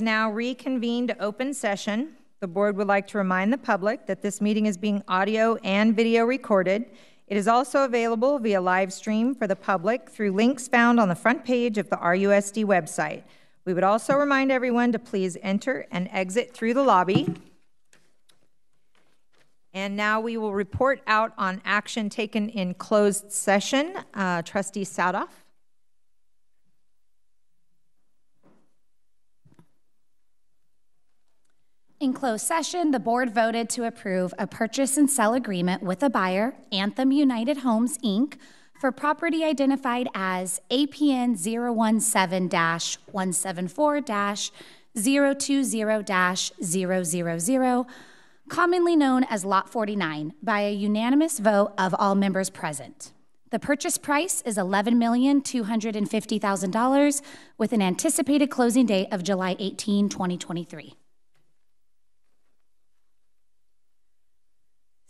Now reconvened open session. The board would like to remind the public that this meeting is being audio and video recorded. It is also available via live stream for the public through links found on the front page of the RUSD website. We would also remind everyone to please enter and exit through the lobby. And now we will report out on action taken in closed session. Uh, Trustee Sadoff. In closed session, the board voted to approve a purchase and sell agreement with a buyer, Anthem United Homes, Inc., for property identified as APN 017 174 020 000, commonly known as Lot 49, by a unanimous vote of all members present. The purchase price is $11,250,000 with an anticipated closing date of July 18, 2023.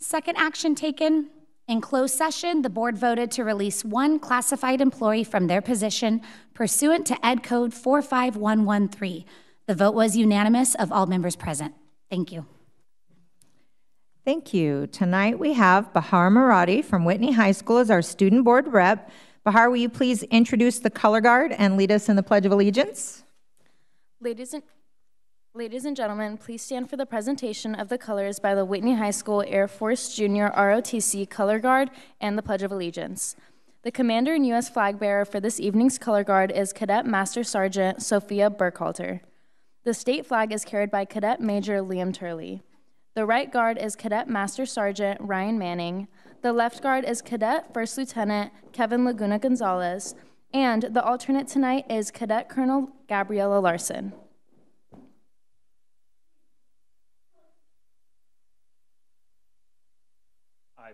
Second action taken. In closed session, the board voted to release one classified employee from their position pursuant to Ed Code 45113. The vote was unanimous of all members present. Thank you. Thank you. Tonight we have Bahar Maradi from Whitney High School as our student board rep. Bahar, will you please introduce the color guard and lead us in the Pledge of Allegiance? Ladies and Ladies and gentlemen, please stand for the presentation of the colors by the Whitney High School Air Force Junior ROTC Color Guard and the Pledge of Allegiance. The commander and U.S. flag bearer for this evening's color guard is Cadet Master Sergeant Sophia Burkhalter. The state flag is carried by Cadet Major Liam Turley. The right guard is Cadet Master Sergeant Ryan Manning. The left guard is Cadet First Lieutenant Kevin Laguna Gonzalez. And the alternate tonight is Cadet Colonel Gabriella Larson. I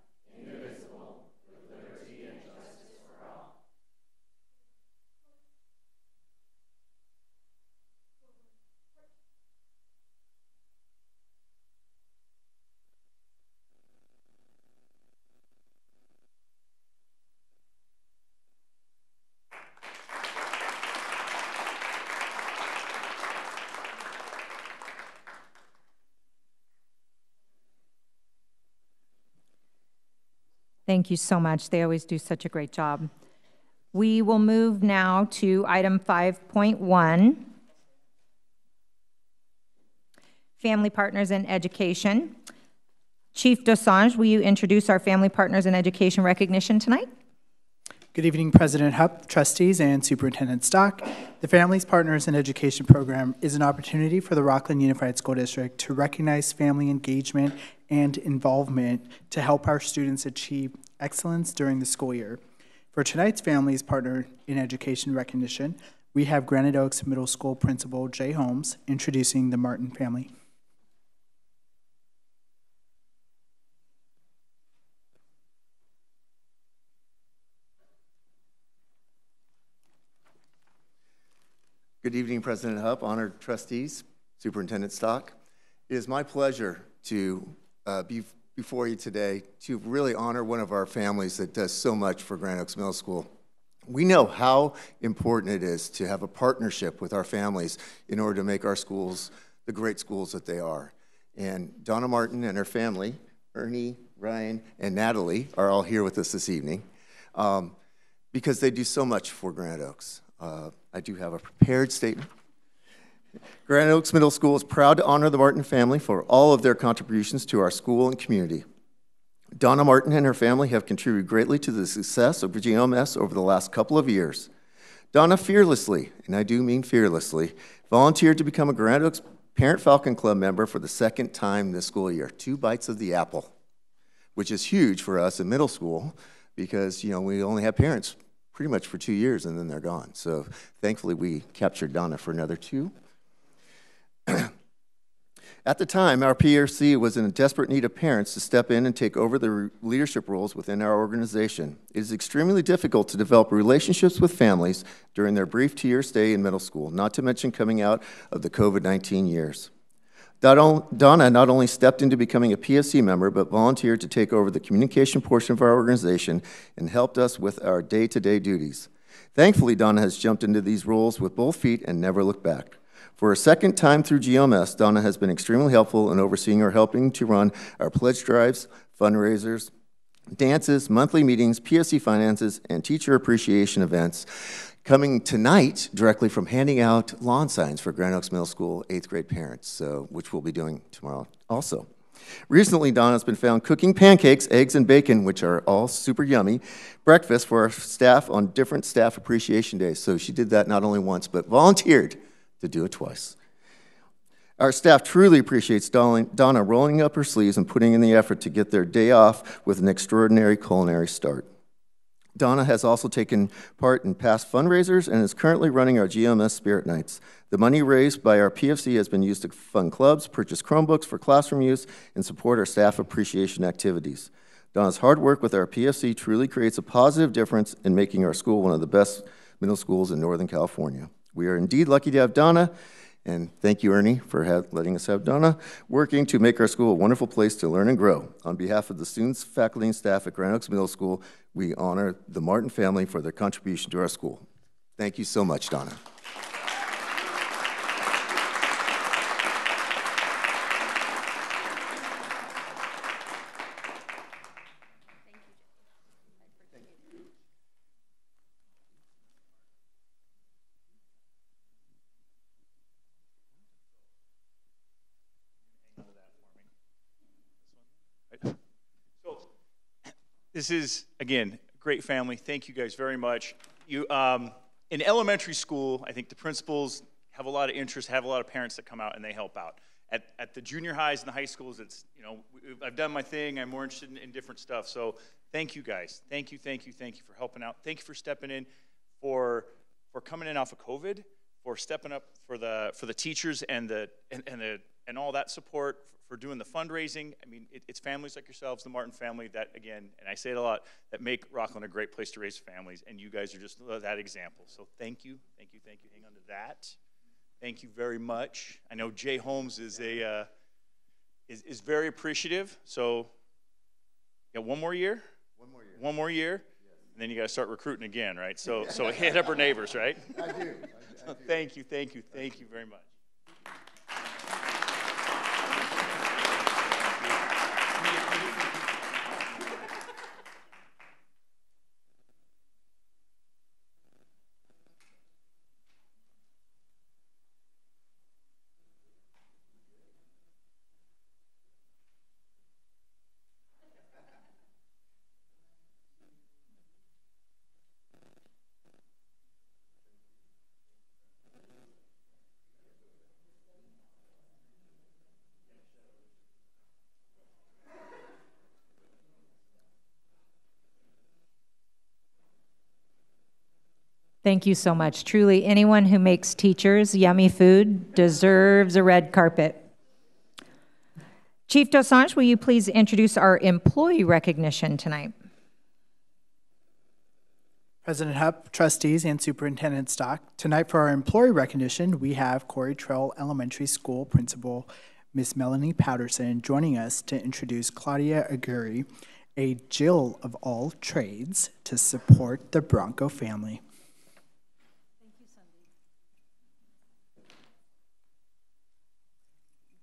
Thank you so much. They always do such a great job. We will move now to item 5.1 Family Partners in Education. Chief Dosanjh, will you introduce our Family Partners in Education recognition tonight? Good evening, President Hupp, trustees, and Superintendent Stock. The Families Partners in Education program is an opportunity for the Rocklin Unified School District to recognize family engagement and involvement to help our students achieve excellence during the school year. For tonight's Families Partner in Education recognition, we have Granite Oaks Middle School Principal Jay Holmes introducing the Martin family. Good evening, President Hupp, honored trustees, Superintendent Stock. It is my pleasure to uh, be before you today to really honor one of our families that does so much for Grand Oaks Middle School. We know how important it is to have a partnership with our families in order to make our schools the great schools that they are. And Donna Martin and her family, Ernie, Ryan, and Natalie, are all here with us this evening um, because they do so much for Grand Oaks. Uh, I do have a prepared statement. Grand Oaks Middle School is proud to honor the Martin family for all of their contributions to our school and community. Donna Martin and her family have contributed greatly to the success of GOMS over the last couple of years. Donna fearlessly, and I do mean fearlessly, volunteered to become a Grand Oaks Parent Falcon Club member for the second time this school year. Two bites of the apple, which is huge for us in middle school because, you know, we only have parents pretty much for two years and then they're gone. So thankfully we captured Donna for another two. At the time, our PRC was in a desperate need of parents to step in and take over the leadership roles within our organization. It is extremely difficult to develop relationships with families during their brief two-year stay in middle school, not to mention coming out of the COVID-19 years. Donna not only stepped into becoming a PFC member, but volunteered to take over the communication portion of our organization and helped us with our day-to-day duties. Thankfully, Donna has jumped into these roles with both feet and never looked back. For a second time through GMS, Donna has been extremely helpful in overseeing or helping to run our pledge drives, fundraisers, dances, monthly meetings, PFC finances, and teacher appreciation events. Coming tonight directly from handing out lawn signs for Grand Oaks Middle School eighth grade parents, so, which we'll be doing tomorrow also. Recently, Donna's been found cooking pancakes, eggs, and bacon, which are all super yummy, breakfast for our staff on different staff appreciation days. So she did that not only once, but volunteered to do it twice. Our staff truly appreciates Donna rolling up her sleeves and putting in the effort to get their day off with an extraordinary culinary start. Donna has also taken part in past fundraisers and is currently running our GMS Spirit Nights. The money raised by our PFC has been used to fund clubs, purchase Chromebooks for classroom use, and support our staff appreciation activities. Donna's hard work with our PFC truly creates a positive difference in making our school one of the best middle schools in Northern California. We are indeed lucky to have Donna, and thank you, Ernie, for letting us have Donna working to make our school a wonderful place to learn and grow. On behalf of the students, faculty, and staff at Grand Oaks Middle School, we honor the Martin family for their contribution to our school. Thank you so much, Donna. This is, again, great family. Thank you guys very much. You, um, in elementary school, I think the principals have a lot of interest, have a lot of parents that come out and they help out. At, at the junior highs and the high schools, it's, you know, I've done my thing. I'm more interested in, in different stuff. So thank you guys. Thank you, thank you, thank you for helping out. Thank you for stepping in, for, for coming in off of COVID, for stepping up for the, for the teachers and, the, and, and, the, and all that support, for doing the fundraising. I mean, it, it's families like yourselves, the Martin family, that again, and I say it a lot, that make Rocklin a great place to raise families, and you guys are just that example. So thank you, thank you, thank you. Hang on to that. Thank you very much. I know Jay Holmes is a uh, is is very appreciative. So, yeah, one more year. One more year. One more year. Yes. And then you got to start recruiting again, right? So, so hit up our neighbors, right? I do. I, I do. thank you, thank you, thank you very much. Thank you so much. Truly, anyone who makes teachers yummy food deserves a red carpet. Chief Dosanjh, will you please introduce our employee recognition tonight? President Hupp, trustees, and Superintendent Stock. Tonight for our employee recognition, we have Quarry Trail Elementary School Principal Miss Melanie Patterson joining us to introduce Claudia Aguirre, a Jill of all trades, to support the Bronco family.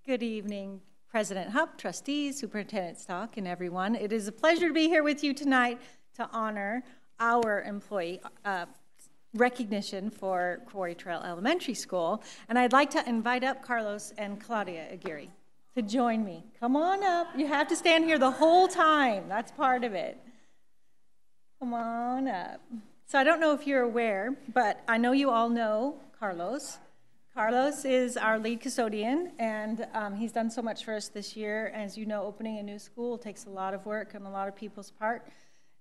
Good evening, President Hupp, trustees, Superintendent Stock, and everyone. It is a pleasure to be here with you tonight to honor our employee uh, recognition for Quarry Trail Elementary School. And I'd like to invite up Carlos and Claudia Aguirre to join me. Come on up. You have to stand here the whole time. That's part of it. Come on up. So I don't know if you're aware, but I know you all know Carlos. Carlos is our lead custodian, and um, he's done so much for us this year. As you know, opening a new school takes a lot of work on a lot of people's part.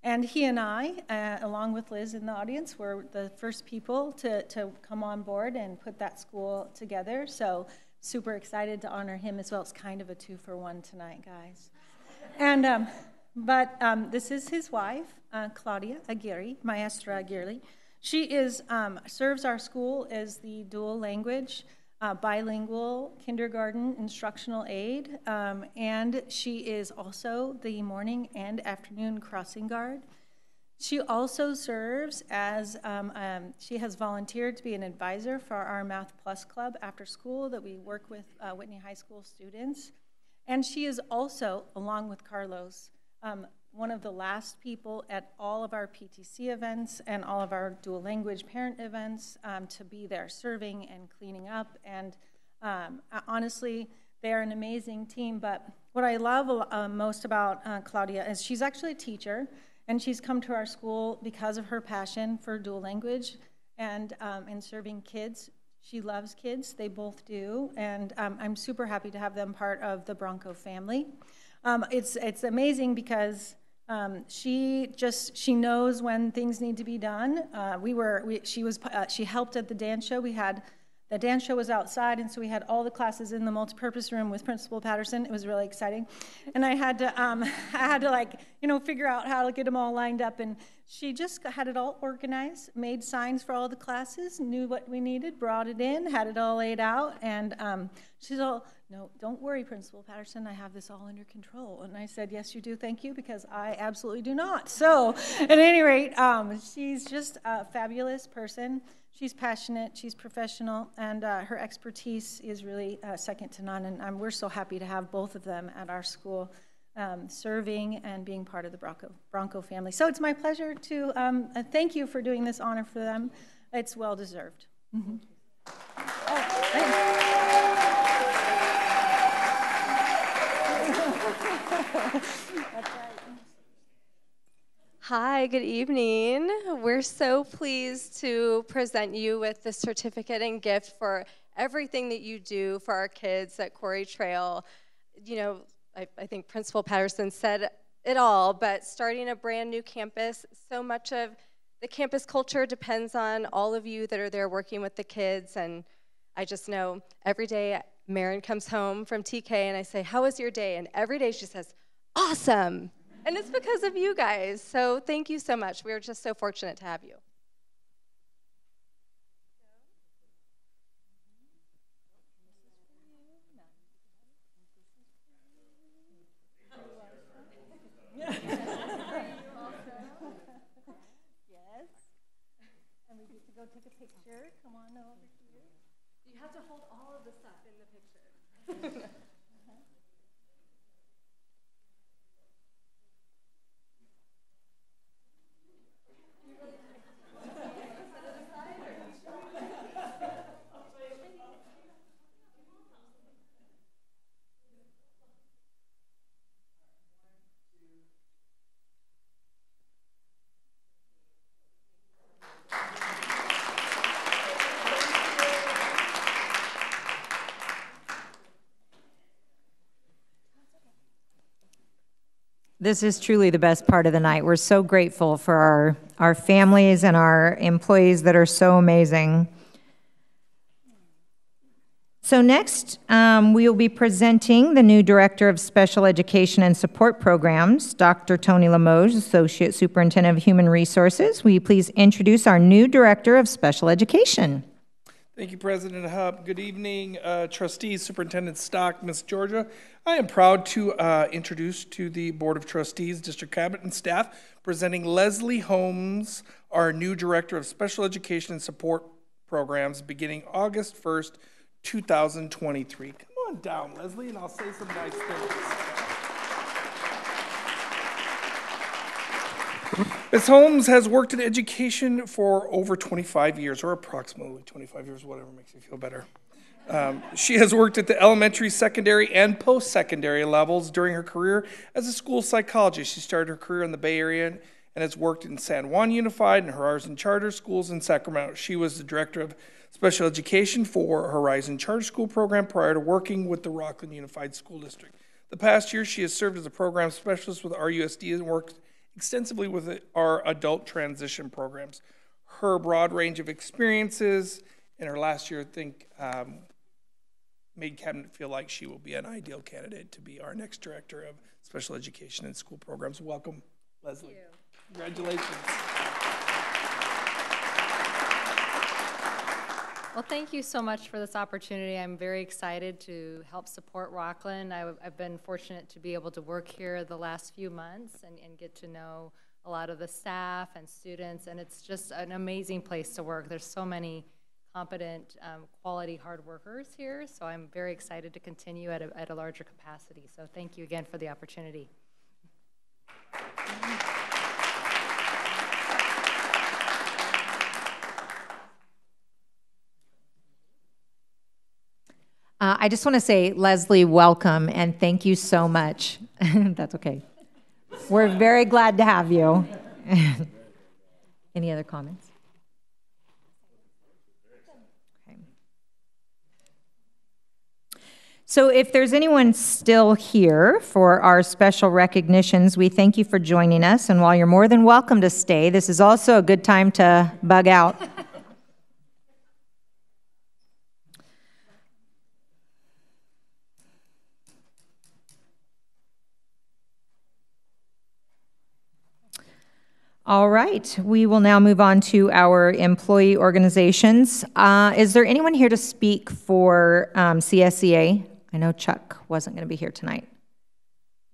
And he and I, uh, along with Liz in the audience, were the first people to, to come on board and put that school together. So, super excited to honor him as well. It's kind of a two for one tonight, guys. and, um, but um, this is his wife, uh, Claudia Aguirre, Maestra Aguirre. She is, um, serves our school as the dual language uh, bilingual kindergarten instructional aide, um, and she is also the morning and afternoon crossing guard. She also serves as, um, um, she has volunteered to be an advisor for our Math Plus Club after school that we work with uh, Whitney High School students. And she is also, along with Carlos, um, one of the last people at all of our PTC events and all of our dual language parent events um, to be there serving and cleaning up. And um, honestly, they are an amazing team. But what I love uh, most about uh, Claudia is she's actually a teacher. And she's come to our school because of her passion for dual language and um, in serving kids. She loves kids, they both do, and um, I'm super happy to have them part of the Bronco family. Um, it's, it's amazing because um, she just she knows when things need to be done. Uh, we were we, she was uh, she helped at the dance show. We had the dance show was outside, and so we had all the classes in the multipurpose room with Principal Patterson. It was really exciting, and I had to, um, I had to like, you know, figure out how to get them all lined up. And she just had it all organized, made signs for all the classes, knew what we needed, brought it in, had it all laid out, and um, she's all, no, don't worry, Principal Patterson, I have this all under control. And I said, yes, you do, thank you, because I absolutely do not. So, at any rate, um, she's just a fabulous person. She's passionate, she's professional, and uh, her expertise is really uh, second to none. And um, we're so happy to have both of them at our school um, serving and being part of the Bronco, Bronco family. So it's my pleasure to um, uh, thank you for doing this honor for them. It's well deserved. Mm-hmm. Oh, Hi, good evening. We're so pleased to present you with the certificate and gift for everything that you do for our kids at Quarry Trail. You know, I, I think Principal Patterson said it all, but starting a brand new campus, so much of the campus culture depends on all of you that are there working with the kids. And I just know every day Marin comes home from TK and I say, How was your day? And every day she says, Awesome. And it's because of you guys. So thank you so much. We're just so fortunate to have you. yes. And we get to go take a picture. Come on over here. You have to hold all of the stuff in the picture. This is truly the best part of the night. We're so grateful for our, our families and our employees that are so amazing. So, next, um, we will be presenting the new Director of Special Education and Support Programs, Dr. Tony Limoges, Associate Superintendent of Human Resources. Will you please introduce our new Director of Special Education? Thank you, President Hupp. Good evening, uh, trustees, Superintendent Stock, Miss Georgia. I am proud to uh, introduce to the Board of Trustees, District Cabinet, and staff presenting Leslie Holmes, our new Director of Special Education and Support Programs, beginning August 1st, 2023. Come on down, Leslie, and I'll say some nice things. Ms. Holmes has worked in education for over 25 years, or approximately 25 years, whatever makes you feel better. Um, she has worked at the elementary, secondary, and post secondary levels during her career as a school psychologist. She started her career in the Bay Area and has worked in San Juan Unified and Horizon Charter Schools in Sacramento. She was the director of special education for Horizon Charter School program prior to working with the Rocklin Unified School District. The past year, she has served as a program specialist with RUSD and worked extensively with our adult transition programs. Her broad range of experiences in her last year, I think, um, made Cabinet feel like she will be an ideal candidate to be our next director of special education and school programs. Welcome, Leslie. Congratulations. Well, thank you so much for this opportunity. I'm very excited to help support Rocklin. I- I've been fortunate to be able to work here the last few months and, and get to know a lot of the staff and students, and it's just an amazing place to work. There's so many competent, um, quality, hard workers here, so I'm very excited to continue at a, at a larger capacity. So thank you again for the opportunity. Uh, I just want to say, Leslie, welcome and thank you so much. That's okay. We're very glad to have you. Any other comments? Okay. So, if there's anyone still here for our special recognitions, we thank you for joining us. And while you're more than welcome to stay, this is also a good time to bug out. All right, we will now move on to our employee organizations. Uh, is there anyone here to speak for um, CSEA? I know Chuck wasn't going to be here tonight.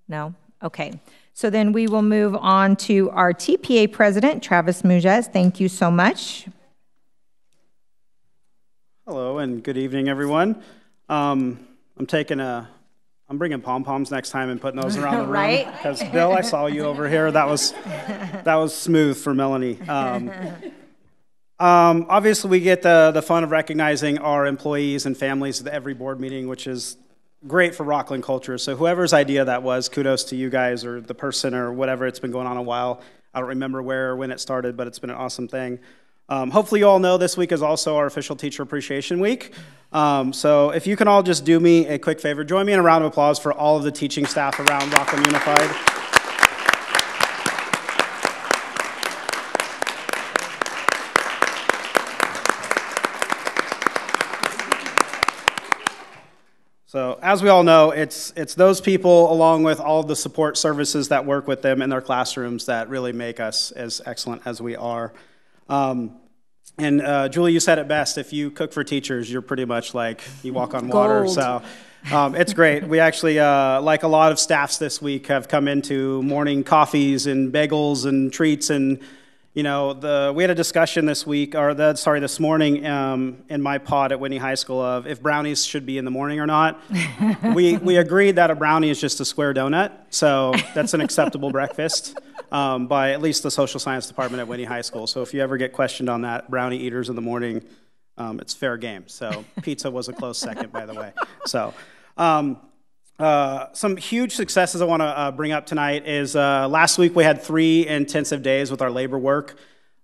No? Okay. So then we will move on to our TPA president, Travis Mujes. Thank you so much. Hello and good evening, everyone. Um, I'm taking a I'm bringing pom poms next time and putting those around the room. right? Because Bill, I saw you over here. That was that was smooth for Melanie. Um, um, obviously, we get the the fun of recognizing our employees and families at every board meeting, which is great for Rocklin culture. So whoever's idea that was, kudos to you guys or the person or whatever. It's been going on a while. I don't remember where or when it started, but it's been an awesome thing. Um, hopefully, you all know this week is also our official Teacher Appreciation Week. Um, so, if you can all just do me a quick favor, join me in a round of applause for all of the teaching staff around Rocklin Unified. So, as we all know, it's, it's those people, along with all the support services that work with them in their classrooms, that really make us as excellent as we are. Um, and uh, Julie, you said it best. If you cook for teachers, you're pretty much like you walk on water. Gold. So um, it's great. We actually, uh, like a lot of staffs this week, have come into morning coffees and bagels and treats and you know, the, we had a discussion this week, or the, sorry, this morning um, in my pod at Whitney High School of if brownies should be in the morning or not. we, we agreed that a brownie is just a square donut, so that's an acceptable breakfast um, by at least the social science department at Whitney High School. So if you ever get questioned on that, brownie eaters in the morning, um, it's fair game. So pizza was a close second, by the way. So. Uh, some huge successes I want to uh, bring up tonight is uh, last week we had three intensive days with our labor work.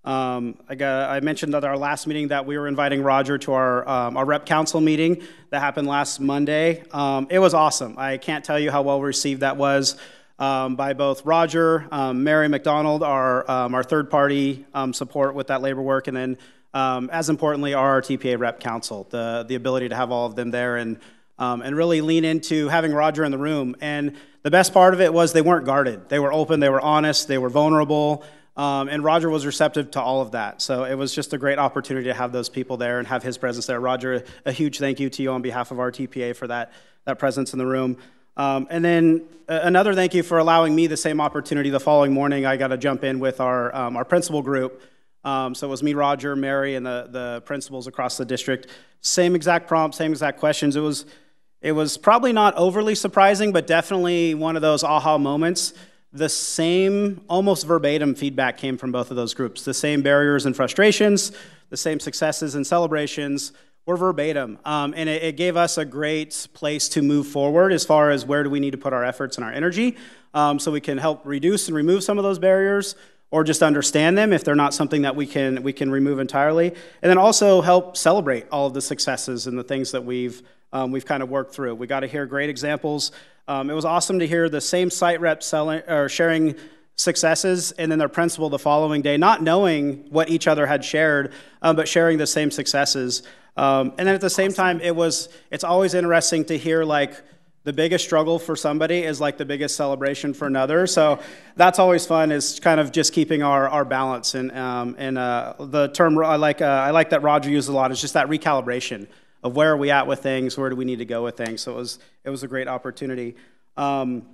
Um, I, got, I, mentioned at our last meeting that we were inviting Roger to our, um, our rep council meeting that happened last Monday. Um, it was awesome. I can't tell you how well received that was um, by both Roger, um, Mary McDonald, our, um, our third party support with that labor work, and then as importantly, our TPA rep council, the, the ability to have all of them there and um, and really lean into having Roger in the room. And the best part of it was they weren't guarded. They were open, they were honest, they were vulnerable, um, and Roger was receptive to all of that. So it was just a great opportunity to have those people there and have his presence there. Roger, a huge thank you to you on behalf of our TPA for that, that presence in the room. Um, and then uh, another thank you for allowing me the same opportunity the following morning. I got to jump in with our, um, our principal group. Um, so it was me, Roger, Mary, and the, the principals across the district. Same exact prompt, same exact questions. It was it was probably not overly surprising, but definitely one of those aha moments. The same, almost verbatim feedback came from both of those groups. The same barriers and frustrations, the same successes and celebrations were verbatim. Um, and it, it, gave us a great place to move forward as far as where do we need to put our efforts and our energy um, so we can help reduce and remove some of those barriers or just understand them if they're not something that we can, we can remove entirely. And then also help celebrate all of the successes and the things that we've um, we've kind of worked through. We got to hear great examples. Um, it was awesome to hear the same site rep selling or sharing successes and then their principal the following day, not knowing what each other had shared, um, but sharing the same successes. Um, and then at the same time, it was it's always interesting to hear like the biggest struggle for somebody is like the biggest celebration for another. So that's always fun. Is kind of just keeping our, our balance and um, and uh, the term I like uh, I like that Roger used a lot is just that recalibration of where are we at with things, where do we need to go with things. So it was it was a great opportunity. Um,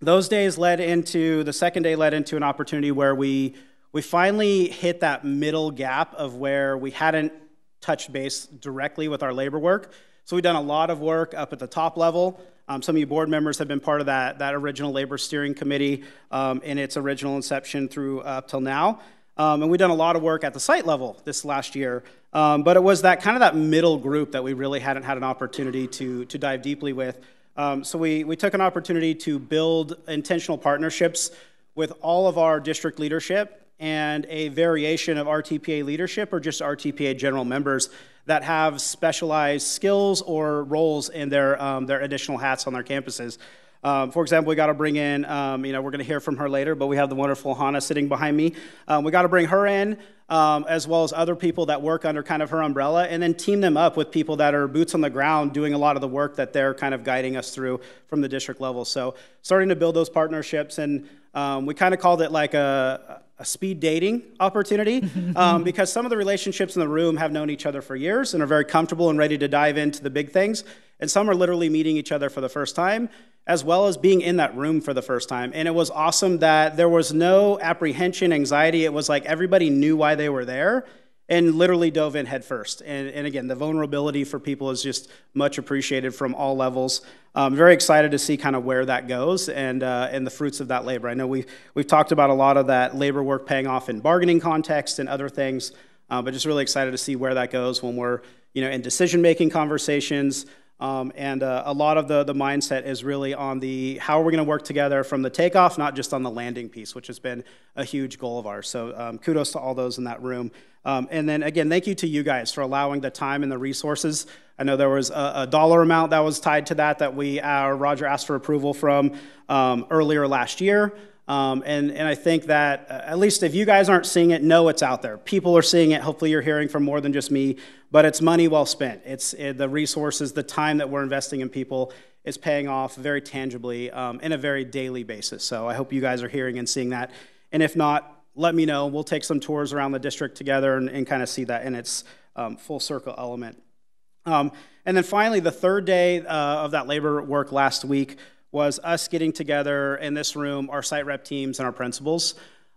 those days led into the second day led into an opportunity where we we finally hit that middle gap of where we hadn't touched base directly with our labor work. So we've done a lot of work up at the top level. Um, some of you board members have been part of that, that original labor steering committee um, in its original inception through up till now. Um, and we've done a lot of work at the site level this last year. Um, but it was that kind of that middle group that we really hadn't had an opportunity to, to dive deeply with. Um, so we, we took an opportunity to build intentional partnerships with all of our district leadership and a variation of RTPA leadership or just RTPA general members that have specialized skills or roles in their, um, their additional hats on their campuses. Um, for example, we got to bring in, um, you know, we're going to hear from her later, but we have the wonderful Hannah sitting behind me. Um, we got to bring her in, um, as well as other people that work under kind of her umbrella, and then team them up with people that are boots on the ground doing a lot of the work that they're kind of guiding us through from the district level. So, starting to build those partnerships, and um, we kind of called it like a, a speed dating opportunity um, because some of the relationships in the room have known each other for years and are very comfortable and ready to dive into the big things. And some are literally meeting each other for the first time, as well as being in that room for the first time. And it was awesome that there was no apprehension, anxiety. It was like everybody knew why they were there and literally dove in headfirst. And, and again, the vulnerability for people is just much appreciated from all levels. I'm very excited to see kind of where that goes and, uh, and the fruits of that labor. I know we've, we've talked about a lot of that labor work paying off in bargaining context and other things, uh, but just really excited to see where that goes when we're you know, in decision-making conversations. Um, and uh, a lot of the, the mindset is really on the how are we going to work together from the takeoff, not just on the landing piece, which has been a huge goal of ours. So um, kudos to all those in that room. Um, and then again, thank you to you guys for allowing the time and the resources. I know there was a, a dollar amount that was tied to that that we, uh, Roger asked for approval from um, earlier last year. Um, and, and I think that uh, at least if you guys aren't seeing it, know it's out there. People are seeing it. Hopefully, you're hearing from more than just me. But it's money well spent. It's it, the resources, the time that we're investing in people is paying off very tangibly um, in a very daily basis. So I hope you guys are hearing and seeing that. And if not, let me know. We'll take some tours around the district together and, and kind of see that in its um, full circle element. Um, and then finally, the third day uh, of that labor work last week was us getting together in this room, our site rep teams and our principals.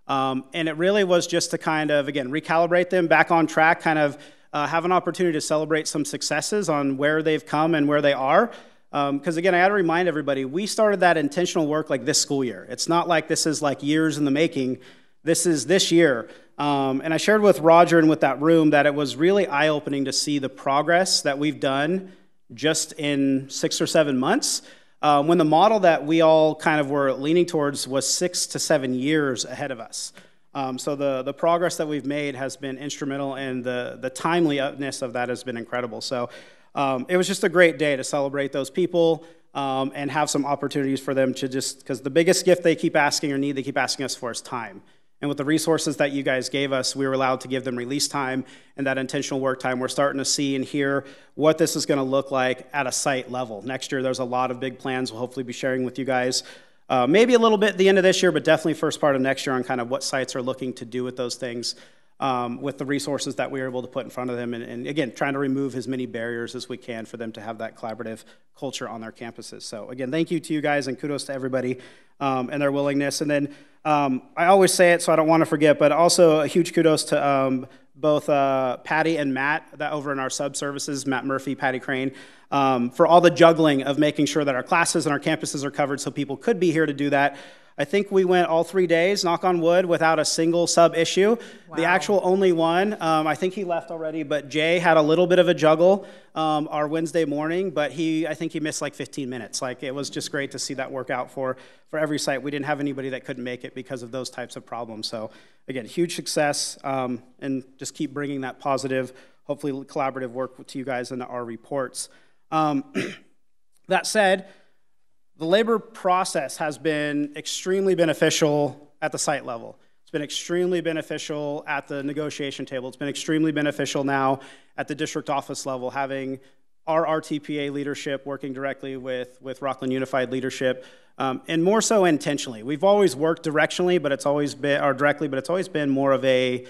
Um, and it really was just to kind of, again, recalibrate them back on track, kind of uh, have an opportunity to celebrate some successes on where they've come and where they are. Because um, again, I got to remind everybody, we started that intentional work like this school year. It's not like this is like years in the making. This is this year. Um, and I shared with Roger and with that room that it was really eye opening to see the progress that we've done just in six or seven months. Uh, when the model that we all kind of were leaning towards was six to seven years ahead of us. Um, so the, the progress that we've made has been instrumental, and the, the timeliness of that has been incredible. So um, it was just a great day to celebrate those people um, and have some opportunities for them to just, because the biggest gift they keep asking or need they keep asking us for is time. And with the resources that you guys gave us, we were allowed to give them release time and that intentional work time. We're starting to see and hear what this is going to look like at a site level. Next year, there's a lot of big plans we'll hopefully be sharing with you guys. Uh, maybe a little bit at the end of this year, but definitely first part of next year on kind of what sites are looking to do with those things um, with the resources that we were able to put in front of them. And, and, again, trying to remove as many barriers as we can for them to have that collaborative culture on their campuses. So, again, thank you to you guys and kudos to everybody um, and their willingness. And then um, I always say it, so I don't want to forget, but also a huge kudos to um, both uh, Patty and Matt that over in our sub services, Matt Murphy, Patty Crane, um, for all the juggling of making sure that our classes and our campuses are covered so people could be here to do that. I think we went all three days, knock on wood, without a single sub issue. Wow. The actual only one, um, I think he left already, but Jay had a little bit of a juggle um, our Wednesday morning, but he, I think he missed like 15 minutes. Like it was just great to see that work out for, for every site. We didn't have anybody that couldn't make it because of those types of problems. So again, huge success, um, and just keep bringing that positive, hopefully collaborative work to you guys in our reports. Um, that said, the labor process has been extremely beneficial at the site level. It's been extremely beneficial at the negotiation table. It's been extremely beneficial now at the district office level, having our RTPA leadership working directly with, with Rocklin Unified leadership, um, and more so intentionally. We've always worked directionally, but it's always been, or directly, but it's always been more of a,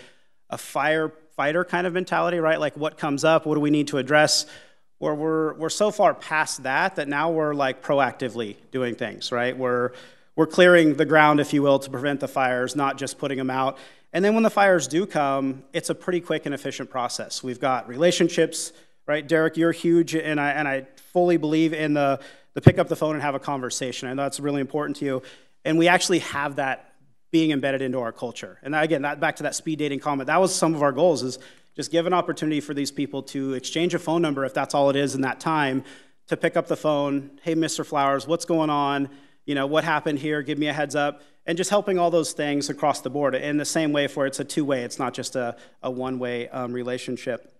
a firefighter kind of mentality, right? Like what comes up, what do we need to address? Where we're, we're so far past that that now we're like proactively doing things, right? We're, we're clearing the ground, if you will, to prevent the fires, not just putting them out. And then when the fires do come, it's a pretty quick and efficient process. We've got relationships, right? Derek, you're huge, and I, and I fully believe in the, the pick up the phone and have a conversation. I know that's really important to you. And we actually have that being embedded into our culture. And again, that, back to that speed dating comment, that was some of our goals is just give an opportunity for these people to exchange a phone number if that's all it is in that time, to pick up the phone, hey, Mr. Flowers, what's going on? You know, what happened here? Give me a heads up. And just helping all those things across the board in the same way for it's a two-way, it's not just a, a one-way um, relationship.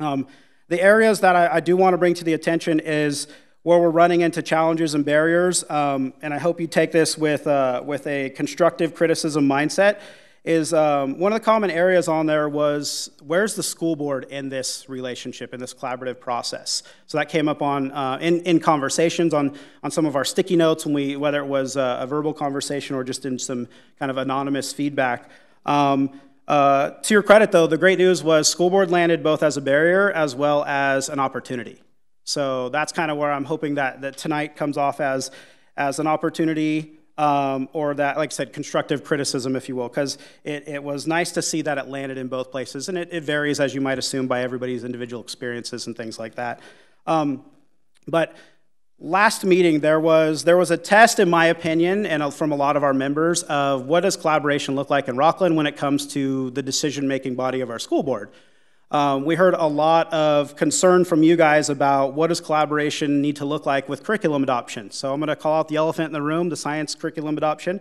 Um, the areas that I, I do want to bring to the attention is where we're running into challenges and barriers, um, and I hope you take this with, uh, with a constructive criticism mindset, is um, one of the common areas on there was where's the school board in this relationship, in this collaborative process? So that came up on, uh, in, in conversations on, on some of our sticky notes, when we, whether it was a, a verbal conversation or just in some kind of anonymous feedback. Um, uh, to your credit, though, the great news was school board landed both as a barrier as well as an opportunity. So that's kind of where I'm hoping that, that tonight comes off as, as an opportunity um, or that, like I said, constructive criticism, if you will, because it, it was nice to see that it landed in both places. And it, it varies, as you might assume, by everybody's individual experiences and things like that. Um, but last meeting, there was, there was a test, in my opinion, and from a lot of our members, of what does collaboration look like in Rocklin when it comes to the decision making body of our school board. Um, we heard a lot of concern from you guys about what does collaboration need to look like with curriculum adoption. So I'm going to call out the elephant in the room, the science curriculum adoption.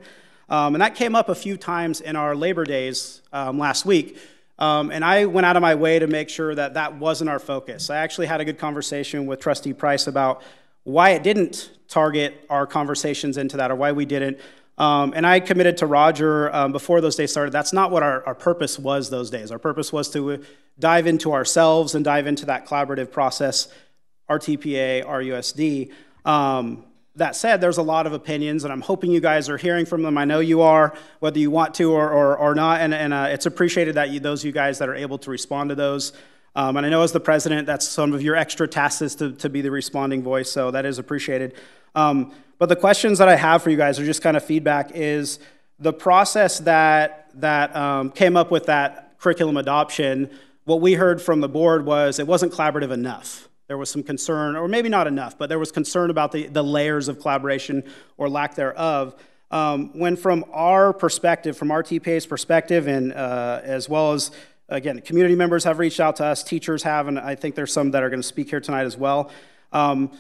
Um, and that came up a few times in our Labor Days um, last week. Um, and I went out of my way to make sure that that wasn't our focus. I actually had a good conversation with Trustee Price about why it didn't target our conversations into that or why we didn't. Um, and I committed to Roger um, before those days started. That's not what our, our purpose was those days. Our purpose was to dive into ourselves and dive into that collaborative process, RTPA, RUSD. Um, that said, there's a lot of opinions, and I'm hoping you guys are hearing from them. I know you are, whether you want to or, or, or not, and, and uh, it's appreciated that you, those of you guys that are able to respond to those. Um, and I know as the president, that's some of your extra tasks to, to be the responding voice, so that is appreciated. Um, but the questions that I have for you guys are just kind of feedback is the process that, that um, came up with that curriculum adoption, what we heard from the board was it wasn't collaborative enough. There was some concern, or maybe not enough, but there was concern about the, the layers of collaboration or lack thereof. Um, when from our perspective, from our TPA's perspective, and uh, as well as, again, community members have reached out to us, teachers have, and I think there's some that are going to speak here tonight as well. Um,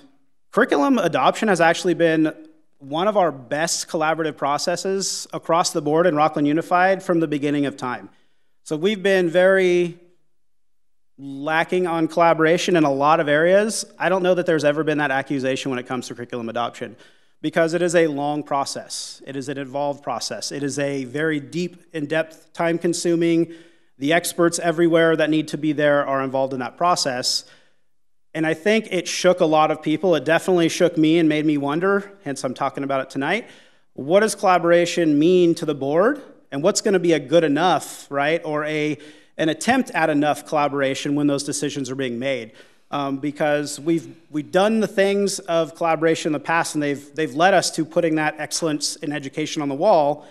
Curriculum adoption has actually been one of our best collaborative processes across the board in Rocklin Unified from the beginning of time. So we've been very lacking on collaboration in a lot of areas. I don't know that there's ever been that accusation when it comes to curriculum adoption because it is a long process. It is an involved process. It is a very deep, in depth, time consuming. The experts everywhere that need to be there are involved in that process. And I think it shook a lot of people. It definitely shook me and made me wonder, hence I'm talking about it tonight. What does collaboration mean to the board? And what's going to be a good enough, right? Or a, an attempt at enough collaboration when those decisions are being made? Um, because we've, we've done the things of collaboration in the past and they've, they've led us to putting that excellence in education on the wall.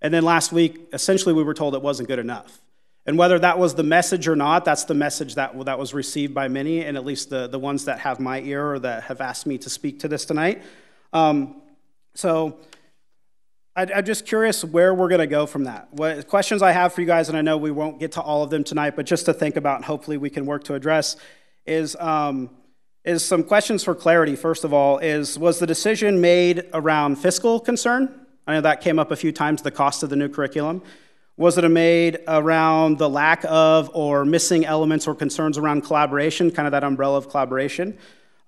And then last week, essentially, we were told it wasn't good enough. And whether that was the message or not, that's the message that, that was received by many, and at least the, the ones that have my ear or that have asked me to speak to this tonight. Um, so I, am just curious where we're going to go from that. What questions I have for you guys, and I know we won't get to all of them tonight, but just to think about and hopefully we can work to address is, um, is some questions for clarity. First of all, is was the decision made around fiscal concern? I know that came up a few times, the cost of the new curriculum. Was it made around the lack of or missing elements or concerns around collaboration, kind of that umbrella of collaboration?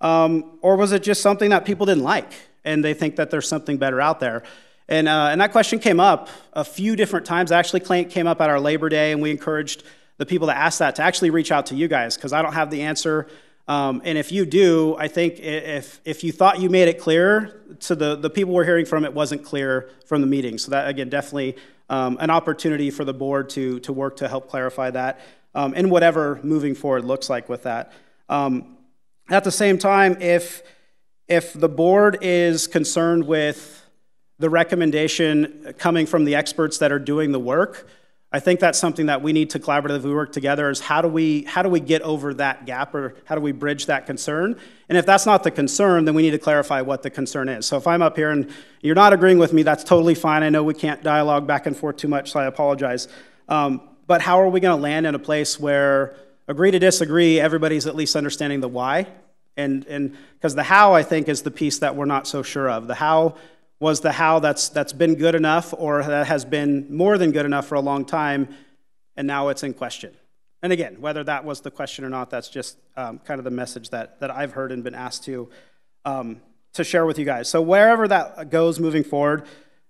Um, or was it just something that people didn't like and they think that there's something better out there? And, uh, and that question came up a few different times. Actually, came up at our Labor Day, and we encouraged the people that asked that to actually reach out to you guys because I don't have the answer. Um, and if you do, I think if, if you thought you made it clear to the, the people we're hearing from, it wasn't clear from the meeting. So that, again, definitely um, an opportunity for the board to, to work to help clarify that um, and whatever moving forward looks like with that. Um, at the same time, if, if the board is concerned with the recommendation coming from the experts that are doing the work, I think that's something that we need to collaboratively work together is how do we how do we get over that gap or how do we bridge that concern? And if that's not the concern, then we need to clarify what the concern is. So if I'm up here and you're not agreeing with me, that's totally fine. I know we can't dialogue back and forth too much, so I apologize. Um, but how are we going to land in a place where agree to disagree, everybody's at least understanding the why? And and because the how I think is the piece that we're not so sure of. The how was the how that's, that's been good enough or that has been more than good enough for a long time, and now it's in question. And again, whether that was the question or not, that's just um, kind of the message that, that I've heard and been asked to, um, to share with you guys. So, wherever that goes moving forward,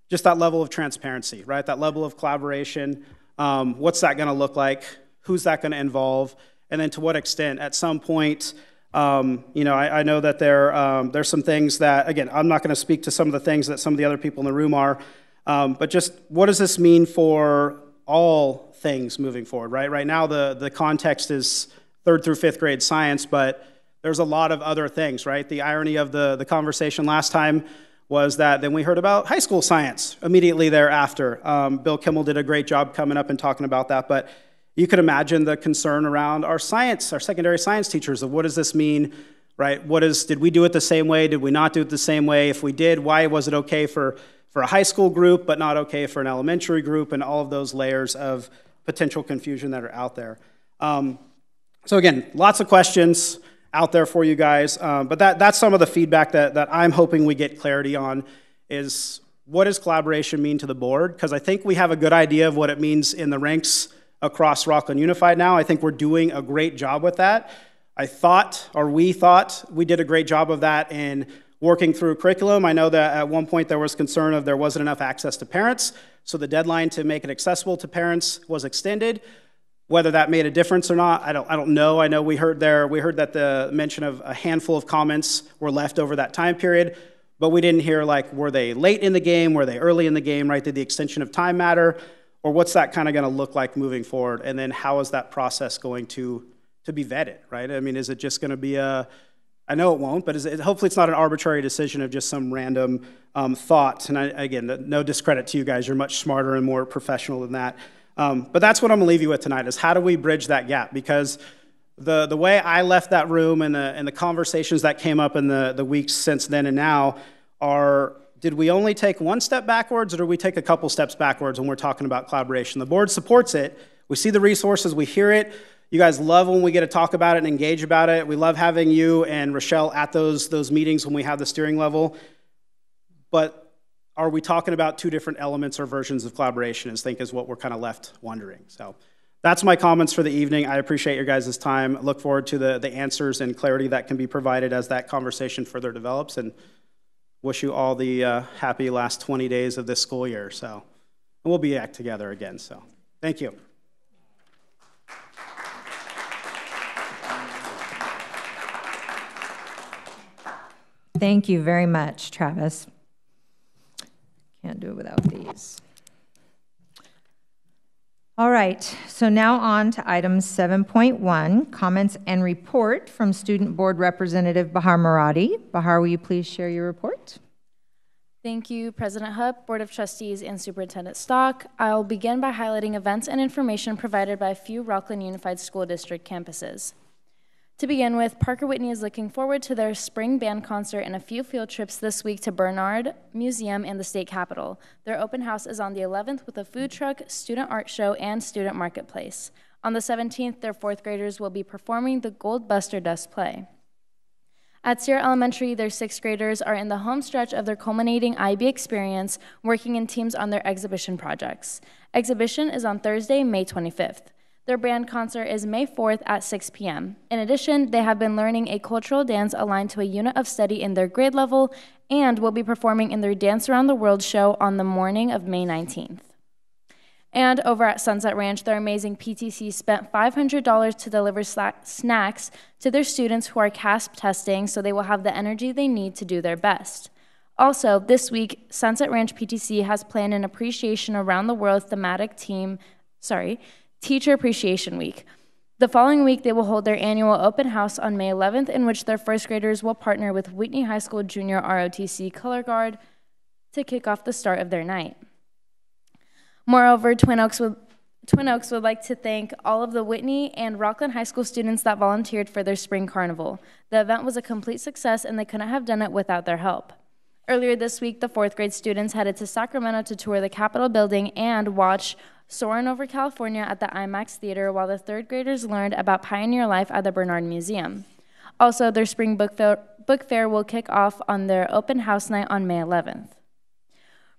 just that level of transparency, right? That level of collaboration. Um, what's that going to look like? Who's that going to involve? And then to what extent? At some point, um, you know, I, I, know that there um, there's some things that again I'm not going to speak to some of the things that some of the other people in the room are, um, but just what does this mean for all things moving forward? Right, right now the the context is third through fifth grade science, but there's a lot of other things. Right, the irony of the the conversation last time was that then we heard about high school science immediately thereafter. Um, Bill Kimmel did a great job coming up and talking about that, but you could imagine the concern around our science, our secondary science teachers of what does this mean, right? What is, did we do it the same way? Did we not do it the same way? If we did, why was it okay for, for a high school group, but not okay for an elementary group, and all of those layers of potential confusion that are out there. Um, so, again, lots of questions out there for you guys, um, but that, that's some of the feedback that, that I'm hoping we get clarity on is what does collaboration mean to the board? Because I think we have a good idea of what it means in the ranks across Rocklin Unified now. I think we're doing a great job with that. I thought, or we thought, we did a great job of that in working through curriculum. I know that at one point there was concern of there wasn't enough access to parents, so the deadline to make it accessible to parents was extended. Whether that made a difference or not, I don't, I don't know. I know we heard there, we heard that the mention of a handful of comments were left over that time period, but we didn't hear like, were they late in the game? Were they early in the game, right? Did the extension of time matter? Or what's that kind of going to look like moving forward? And then how is that process going to, to be vetted, right? I mean, is it just going to be a, I know it won't, but it, hopefully it's not an arbitrary decision of just some random um, thought. And I, again, no discredit to you guys, you're much smarter and more professional than that. Um, but that's what I'm going to leave you with tonight is how do we bridge that gap? Because the, the way I left that room and the, and the conversations that came up in the, the weeks since then and now are did we only take one step backwards or did we take a couple steps backwards when we're talking about collaboration? The board supports it. We see the resources, we hear it. You guys love when we get to talk about it and engage about it. We love having you and Rochelle at those, those meetings when we have the steering level. But are we talking about two different elements or versions of collaboration? I think is what we're kind of left wondering. So that's my comments for the evening. I appreciate your guys' time. Look forward to the, the answers and clarity that can be provided as that conversation further develops. And wish you all the uh, happy last 20 days of this school year. So, and we'll be back together again. So, thank you. Thank you very much, Travis. Can't do it without these. All right, so now on to item 7.1, comments and report from Student Board Representative Bahar Maradi. Bahar, will you please share your report? Thank you, President Hupp, Board of Trustees, and Superintendent Stock. I'll begin by highlighting events and information provided by a few Rocklin Unified School District campuses. To begin with, Parker Whitney is looking forward to their spring band concert and a few field trips this week to Bernhard Museum and the state capitol. Their open house is on the 11th with a food truck, student art show, and student marketplace. On the 17th, their fourth graders will be performing the Gold Buster Dust play. At Sierra Elementary, their sixth graders are in the home stretch of their culminating IB experience, working in teams on their exhibition projects. Exhibition is on Thursday, May 25th. Their band concert is May 4th at 6 p.m. In addition, they have been learning a cultural dance aligned to a unit of study in their grade level and will be performing in their Dance Around the World show on the morning of May 19th. And over at Sunset Ranch, their amazing PFC spent $500 to deliver snacks to their students who are CAASPP testing so they will have the energy they need to do their best. Also, this week, Sunset Ranch PFC has planned an appreciation around the world thematic team, sorry, Teacher Appreciation Week. The following week, they will hold their annual open house on May 11th, in which their first graders will partner with Whitney High School Junior ROTC Color Guard to kick off the start of their night. Moreover, Twin Oaks would Twin Oaks would like to thank all of the Whitney and Rocklin High School students that volunteered for their spring carnival. The event was a complete success and they couldn't have done it without their help. Earlier this week, the fourth grade students headed to Sacramento to tour the Capitol building and watch Soarin' over California at the IMAX Theater, while the third graders learned about pioneer life at the Bernhard Museum. Also, their spring book fair, book fair will kick off on their open house night on May 11th.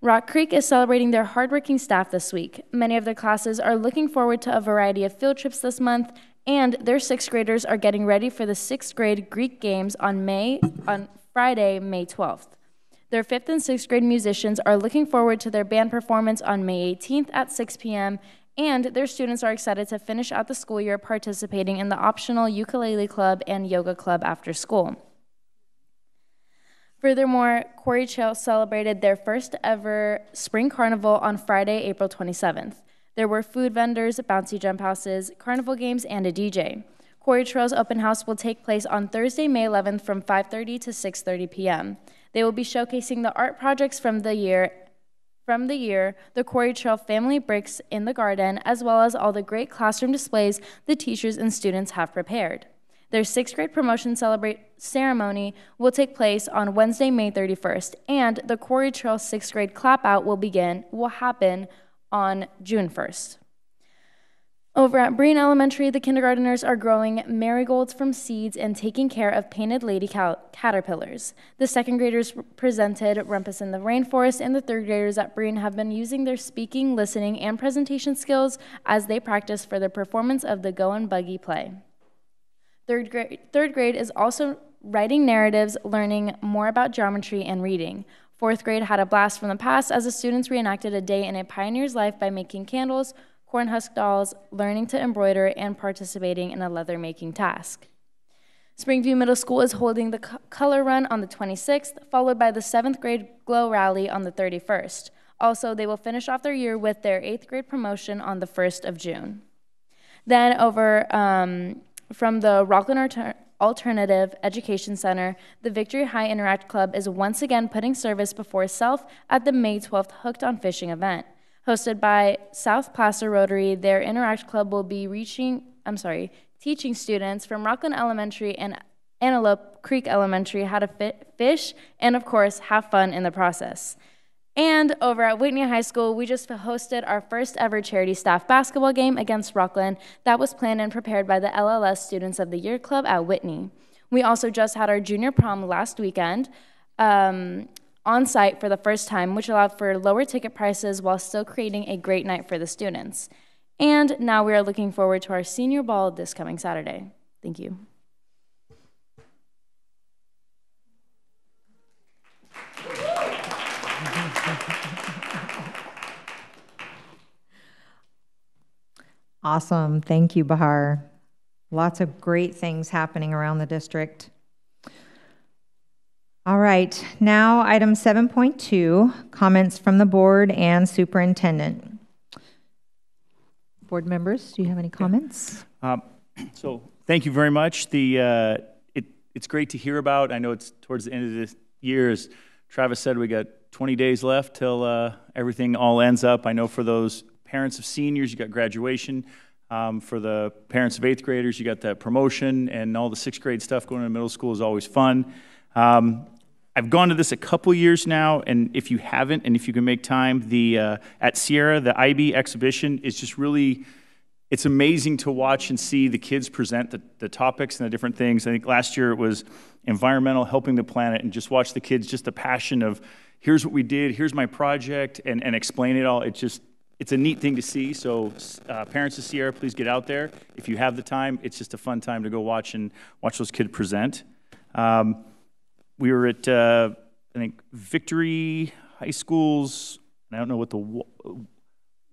Rock Creek is celebrating their hardworking staff this week. Many of their classes are looking forward to a variety of field trips this month, and their sixth graders are getting ready for the sixth grade Greek games on May on Friday, May 12th. Their fifth and sixth grade musicians are looking forward to their band performance on May 18th at 6 p.m., and their students are excited to finish out the school year participating in the optional ukulele club and yoga club after school. Furthermore, Quarry Trail celebrated their first ever spring carnival on Friday, April 27th. There were food vendors, bouncy jump houses, carnival games, and a DJ. Quarry Trail's open house will take place on Thursday, May 11th from 5:30 to 6:30 p.m. They will be showcasing the art projects from the year from the year, the Quarry Trail family bricks in the garden, as well as all the great classroom displays the teachers and students have prepared. Their sixth grade promotion celebrate ceremony will take place on Wednesday, May 31st, and the Quarry Trail sixth grade clap out will begin will happen on June 1st. Over at Breen Elementary, the kindergarteners are growing marigolds from seeds and taking care of painted lady caterpillars. The second graders presented Rumpus in the Rainforest, and the third graders at Breen have been using their speaking, listening, and presentation skills as they practice for the performance of the Go and Buggy play. Third grade, third grade is also writing narratives, learning more about geometry, and reading. Fourth grade had a blast from the past as the students reenacted a day in a pioneer's life by making candles, corn husk dolls, learning to embroider, and participating in a leather making task. Springview Middle School is holding the color run on the 26th, followed by the 7th grade glow rally on the 31st. Also, they will finish off their year with their 8th grade promotion on the 1st of June. Then over um, from the Rocklin Alter- Alternative Education Center, the Victory High Interact Club is once again putting service before self at the May 12th Hooked on Fishing event. Hosted by South Placer Rotary, their Interact Club will be reaching, I'm sorry, teaching students from Rocklin Elementary and Antelope Creek Elementary how to fit, fish and, of course, have fun in the process. And over at Whitney High School, we just hosted our first ever charity staff basketball game against Rocklin that was planned and prepared by the LLS Students of the Year Club at Whitney. We also just had our junior prom last weekend um, on site for the first time, which allowed for lower ticket prices while still creating a great night for the students. And now we are looking forward to our senior ball this coming Saturday. Thank you. Awesome. Thank you, Bahar. Lots of great things happening around the district. All right, now item 7.2 comments from the board and superintendent. Board members, do you have any comments? Um, so, thank you very much. The uh, it, it's great to hear about. I know it's towards the end of this year. As Travis said, we got 20 days left till uh, everything all ends up. I know for those parents of seniors, you got graduation. Um, for the parents of eighth graders, you got that promotion, and all the sixth grade stuff going to middle school is always fun. Um, I've gone to this a couple years now, and if you haven't, and if you can make time, the uh, at Sierra, the IB exhibition is just really, it's amazing to watch and see the kids present the, the topics and the different things. I think last year it was environmental, helping the planet, and just watch the kids, just the passion of here's what we did, here's my project, and, and explain it all. It just it's a neat thing to see. So, uh, parents of Sierra, please get out there if you have the time. It's just a fun time to go watch and watch those kids present. Um, we were at uh, I think Victory High School's. I don't know what the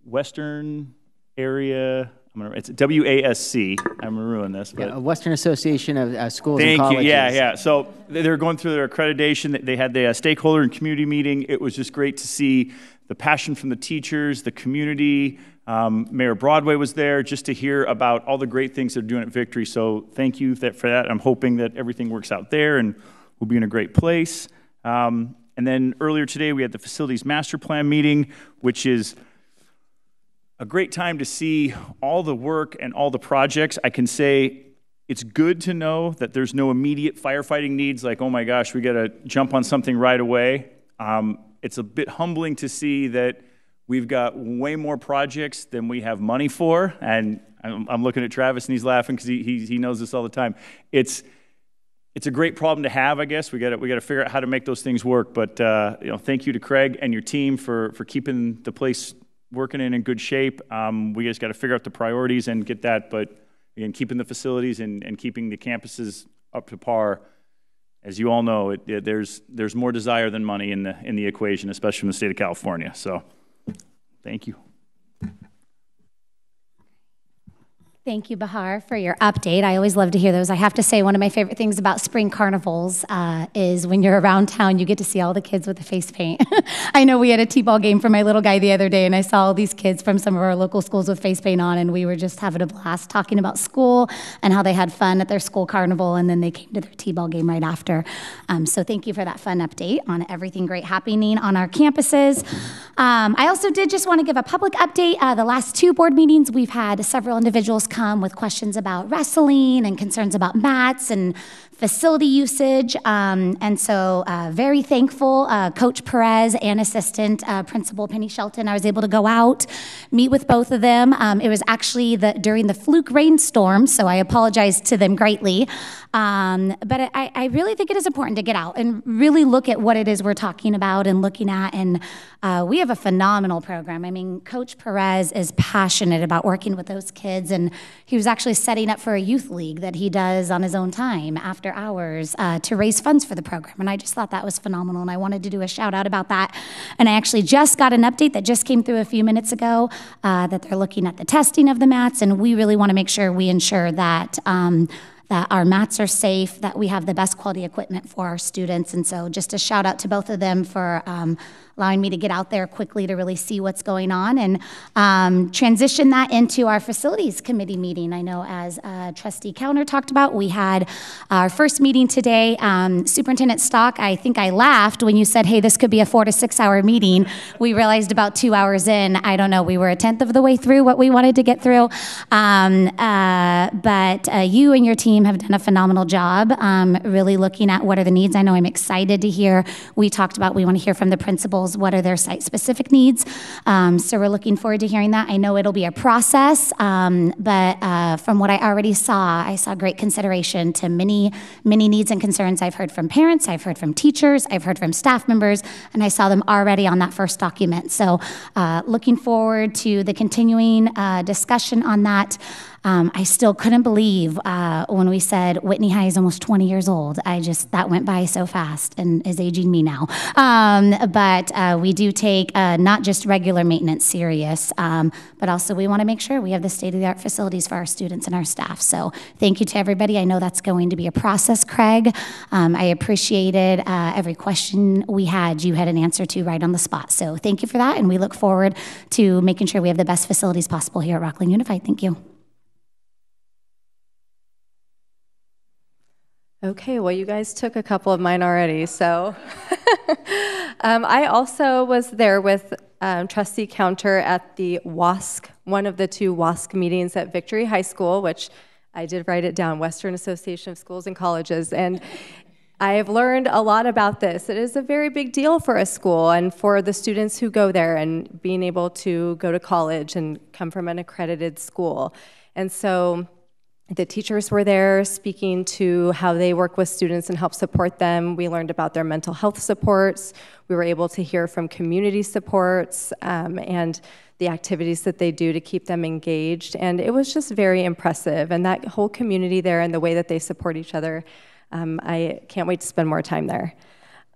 Western Area. I'm gonna, it's WASC. I'm gonna ruin this, but Yeah, Western Association of uh, Schools Thank and you. Yeah, yeah. So they they were going through their accreditation. They- They had the uh, stakeholder and community meeting. It was just great to see the passion from the teachers, the community. Um, Mayor Broadway was there just to hear about all the great things they're doing at Victory. So thank you that, for that. I'm hoping that everything works out there and we'll be in a great place. Um, and then earlier today, we had the facilities master plan meeting, which is a great time to see all the work and all the projects. I can say it's good to know that there's no immediate firefighting needs, like, oh my gosh, we got to jump on something right away. Um, it's a bit humbling to see that we've got way more projects than we have money for. And I'm, I'm looking at Travis and he's laughing because he, he, he knows this all the time. It's, it's a great problem to have, I guess. We got we got to figure out how to make those things work. But uh, you know, thank you to Craig and your team for for keeping the place working and in good shape. Um, we just got to figure out the priorities and get that. But again, keeping the facilities and, and keeping the campuses up to par. As you all know, it, it, there's there's more desire than money in the in the equation, especially from the state of California. So, thank you. Thank you, Bahar, for your update. I always love to hear those. I have to say, one of my favorite things about spring carnivals uh, is when you're around town, you get to see all the kids with the face paint. I know we had a T-ball game for my little guy the other day, and I saw all these kids from some of our local schools with face paint on, and we were just having a blast talking about school and how they had fun at their school carnival, and then they came to their T-ball game right after. Um, so thank you for that fun update on everything great happening on our campuses. Um, I also did just want to give a public update. Uh, the last two board meetings, we've had several individuals come with questions about wrestling and concerns about mats and facility usage. Um, and so, uh, very thankful, uh, Coach Perez and assistant uh, principal Penny Shelton. I was able to go out, meet with both of them. Um, it was actually the, during the fluke rainstorm, so I apologize to them greatly. Um, but I, I really think it is important to get out and really look at what it is we're talking about and looking at. And uh, we have a phenomenal program. I mean, Coach Perez is passionate about working with those kids, and he was actually setting up for a youth league that he does on his own time after hours uh, to raise funds for the program. And I just thought that was phenomenal, and I wanted to do a shout out about that. And I actually just got an update that just came through a few minutes ago uh, that they're looking at the testing of the mats, and we really want to make sure we ensure that. Um, that our mats are safe, that we have the best quality equipment for our students. And so, just a shout out to both of them for um, allowing me to get out there quickly to really see what's going on and um, transition that into our facilities committee meeting. I know, as uh, Trustee Kellner talked about, we had our first meeting today. Um, Superintendent Stock, I think I laughed when you said, hey, this could be a four to six hour meeting. We realized about two hours in, I don't know, we were a tenth of the way through what we wanted to get through. Um, uh, but uh, you and your team have done a phenomenal job um, really looking at what are the needs. I know I'm excited to hear. We talked about we want to hear from the what are their site specific needs. Um, so we're looking forward to hearing that. I know it'll be a process, um, but uh, from what I already saw, I saw great consideration to many, many needs and concerns I've heard from parents, I've heard from teachers, I've heard from staff members, and I saw them already on that first document. So uh, looking forward to the continuing uh, discussion on that. Um, I still couldn't believe uh, when we said Whitney High is almost 20 years old. I just, that went by so fast and is aging me now. Um, but uh, we do take uh, not just regular maintenance serious, um, but also we want to make sure we have the state of the art facilities for our students and our staff. So thank you to everybody. I know that's going to be a process, Craig. Um, I appreciated uh, every question we had, you had an answer to right on the spot. So thank you for that. And we look forward to making sure we have the best facilities possible here at Rocklin Unified. Thank you. Okay, well, you guys took a couple of mine already. So um, I also was there with um, Trustee Counter at the WASC, one of the two WASC meetings at Victory High School, which I did write it down Western Association of Schools and Colleges. And I have learned a lot about this. It is a very big deal for a school and for the students who go there and being able to go to college and come from an accredited school. And so the teachers were there speaking to how they work with students and help support them. We learned about their mental health supports. We were able to hear from community supports um, and the activities that they do to keep them engaged. And it was just very impressive. And that whole community there and the way that they support each other, um, I can't wait to spend more time there.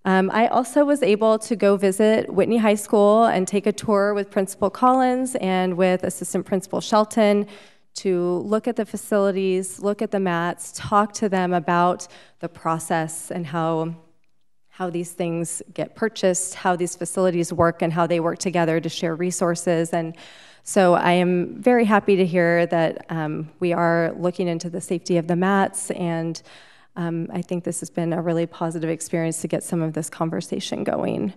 Um, I also was able to go visit Whitney High School and take a tour with Principal Collins and with Assistant Principal Shelton to look at the facilities, look at the mats, talk to them about the process and how how these things get purchased, how these facilities work, and how they work together to share resources. And so I am very happy to hear that um, we are looking into the safety of the mats, and um, I think this has been a really positive experience to get some of this conversation going.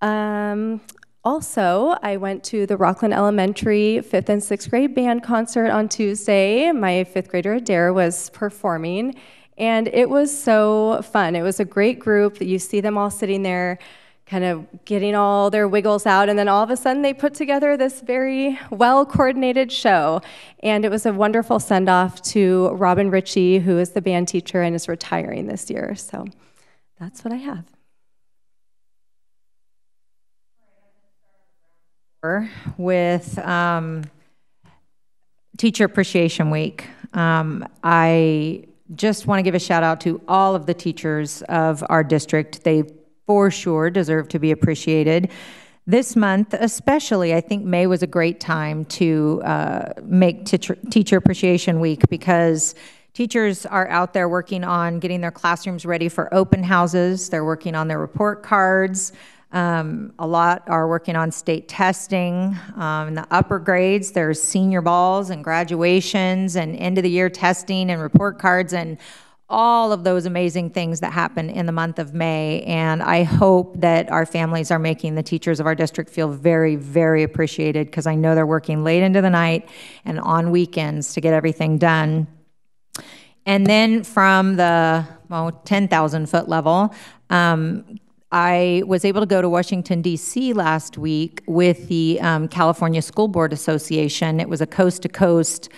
Um, also, I went to the Rocklin Elementary fifth and sixth grade band concert on Tuesday. My fifth grader Adair was performing, and it was so fun. It was a great group. That you see them all sitting there, kind of getting all their wiggles out, and then all of a sudden they put together this very well coordinated show. And it was a wonderful send off to Robin Ritchie, who is the band teacher and is retiring this year. So that's what I have. With um, Teacher Appreciation Week. Um, I just want to give a shout out to all of the teachers of our district. They for sure deserve to be appreciated. This month, especially, I think May was a great time to uh, make Teacher, Teacher Appreciation Week because teachers are out there working on getting their classrooms ready for open houses. They're working on their report cards. Um, a lot are working on state testing. Um, in the upper grades, there's senior balls and graduations and end of the year testing and report cards and all of those amazing things that happen in the month of May. And I hope that our families are making the teachers of our district feel very, very appreciated because I know they're working late into the night and on weekends to get everything done. And then from the well, 10,000 foot level, um, I was able to go to Washington, D.C. last week with the um, California School Board Association. It was a coast to coast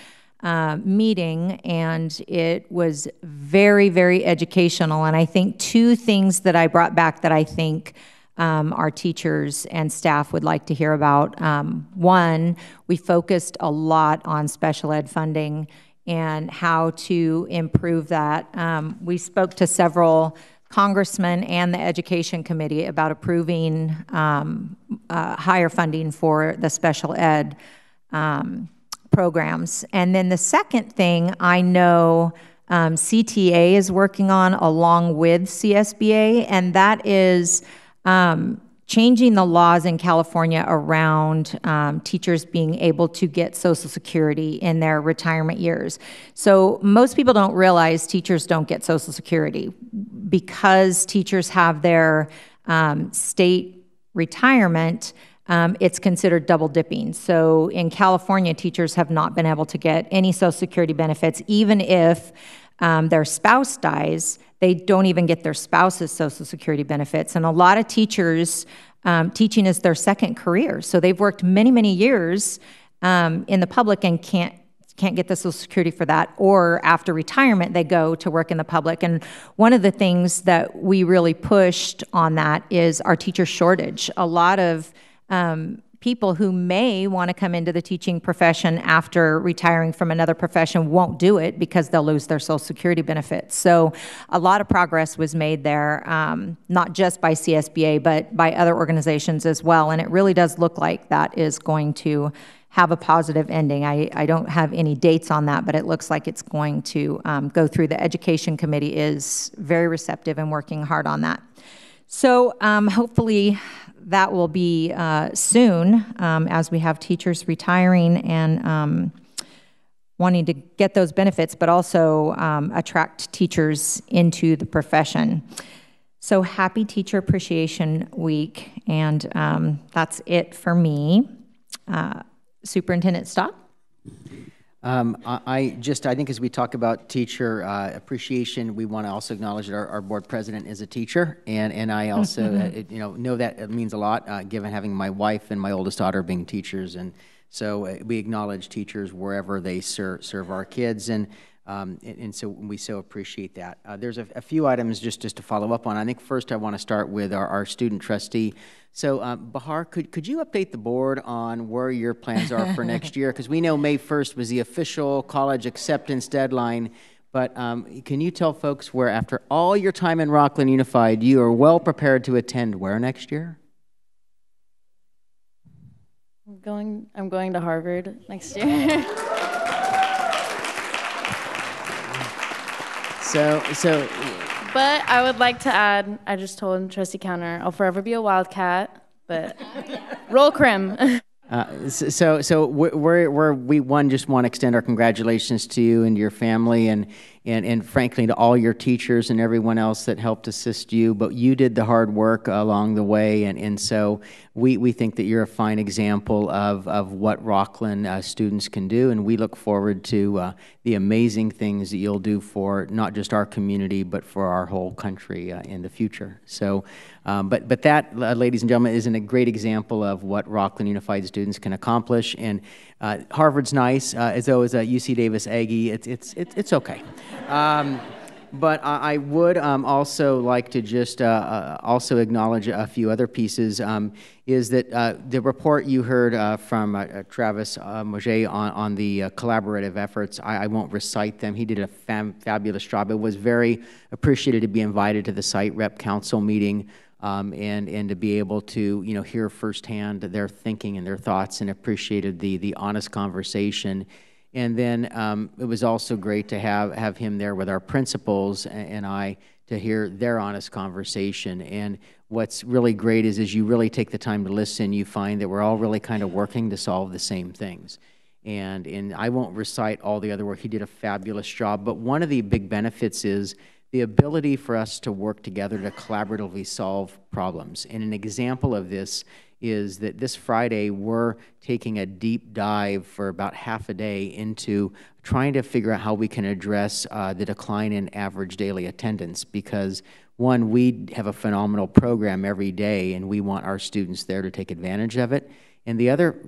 meeting, and it was very, very educational. And I think two things that I brought back that I think um, our teachers and staff would like to hear about. Um, one, we focused a lot on special ed funding and how to improve that. Um, we spoke to several congressman and the education committee about approving um, uh, higher funding for the special ed um, programs. And then the second thing I know um, CTA is working on along with CSBA, and that is um, changing the laws in California around um, teachers being able to get Social Security in their retirement years. So most people don't realize teachers don't get Social Security because teachers have their um, state retirement. Um, it's considered double dipping. So in California, teachers have not been able to get any Social Security benefits, even if um, their spouse dies they don't even get their spouse's Social Security benefits. And a lot of teachers, um, teaching is their second career. So they've worked many, many years um, in the public and can't can't get the Social Security for that, or after retirement, they go to work in the public. And one of the things that we really pushed on that is our teacher shortage. A lot of um, people who may want to come into the teaching profession after retiring from another profession won't do it because they'll lose their Social Security benefits. So a lot of progress was made there, um, not just by CSBA, but by other organizations as well. And it really does look like that is going to have a positive ending. I, I don't have any dates on that, but it looks like it's going to um, go through. The Education Committee is very receptive and working hard on that. So um, hopefully that will be uh, soon um, as we have teachers retiring and um, wanting to get those benefits, but also um, attract teachers into the profession. So happy Teacher Appreciation Week, and um, that's it for me. Uh, Superintendent Stock? Um, I, I, just, I think as we talk about teacher uh, appreciation, we want to also acknowledge that our, our, board president is a teacher, and, and I also, uh, it, you know, know that it means a lot, uh, given having my wife and my oldest daughter being teachers, and so uh, we acknowledge teachers wherever they ser serve our kids, and, um, and, and so we so appreciate that. Uh, there's a, a, few items just, just to follow up on. I think first I want to start with our, our student trustee. So, uh, Bahar, could, could you update the board on where your plans are for next year? Because we know May 1st was the official college acceptance deadline, But um, can you tell folks where, after all your time in Rocklin Unified, you are well prepared to attend where next year? I'm going, I'm going to Harvard next year. So, so but I would like to add, I just told Trustee Counter, I'll forever be a wildcat, but roll crim. Uh, so, so we're, we're, we one just want to extend our congratulations to you and your family, and and and frankly to all your teachers and everyone else that helped assist you. But you did the hard work along the way, and and so we we think that you're a fine example of of what Rocklin uh, students can do, and we look forward to uh, the amazing things that you'll do for not just our community but for our whole country uh, in the future. So. Um, but, but that, uh, ladies and gentlemen, is a great example of what Rocklin Unified students can accomplish. And uh, Harvard's nice, uh, as though as a UC Davis Aggie, it's, it's, it's, it's okay. Um, but I, I would um, also like to just uh, uh, also acknowledge a few other pieces. Um, is that uh, the report you heard uh, from uh, Travis uh, Moget on, on the collaborative efforts, I, I, won't recite them. He did a fam- fabulous job. It was very appreciated to be invited to the site rep council meeting um, and and to be able to you know hear firsthand their thinking and their thoughts and appreciated the the honest conversation. And then um, it was also great to have have him there with our principals and, and I to hear their honest conversation. And what's really great is as you really take the time to listen, you find that we're all really kind of working to solve the same things. And and I won't recite all the other work. He did a fabulous job. But one of the big benefits is the ability for us to work together to collaboratively solve problems. And an example of this is that this Friday we're taking a deep dive for about half a day into trying to figure out how we can address uh, the decline in average daily attendance because one, we have a phenomenal program every day and we want our students there to take advantage of it. And the other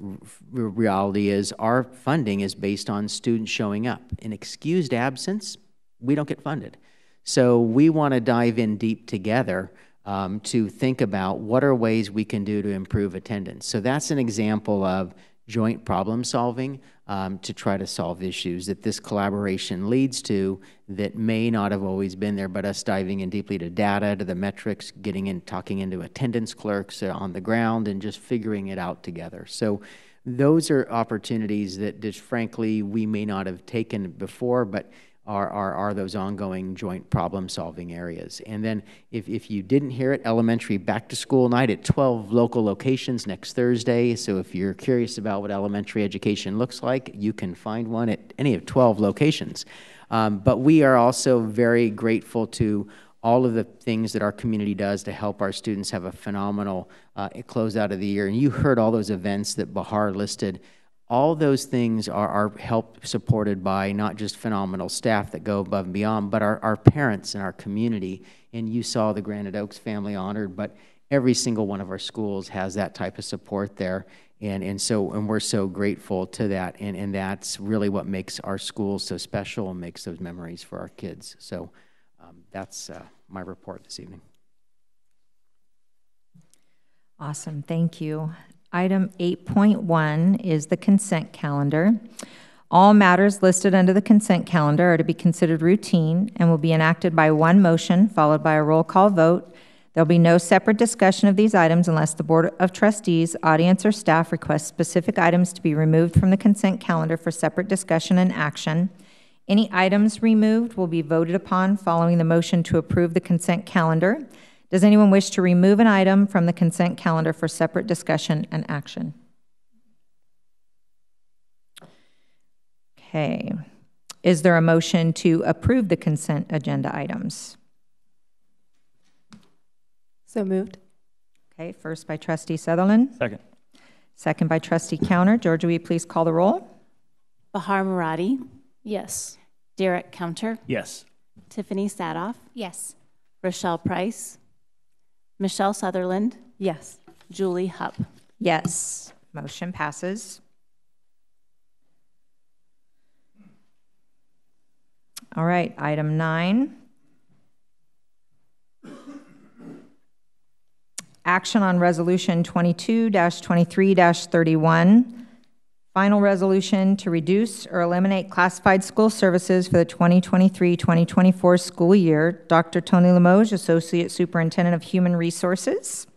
reality is our funding is based on students showing up. In excused absence, we don't get funded. So we want to dive in deep together um, to think about what are ways we can do to improve attendance. So that's an example of joint problem solving um, to try to solve issues that this collaboration leads to that may not have always been there, but us diving in deeply to data, to the metrics, getting in, talking into attendance clerks uh, on the ground, and just figuring it out together. So those are opportunities that just frankly we may not have taken before, but are, are, are those ongoing joint problem solving areas. And then if, if you didn't hear it, elementary back to school night at 12 local locations next Thursday. So if you're curious about what elementary education looks like, you can find one at any of 12 locations. Um, but we are also very grateful to all of the things that our community does to help our students have a phenomenal uh, close out of the year. And you heard all those events that Bahar listed all those things are, are help supported by not just phenomenal staff that go above and beyond, but our, our parents and our community. And you saw the Granite Oaks family honored, but every single one of our schools has that type of support there. And, and so and we're so grateful to that. And, and that's really what makes our schools so special and makes those memories for our kids. So um, that's uh, my report this evening. Awesome. Thank you. Item 8.1 is the consent calendar. All matters listed under the consent calendar are to be considered routine and will be enacted by one motion followed by a roll call vote. There'll be no separate discussion of these items unless the Board of Trustees, audience, or staff requests specific items to be removed from the consent calendar for separate discussion and action. Any items removed will be voted upon following the motion to approve the consent calendar. Does anyone wish to remove an item from the consent calendar for separate discussion and action? Okay. Is there a motion to approve the consent agenda items? So moved. Okay, first by trustee Sutherland. Second. Second by trustee Counter. Georgia, will you please call the roll? Bahar Muradi. Yes. Derek Counter. Yes. Tiffany Sadoff. Yes. Rochelle Price. Michelle Sutherland. Yes. Julie Hupp. Yes. Motion passes. All right, item nine. Action on Resolution 22 23 31, Final resolution to reduce or eliminate classified school services for the 2023-2024 school year. Dr. Tony Limoges, Associate Superintendent of Human Resources.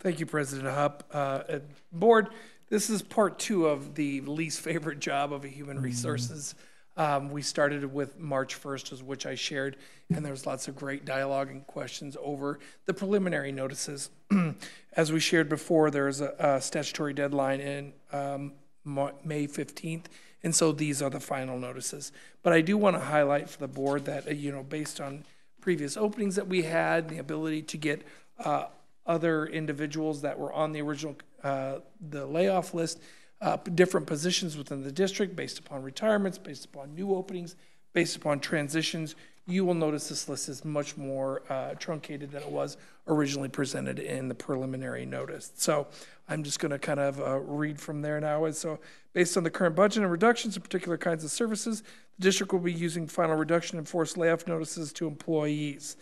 Thank you, President Hupp. Uh, Board, this is part two of the least favorite job of a human resources. Um, we started with March 1st, which I shared, and there was lots of great dialogue and questions over the preliminary notices. As we shared before, there is a, a statutory deadline in um, May 15th, and so these are the final notices. But I do want to highlight for the board that, uh, you know, based on previous openings that we had, the ability to get uh, other individuals that were on the original, uh, the layoff list, uh, different positions within the district based upon retirements, based upon new openings, based upon transitions, you will notice this list is much more uh, truncated than it was originally presented in the preliminary notice. So I'm just going to kind of uh, read from there now. And so based on the current budget and reductions in particular kinds of services, the district will be using final reduction and forced layoff notices to employees.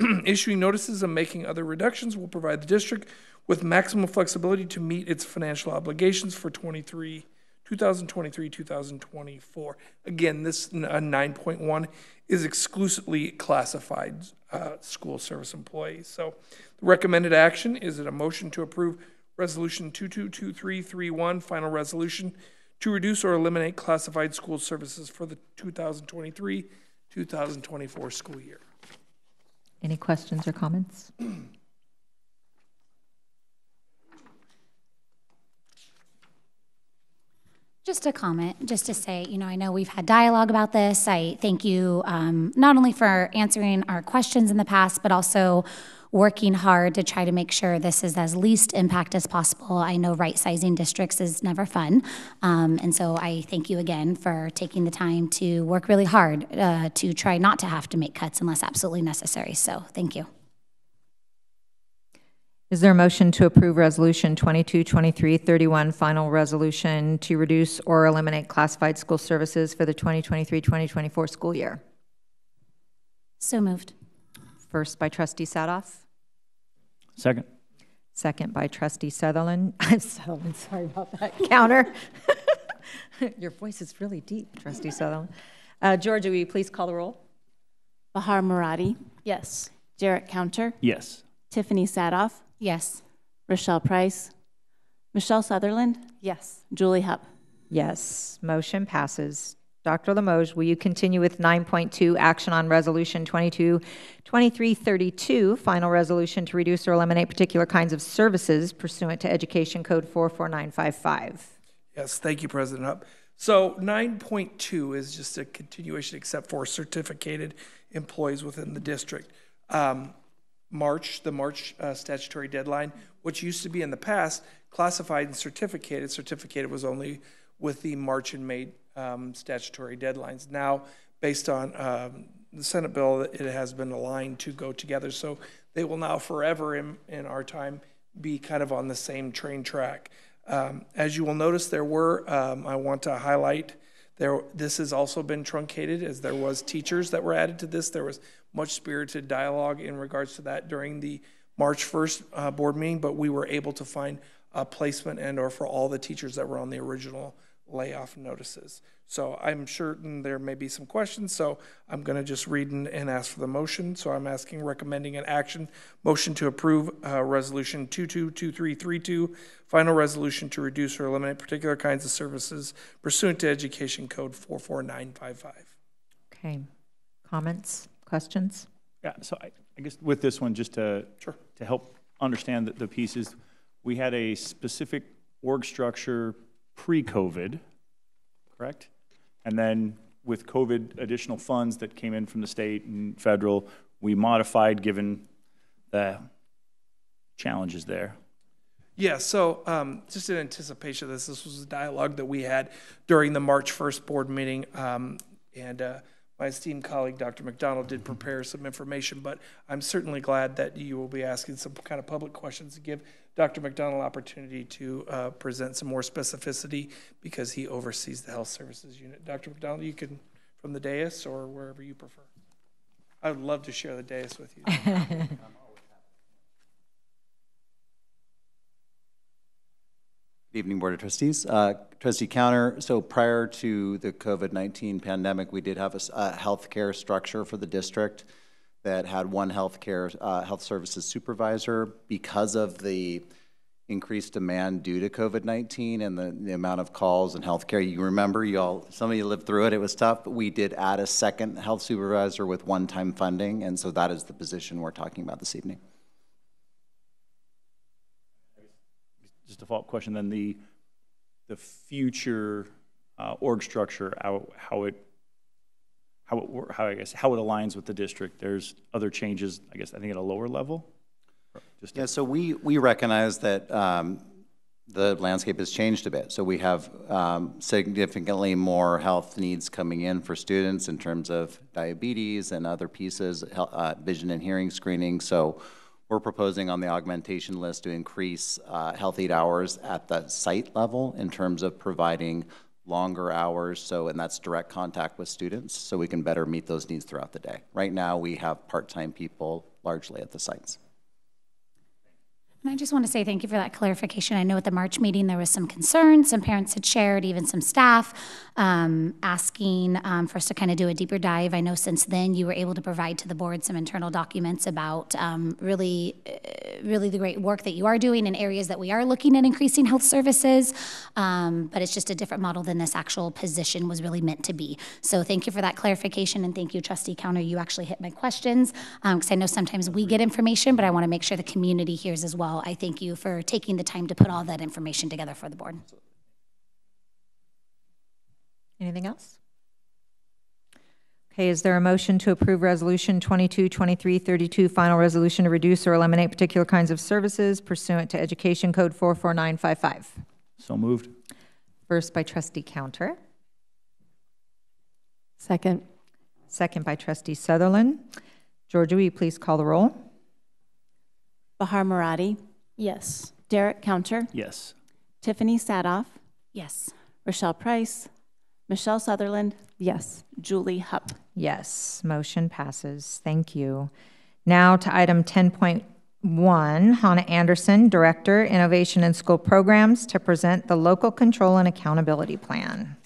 Issuing notices and making other reductions will provide the district with maximum flexibility to meet its financial obligations for 23, 2023, 2024. Again, this uh, 9.1 is exclusively classified uh, school service employees. So the recommended action is it a motion to approve Resolution 222331, final resolution to reduce or eliminate classified school services for the 2023-2024 school year. Any questions or comments? Just a comment, just to say, you know, I know we've had dialogue about this. I thank you um, not only for answering our questions in the past, but also working hard to try to make sure this is as least impact as possible. I know right sizing districts is never fun. Um, and so I thank you again for taking the time to work really hard uh, to try not to have to make cuts unless absolutely necessary. So thank you. Is there a motion to approve Resolution 22, 23, 31, final resolution to reduce or eliminate classified school services for the 2023-2024 school year? So moved. First by Trustee Sadoff, Second. second by Trustee Sutherland. I'm Sutherland, sorry about that. Counter. Your voice is really deep, Trustee Sutherland. Uh, Georgia, will you please call the roll? Bahar Maradi, Yes. Jarrett Counter, Yes. Tiffany Sadoff, Yes. Rochelle Price, Michelle Sutherland, Yes. Julie Hupp. Yes, motion passes. Dr. Limoges, will you continue with 9.2, action on Resolution 222332, final resolution to reduce or eliminate particular kinds of services pursuant to Education Code 44955? Yes, thank you, President Hupp. So 9.2 is just a continuation except for certificated employees within the district. Um, March, the March uh, statutory deadline, which used to be in the past classified and certificated. Certificated was only with the March and May um, statutory deadlines. Now, based on um, the Senate bill, it has been aligned to go together. So they will now forever in, in our time be kind of on the same train track. Um, as you will notice, there were, um, I want to highlight, there, this has also been truncated as there was teachers that were added to this. There was much spirited dialogue in regards to that during the March 1st uh, board meeting, but we were able to find a placement and or for all the teachers that were on the original layoff notices. So I'm certain there may be some questions, so I'm going to just read and, and ask for the motion. So I'm asking, recommending an action, motion to approve uh, Resolution 222332, final resolution to reduce or eliminate particular kinds of services pursuant to Education Code 44955. Okay, comments, questions? Yeah, so I, I guess with this one, just to, Sure. to help understand the, the pieces, we had a specific org structure pre-COVID, correct? And then with COVID, additional funds that came in from the state and federal, we modified given the challenges there. Yeah, so um, just in anticipation of this, this was a dialogue that we had during the March 1st board meeting. Um, and uh, my esteemed colleague, Dr. McDonald, did prepare some information, but I'm certainly glad that you will be asking some kind of public questions to give Dr. McDonald opportunity to uh, present some more specificity because he oversees the health services unit. Dr. McDonald, you can, from the dais or wherever you prefer. I would love to share the dais with you. Evening, Board of Trustees. Uh, Trustee Counter, so prior to the COVID-19 pandemic, we did have a, a healthcare structure for the district that had one healthcare, uh, health services supervisor. Because of the increased demand due to COVID-19 and the, the amount of calls and healthcare, you remember, you all, some of you lived through it, it was tough, but we did add a second health supervisor with one-time funding, and so that is the position we're talking about this evening. Just a follow-up question, then the, the future uh, org structure, how, how it, how it, how I guess, how it aligns with the district. There's other changes, I guess, I think at a lower level? Just Yeah, so we, we recognize that um, the landscape has changed a bit. So we have um, significantly more health needs coming in for students in terms of diabetes and other pieces, uh, vision and hearing screening. So we're proposing on the augmentation list to increase uh, health aid hours at the site level in terms of providing longer hours, so, and that's direct contact with students, so we can better meet those needs throughout the day. Right now, we have part-time people largely at the sites. And I just want to say thank you for that clarification. I know at the March meeting, there was some concerns, some parents had shared, even some staff, um, asking um, for us to kind of do a deeper dive. I know since then, you were able to provide to the board some internal documents about um, really, uh, really the great work that you are doing in areas that we are looking at increasing health services. Um, But it's just a different model than this actual position was really meant to be. So thank you for that clarification, and thank you, trustee Counter. You actually hit my questions, because I know sometimes we get information, but I want to make sure the community hears as well. I thank you for taking the time to put all that information together for the board. Anything else? Okay, is there a motion to approve Resolution 22, 23, 32, final resolution to reduce or eliminate particular kinds of services pursuant to Education Code 44955? So moved. First by trustee Counter, Second. second by trustee Sutherland. Georgia, will you please call the roll? Bahar Maradi, Yes. Derek Counter, Yes. Tiffany Sadoff, Yes. Rochelle Price, Michelle Sutherland, Yes. Julie Hupp. Yes, motion passes. Thank you. Now to item 10.1, Hannah Anderson, Director, Innovation and School Programs, to present the Local Control and Accountability Plan.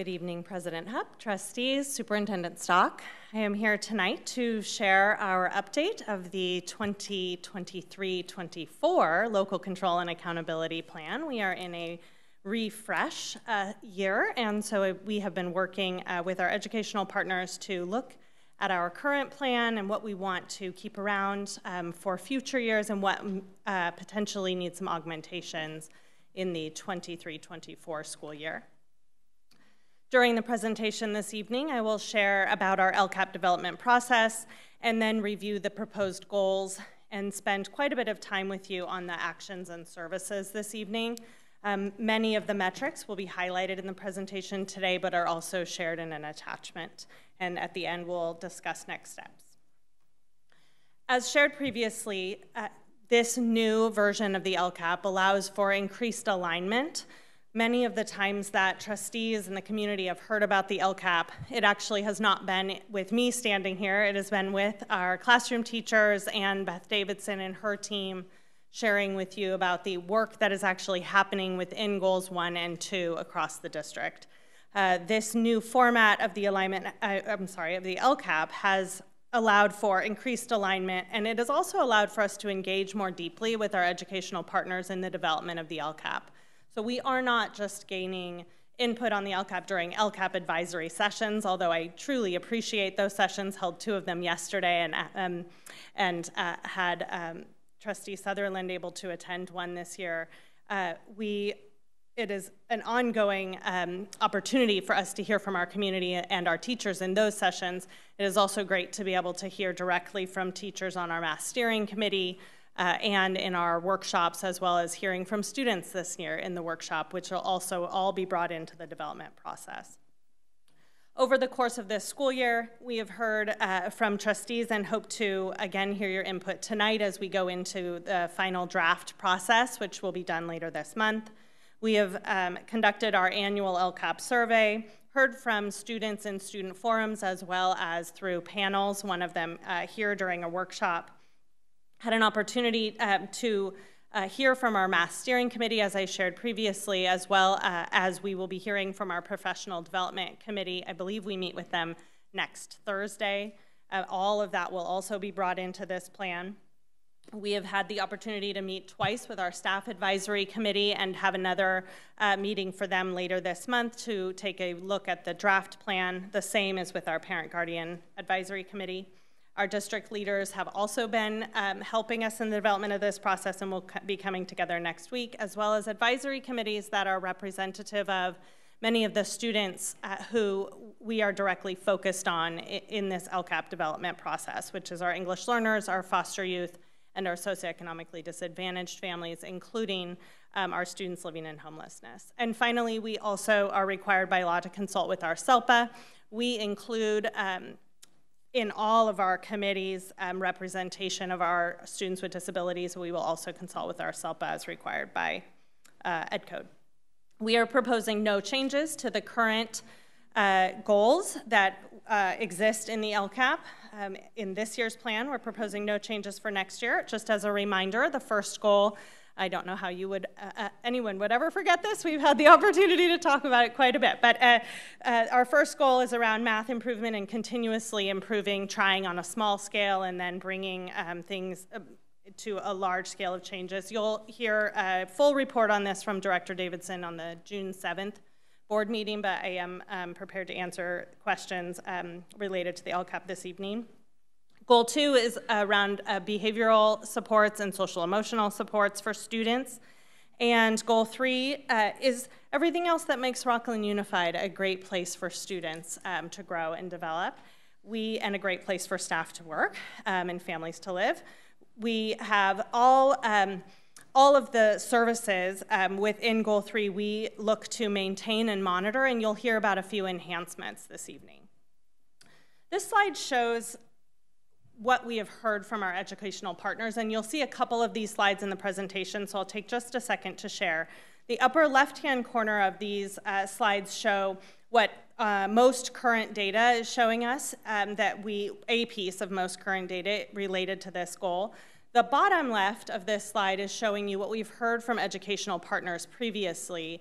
Good evening, President Hupp, trustees, Superintendent Stock. I am here tonight to share our update of the 2023-24 Local Control and Accountability Plan. We are in a refresh uh, year, and so we have been working uh, with our educational partners to look at our current plan and what we want to keep around um, for future years and what uh, potentially needs some augmentations in the 23-24 school year. During the presentation this evening, I will share about our LCAP development process and then review the proposed goals and spend quite a bit of time with you on the actions and services this evening. Um, many of the metrics will be highlighted in the presentation today, but are also shared in an attachment. And at the end, we'll discuss next steps. As shared previously, uh, this new version of the LCAP allows for increased alignment Many of the times that trustees and the community have heard about the LCAP, it actually has not been with me standing here. It has been with our classroom teachers and Beth Davidson and her team sharing with you about the work that is actually happening within goals one and two across the district. Uh, this new format of the alignment, uh, I'm sorry, of the LCAP has allowed for increased alignment, and it has also allowed for us to engage more deeply with our educational partners in the development of the LCAP. So we are not just gaining input on the LCAP during LCAP advisory sessions, although I truly appreciate those sessions, held two of them yesterday and, um, and uh, had um, trustee Sutherland able to attend one this year. Uh, we it is an ongoing um, opportunity for us to hear from our community and our teachers in those sessions. It is also great to be able to hear directly from teachers on our math steering committee, uh, and in our workshops, as well as hearing from students this year in the workshop, which will also all be brought into the development process. Over the course of this school year, we have heard uh, from trustees and hope to again hear your input tonight as we go into the final draft process, which will be done later this month. We have um, conducted our annual LCAP survey, heard from students in student forums as well as through panels, one of them uh, here during a workshop. Had an opportunity uh, to uh, hear from our Math Steering Committee, as I shared previously, as well uh, as we will be hearing from our Professional Development Committee. I believe we meet with them next Thursday. Uh, all of that will also be brought into this plan. We have had the opportunity to meet twice with our Staff Advisory Committee and have another uh, meeting for them later this month to take a look at the draft plan, the same as with our Parent Guardian Advisory Committee. Our district leaders have also been um, helping us in the development of this process and will be coming together next week, as well as advisory committees that are representative of many of the students uh, who we are directly focused on in this LCAP development process, which is our English learners, our foster youth, and our socioeconomically disadvantaged families, including um, our students living in homelessness. And finally, we also are required by law to consult with our SELPA. We include um, in all of our committees um, representation of our students with disabilities. We will also consult with our SELPA as required by uh, EdCode. We are proposing no changes to the current uh, goals that uh, exist in the LCAP. Um, in this year's plan, we're proposing no changes for next year. Just as a reminder, the first goal I don't know how you would, uh, uh, anyone would ever forget this. We've had the opportunity to talk about it quite a bit. But uh, uh, our first goal is around math improvement and continuously improving, trying on a small scale and then bringing um, things uh, to a large scale of changes. You'll hear a full report on this from Director Davidson on the June 7th board meeting, but I am um, prepared to answer questions um, related to the LCAP this evening. Goal two is around uh, behavioral supports and social emotional supports for students. And goal three uh, is everything else that makes Rocklin Unified a great place for students um, to grow and develop. We, and a great place for staff to work um, and families to live. We have all, um, all of the services um, within goal three we look to maintain and monitor, and you'll hear about a few enhancements this evening. This slide shows what we have heard from our educational partners, and you'll see a couple of these slides in the presentation, so I'll take just a second to share. The upper left-hand corner of these uh, slides show what uh, most current data is showing us, um, that we, a piece of most current data related to this goal. The bottom left of this slide is showing you what we've heard from educational partners previously.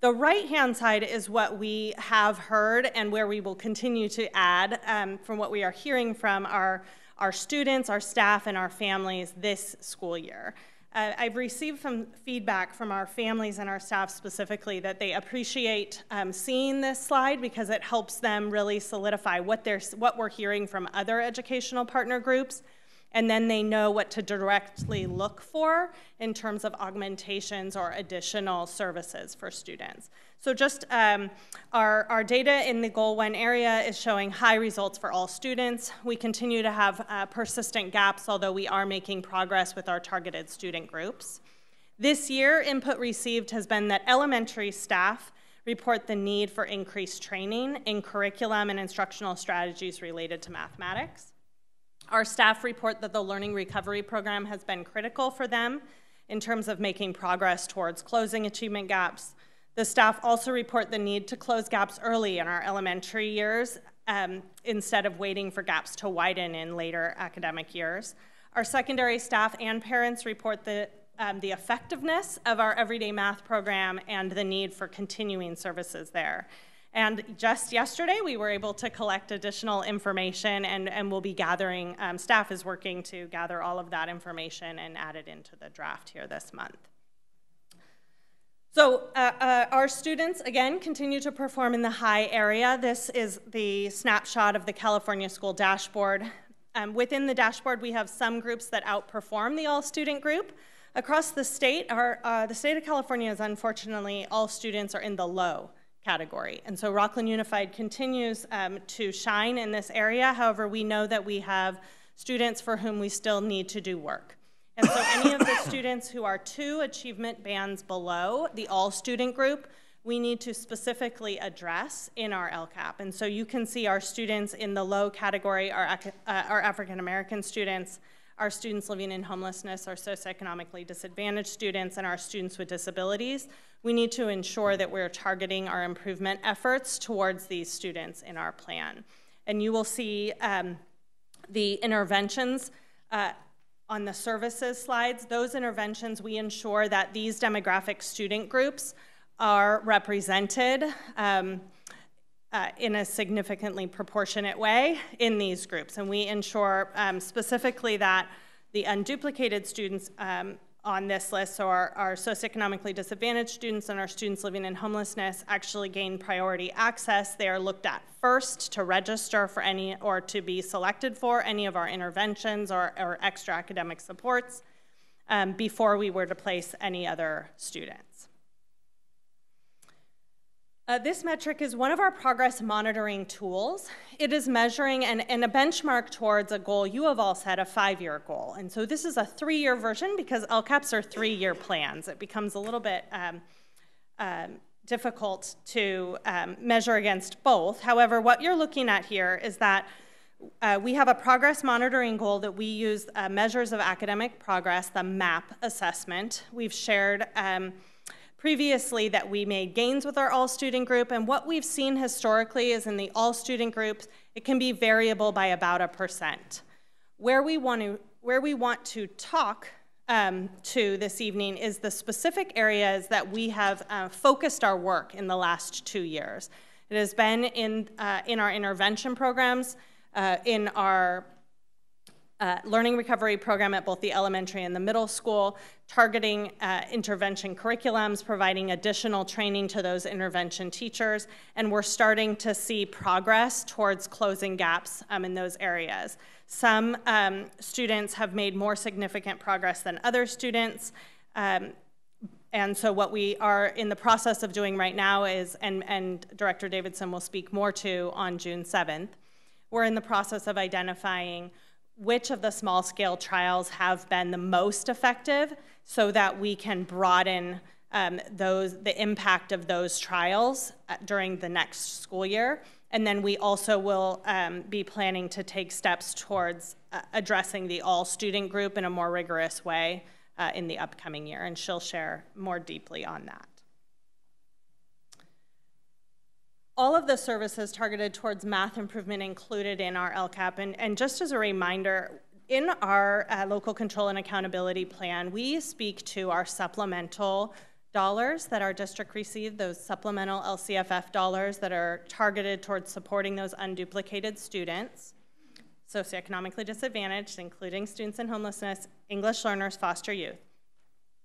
The right-hand side is what we have heard and where we will continue to add um, from what we are hearing from our our students, our staff, and our families this school year. Uh, I've received some feedback from our families and our staff specifically that they appreciate um, seeing this slide because it helps them really solidify what, they're, what we're hearing from other educational partner groups and then they know what to directly look for in terms of augmentations or additional services for students. So just um, our, our data in the Goal 1 area is showing high results for all students. We continue to have uh, persistent gaps, although we are making progress with our targeted student groups. This year, input received has been that elementary staff report the need for increased training in curriculum and instructional strategies related to mathematics. Our staff report that the Learning Recovery Program has been critical for them in terms of making progress towards closing achievement gaps. The staff also report the need to close gaps early in our elementary years um, instead of waiting for gaps to widen in later academic years. Our secondary staff and parents report the, um, the effectiveness of our everyday math program and the need for continuing services there. And just yesterday, we were able to collect additional information, and, and we'll be gathering, um, staff is working to gather all of that information and add it into the draft here this month. So uh, uh, our students, again, continue to perform in the high area. This is the snapshot of the California School Dashboard. Um, within the dashboard, we have some groups that outperform the all-student group. Across the state, our, uh, the state of California is unfortunately, all students are in the low category. And so Rocklin Unified continues um, to shine in this area. However, we know that we have students for whom we still need to do work. And so any of the students who are two achievement bands below the all student group we need to specifically address in our LCAP. And so you can see our students in the low category are, uh, African American students, our students living in homelessness, our socioeconomically disadvantaged students, and our students with disabilities. We need to ensure that we're targeting our improvement efforts towards these students in our plan. And you will see um, the interventions uh, on the services slides. Those interventions, we ensure that these demographic student groups are represented um, uh, in a significantly proportionate way in these groups. And we ensure um, specifically that the unduplicated students um, on this list, so our, our socioeconomically disadvantaged students and our students living in homelessness actually gain priority access. They are looked at first to register for any or to be selected for any of our interventions or, or extra academic supports um, before we were to place any other students. Uh, this metric is one of our progress monitoring tools. It is measuring and, and, a benchmark towards a goal you have all set, a five year goal. And so this is a three year version because LCAPs are three year plans. It becomes a little bit um, um, difficult to um, measure against both. However, what you're looking at here is that uh, we have a progress monitoring goal that we use uh, measures of academic progress, the MAP assessment. We've shared um, previously that we made gains with our all student group, and what we've seen historically is in the all student groups, it can be variable by about a percent. Where we want to, where we want to talk um, to this evening is the specific areas that we have uh, focused our work in the last two years. It has been in, uh, in our intervention programs, uh, in our uh, learning recovery program at both the elementary and the middle school, targeting uh, intervention curriculums, providing additional training to those intervention teachers, and we're starting to see progress towards closing gaps um, in those areas. Some um, students have made more significant progress than other students. Um, and so what we are in the process of doing right now is, and, and Director Davidson will speak more to on June 7th, we're in the process of identifying which of the small scale trials have been the most effective so that we can broaden um, those, the impact of those trials uh, during the next school year. And then we also will um, be planning to take steps towards uh, addressing the all student group in a more rigorous way uh, in the upcoming year. And she'll share more deeply on that. All of the services targeted towards math improvement included in our LCAP. And, and just as a reminder, in our uh, local control and accountability plan, we speak to our supplemental dollars that our district received, those supplemental LCFF dollars that are targeted towards supporting those unduplicated students, socioeconomically disadvantaged, including students in homelessness, English learners, foster youth.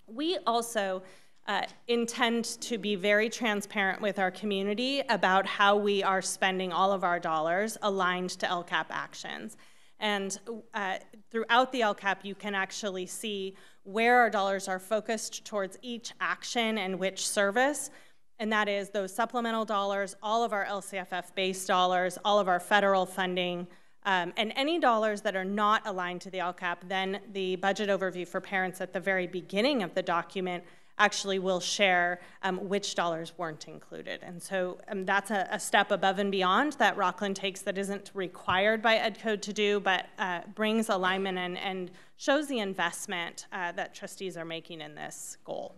We also uh, intend to be very transparent with our community about how we are spending all of our dollars aligned to LCAP actions. And uh, throughout the LCAP, you can actually see where our dollars are focused towards each action and which service. And that is those supplemental dollars, all of our LCFF based dollars, all of our federal funding, um, and any dollars that are not aligned to the LCAP, then the budget overview for parents at the very beginning of the document actually will share um, which dollars weren't included. And so um, that's a, a, step above and beyond that Rocklin takes that isn't required by EdCode to do, but uh, brings alignment and, and, shows the investment uh, that trustees are making in this goal.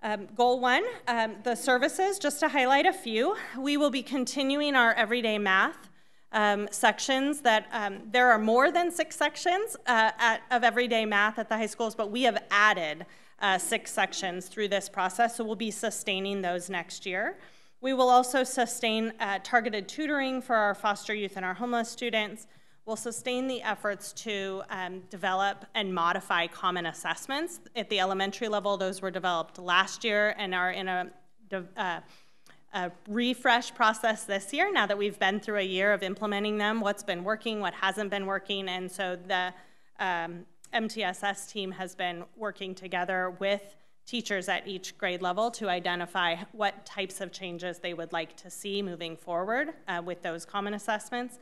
Um, goal one, um, the services, just to highlight a few, we will be continuing our everyday math um, sections that um, there are more than six sections uh, at, of everyday math at the high schools, but we have added uh, six sections through this process, so we'll be sustaining those next year. We will also sustain uh, targeted tutoring for our foster youth and our homeless students. We'll sustain the efforts to um, develop and modify common assessments. At the elementary level, those were developed last year and are in a, uh, a refresh process this year now that we've been through a year of implementing them, what's been working, what hasn't been working, and so the um, MTSS team has been working together with teachers at each grade level to identify what types of changes they would like to see moving forward uh, with those common assessments.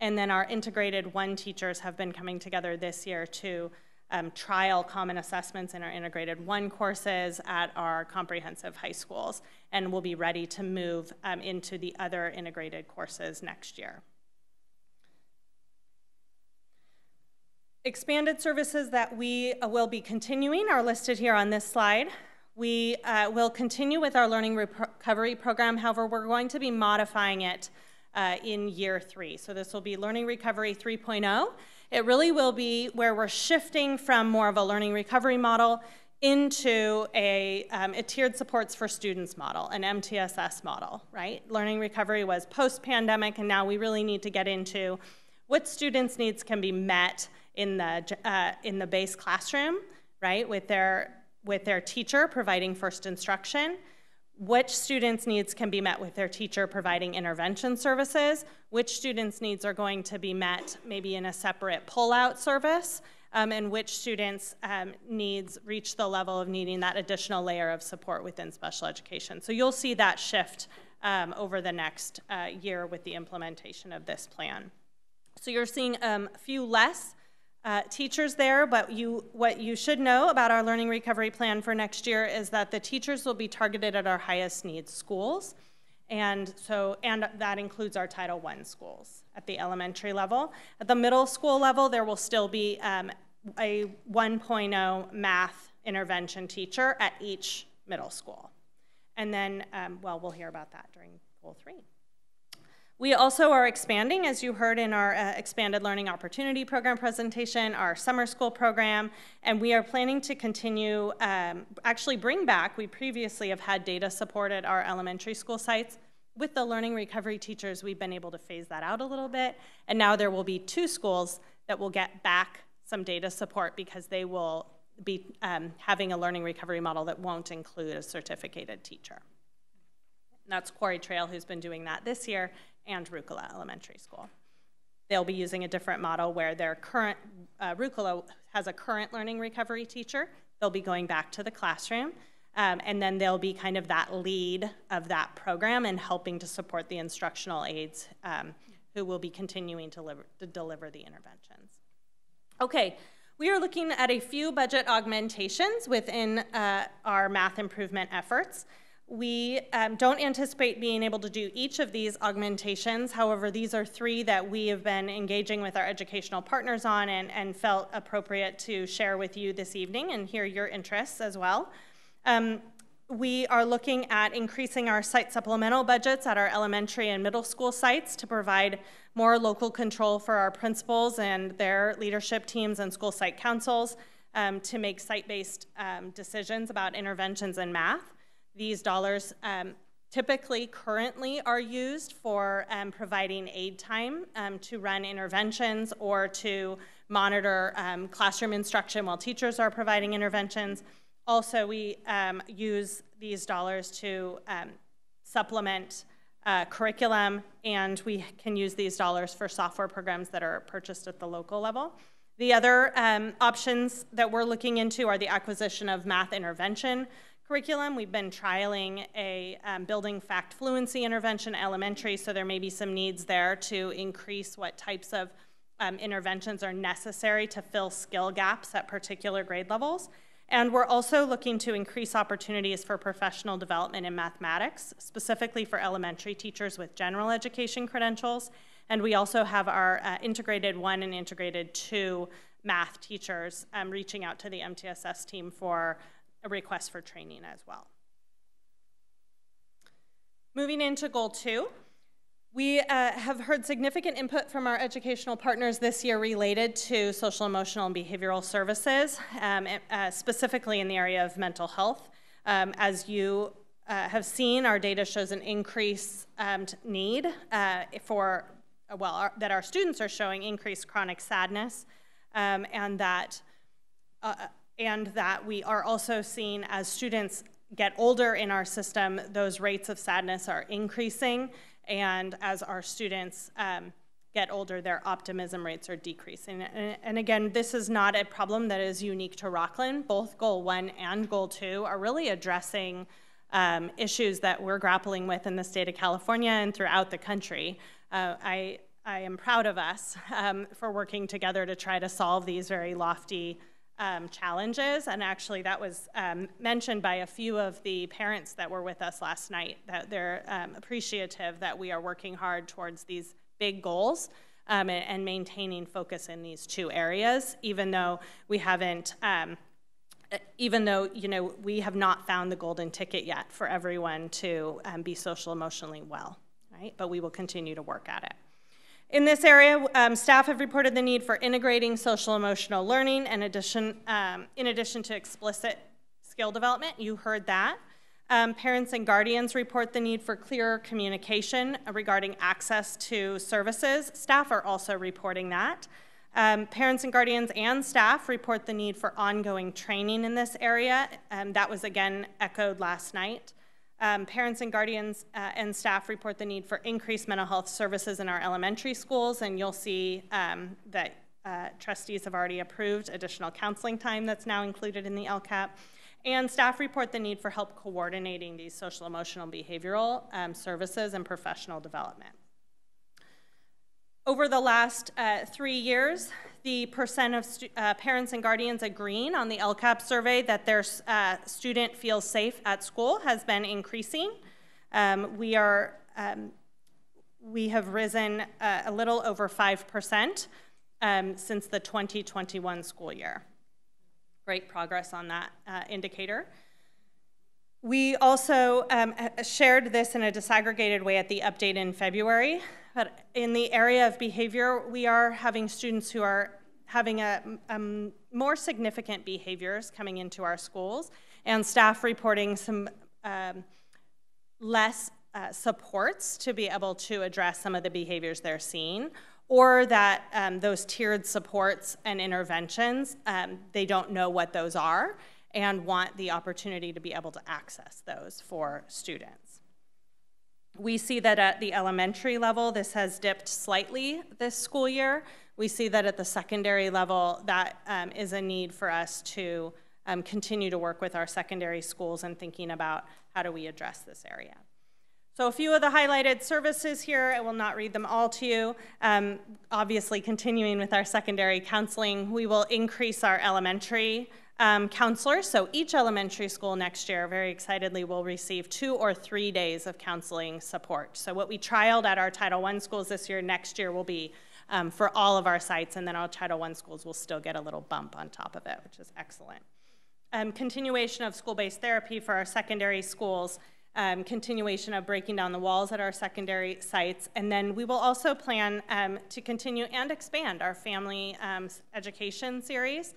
And then our integrated one teachers have been coming together this year to um, trial common assessments in our integrated one courses at our comprehensive high schools, and we'll be ready to move um, into the other integrated courses next year. Expanded services that we uh, will be continuing are listed here on this slide. We uh, will continue with our learning recovery program, however, we're going to be modifying it uh, in year three. So this will be Learning Recovery 3.0. It really will be where we're shifting from more of a learning recovery model into a, um, a tiered supports for students model, an MTSS model, right? Learning recovery was post pandemic, and now we really need to get into what students' needs can be met in the, uh, in the base classroom, right, with their, with their teacher providing first instruction, which students' needs can be met with their teacher providing intervention services, which students' needs are going to be met maybe in a separate pull-out service, um, and which students' um, needs reach the level of needing that additional layer of support within special education. So you'll see that shift um, over the next uh, year with the implementation of this plan. So you're seeing um, a few less uh, teachers there, but you, what you should know about our learning recovery plan for next year is that the teachers will be targeted at our highest needs schools. And so, and that includes our Title I schools at the elementary level. At the middle school level, there will still be um, a 1.0 math intervention teacher at each middle school. And then, um, well, we'll hear about that during goal three. We also are expanding, as you heard in our uh, expanded learning opportunity program presentation, our summer school program, and we are planning to continue, um, actually bring back, we previously have had data support at our elementary school sites. With the learning recovery teachers, we've been able to phase that out a little bit, and now there will be two schools that will get back some data support because they will be um, having a learning recovery model that won't include a certificated teacher. And that's Quarry Trail who's been doing that this year, and Ruhkala Elementary School. They'll be using a different model where their current, uh, Ruhkala has a current learning recovery teacher. They'll be going back to the classroom. Um, and then they'll be kind of that lead of that program and helping to support the instructional aides um, who will be continuing to, deliver, to deliver the interventions. Okay, we are looking at a few budget augmentations within uh, our math improvement efforts. We um, don't anticipate being able to do each of these augmentations. However, these are three that we have been engaging with our educational partners on and, and felt appropriate to share with you this evening and hear your interests as well. Um, we are looking at increasing our site supplemental budgets at our elementary and middle school sites to provide more local control for our principals and their leadership teams and school site councils um, to make site-based um, decisions about interventions in math. These dollars um, typically currently are used for um, providing aid time um, to run interventions or to monitor um, classroom instruction while teachers are providing interventions. Also, we um, use these dollars to um, supplement uh, curriculum, and we can use these dollars for software programs that are purchased at the local level. The other options that we're looking into are the acquisition of math intervention curriculum. We've been trialing a um, building fact fluency intervention elementary, so there may be some needs there to increase what types of um, interventions are necessary to fill skill gaps at particular grade levels. And we're also looking to increase opportunities for professional development in mathematics, specifically for elementary teachers with general education credentials. And we also have our uh, integrated one and integrated two math teachers um, reaching out to the MTSS team for a request for training as well. Moving into goal two, we uh, have heard significant input from our educational partners this year related to social, emotional, and behavioral services, um, uh, specifically in the area of mental health. Um, as you uh, have seen, our data shows an increased um, need uh, for, well, our, that our students are showing increased chronic sadness, um, and that uh, and that we are also seeing as students get older in our system, those rates of sadness are increasing, and as our students um, get older, their optimism rates are decreasing. And, and, again, this is not a problem that is unique to Rocklin. Both Goal 1 and Goal 2 are really addressing um, issues that we're grappling with in the state of California and throughout the country. Uh, I, I am proud of us um, for working together to try to solve these very lofty um, challenges, and actually that was um, mentioned by a few of the parents that were with us last night, that they're um, appreciative that we are working hard towards these big goals um, and, and, maintaining focus in these two areas, even though we haven't, um, even though, you know, we have not found the golden ticket yet for everyone to um, be social emotionally well, right? But we will continue to work at it. In this area, um, staff have reported the need for integrating social emotional learning and addition, um, in addition to explicit skill development. You heard that. Um, parents and guardians report the need for clearer communication regarding access to services. Staff are also reporting that. Um, parents and guardians and staff report the need for ongoing training in this area. Um, that was again echoed last night. Um, parents and guardians uh, and staff report the need for increased mental health services in our elementary schools, and you'll see um, that uh, trustees have already approved additional counseling time that's now included in the LCAP. And staff report the need for help coordinating these social, emotional, behavioral um, services and professional development. Over the last uh, three years, the percent of uh, parents and guardians agreeing on the LCAP survey that their uh, student feels safe at school has been increasing. Um, we are um, we have risen uh, a little over 5% um, since the 2021 school year. Great progress on that uh, indicator. We also um, shared this in a disaggregated way at the update in February. But in the area of behavior, we are having students who are having a, a more significant behaviors coming into our schools, and staff reporting some um, less uh, supports to be able to address some of the behaviors they're seeing, or that um, those tiered supports and interventions, um, they don't know what those are and want the opportunity to be able to access those for students. We see that at the elementary level, this has dipped slightly this school year. We see that at the secondary level, that um, is a need for us to um, continue to work with our secondary schools and thinking about how do we address this area. So a few of the highlighted services here, I will not read them all to you. Um, obviously, continuing with our secondary counseling, we will increase our elementary um, counselors. So each elementary school next year, very excitedly, will receive two or three days of counseling support. So what we trialed at our Title I schools this year, next year will be um, for all of our sites, and then our Title I schools will still get a little bump on top of it, which is excellent. Um, continuation of school-based therapy for our secondary schools, um, continuation of breaking down the walls at our secondary sites, and then we will also plan um, to continue and expand our family um, education series.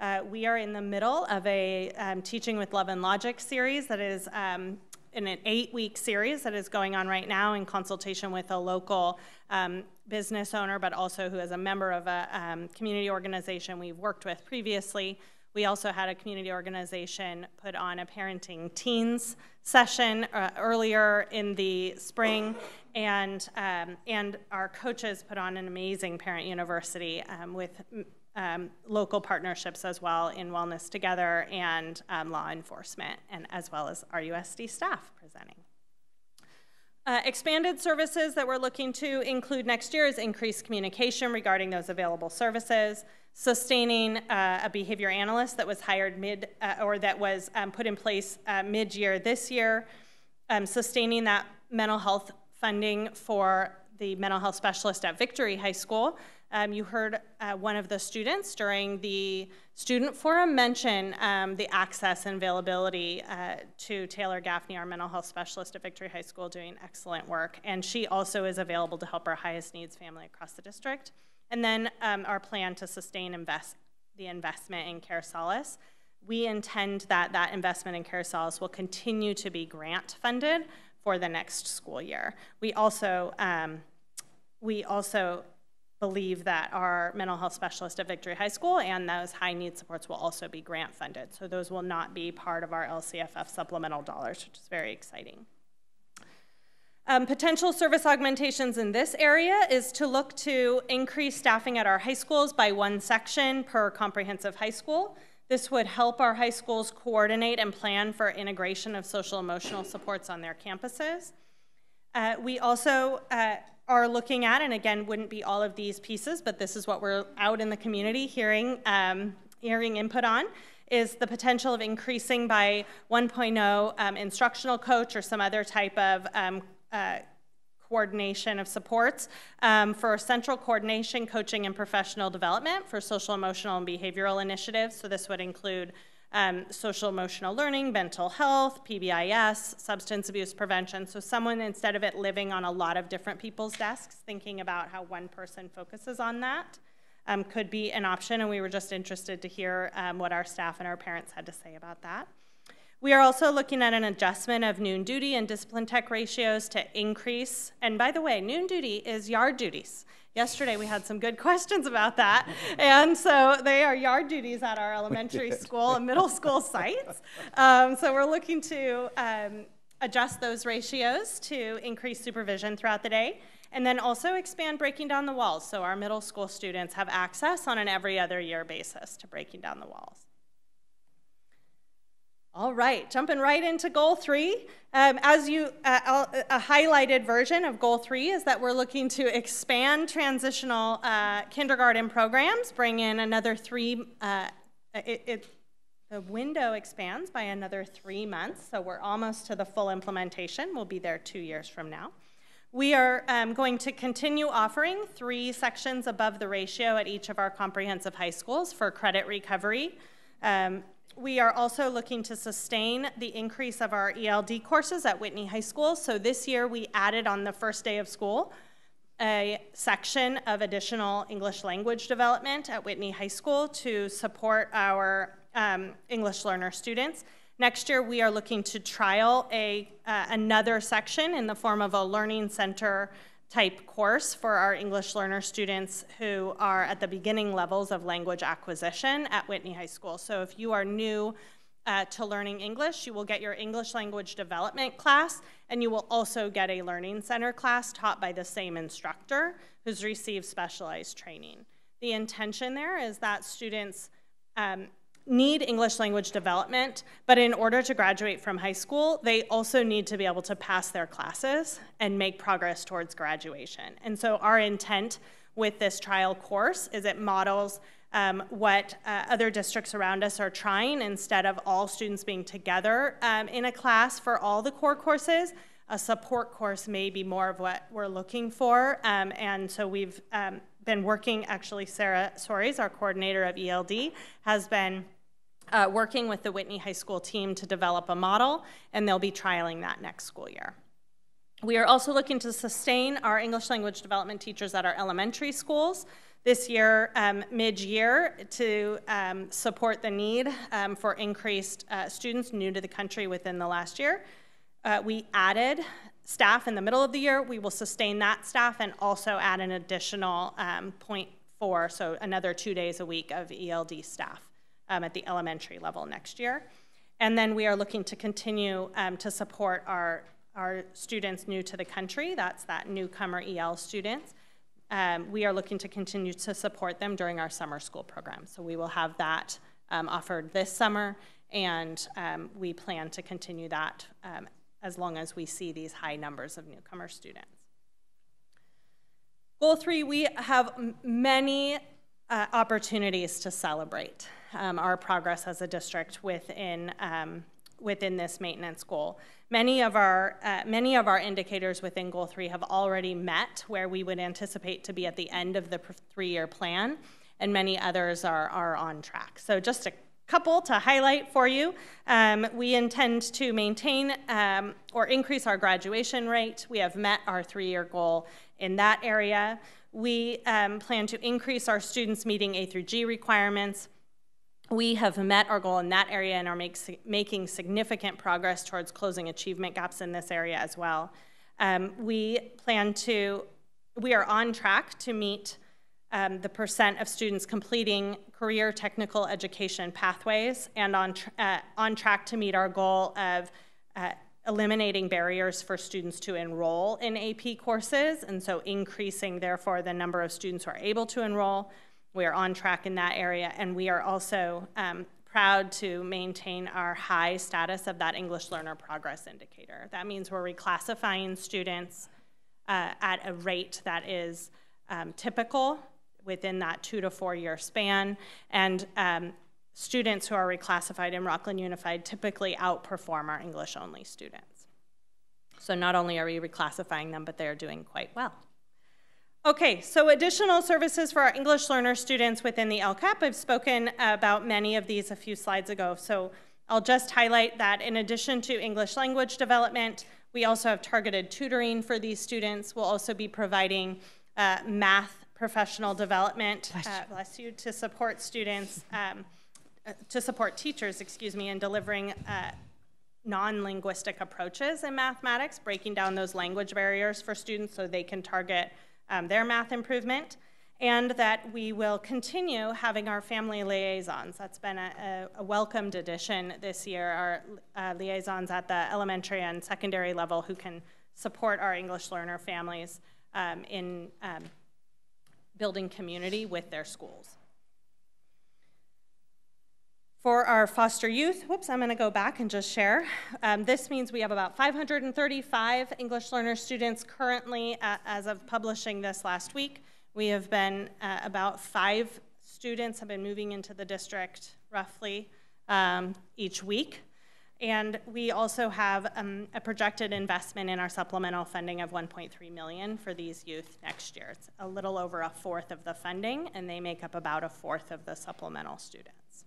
Uh, we are in the middle of a um, Teaching with Love and Logic series that is um, in an eight week series that is going on right now in consultation with a local um, business owner, but also who is a member of a um, community organization we've worked with previously. We also had a community organization put on a parenting teens session uh, earlier in the spring, and um, and our coaches put on an amazing parent university um, with um, local partnerships as well in Wellness Together and um, law enforcement, and as well as RUSD staff presenting. Uh, expanded services that we're looking to include next year is increased communication regarding those available services, sustaining uh, a behavior analyst that was hired mid uh, or that was um, put in place uh, mid year this year, um, sustaining that mental health funding for the mental health specialist at Victory High School um, you heard uh, one of the students during the student forum mention um, the access and availability uh, to Taylor Gaffney, our mental health specialist at Victory High School, doing excellent work. And she also is available to help our highest needs family across the district. And then um, our plan to sustain invest, the investment in Care Solace. We intend that that investment in Care Solace will continue to be grant funded for the next school year. We also um, we also believe that our mental health specialist at Victory High School and those high need supports will also be grant funded. So those will not be part of our LCFF supplemental dollars, which is very exciting. Um, potential service augmentations in this area is to look to increase staffing at our high schools by one section per comprehensive high school. This would help our high schools coordinate and plan for integration of social emotional supports on their campuses. Uh, we also uh, are looking at, and again, wouldn't be all of these pieces, but this is what we're out in the community hearing um, hearing input on is the potential of increasing by 1.0 um, instructional coach or some other type of um, uh, coordination of supports um, for central coordination, coaching, and professional development for social, emotional, and behavioral initiatives. So this would include um, social emotional learning, mental health, PBIS, substance abuse prevention. So someone, instead of it living on a lot of different people's desks, thinking about how one person focuses on that um, could be an option. And we were just interested to hear um, what our staff and our parents had to say about that. We are also looking at an adjustment of noon duty and discipline tech ratios to increase. And by the way, noon duty is yard duties. Yesterday we had some good questions about that. And so they are yard duties at our elementary school and middle school sites. Um, so we're looking to um, adjust those ratios to increase supervision throughout the day. And then also expand breaking down the walls so our middle school students have access on an every other year basis to breaking down the walls. All right, jumping right into goal three. Um, as you, uh, a highlighted version of goal three is that we're looking to expand transitional uh, kindergarten programs, bring in another three, uh, it, it, the window expands by another three months, so we're almost to the full implementation. We'll be there two years from now. We are um, going to continue offering three sections above the ratio at each of our comprehensive high schools for credit recovery. Um, we are also looking to sustain the increase of our ELD courses at Whitney High School. So this year we added on the first day of school a section of additional English language development at Whitney High School to support our um, English learner students. Next year, we are looking to trial a, uh, another section in the form of a learning center type course for our English learner students who are at the beginning levels of language acquisition at Whitney High School. So if you are new uh, to learning English, you will get your English language development class, and you will also get a learning center class taught by the same instructor who's received specialized training. The intention there is that students um, need English language development, but in order to graduate from high school, they also need to be able to pass their classes and make progress towards graduation. And so our intent with this trial course is it models um, what uh, other districts around us are trying instead of all students being together um, in a class for all the core courses. A support course may be more of what we're looking for. Um, and so we've um, been working, actually, Sarah Soares, our coordinator of ELD, has been uh, working with the Whitney High School team to develop a model, and they'll be trialing that next school year. We are also looking to sustain our English language development teachers at our elementary schools this year, um, mid-year, to um, support the need um, for increased uh, students new to the country within the last year. Uh, we added staff in the middle of the year. We will sustain that staff and also add an additional um, 0.4, so another two days a week of ELD staff um, at the elementary level next year. And then we are looking to continue um, to support our, our students new to the country. That's that newcomer EL students. Um, we are looking to continue to support them during our summer school program. So we will have that um, offered this summer, and um, we plan to continue that as long as we see these high numbers of newcomer students. Goal three, we have many uh, opportunities to celebrate um, our progress as a district within, um, within this maintenance goal. Many of, our, uh, many of our indicators within Goal 3 have already met where we would anticipate to be at the end of the three-year plan, and many others are, are on track. So just a couple to highlight for you. Um, we intend to maintain um, or increase our graduation rate. We have met our three-year goal in that area. We um, plan to increase our students meeting A through G requirements. We have met our goal in that area and are make, making significant progress towards closing achievement gaps in this area as well. Um, we plan to, we are on track to meet um, the percent of students completing career technical education pathways and on, tra uh, on track to meet our goal of uh, eliminating barriers for students to enroll in AP courses, and so increasing, therefore, the number of students who are able to enroll. We are on track in that area, and we are also um, proud to maintain our high status of that English learner progress indicator. That means we're reclassifying students uh, at a rate that is um, typical within that two to four year span. And um, students who are reclassified in Rocklin Unified typically outperform our English only students. So not only are we reclassifying them, but they are doing quite well. Okay, so additional services for our English learner students within the LCAP. I've spoken about many of these a few slides ago, so I'll just highlight that in addition to English language development, we also have targeted tutoring for these students. We'll also be providing uh, math professional development, bless you, uh, bless you to support students, um, uh, to support teachers, excuse me, in delivering uh, non-linguistic approaches in mathematics, breaking down those language barriers for students so they can target um, their math improvement, and that we will continue having our family liaisons. That's been a, a, a welcomed addition this year, our uh, liaisons at the elementary and secondary level who can support our English learner families um, in um, building community with their schools. For our foster youth, whoops, I'm going to go back and just share. Um, this means we have about 535 English learner students currently, uh, as of publishing this last week. We have been uh, about five students have been moving into the district roughly um, each week. And we also have um, a projected investment in our supplemental funding of 1.3 million for these youth next year. It's a little over a fourth of the funding, and they make up about a fourth of the supplemental students.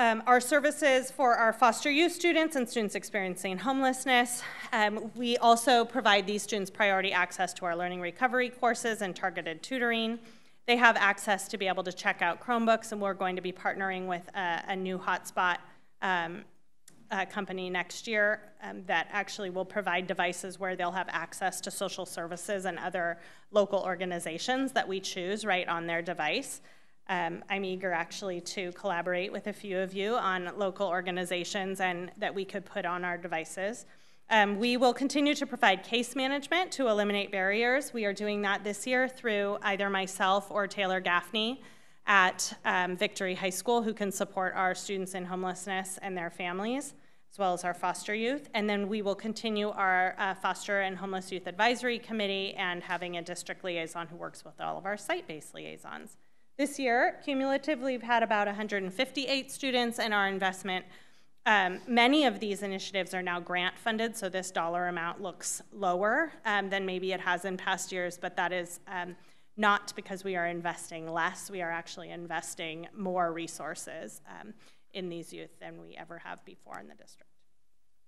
Um, our services for our foster youth students and students experiencing homelessness. Um, we also provide these students priority access to our learning recovery courses and targeted tutoring. They have access to be able to check out Chromebooks, and we're going to be partnering with a, a new hotspot um, company next year um, that actually will provide devices where they'll have access to social services and other local organizations that we choose right on their device. Um, I'm eager actually to collaborate with a few of you on local organizations and that we could put on our devices. Um, we will continue to provide case management to eliminate barriers. We are doing that this year through either myself or Taylor Gaffney at um, Victory High School, who can support our students in homelessness and their families, as well as our foster youth. And then we will continue our uh, foster and homeless youth advisory committee and having a district liaison who works with all of our site based liaisons. This year, cumulatively, we've had about 158 students, and our investment, um, many of these initiatives are now grant funded, so this dollar amount looks lower um, than maybe it has in past years, but that is um, not because we are investing less, we are actually investing more resources um, in these youth than we ever have before in the district.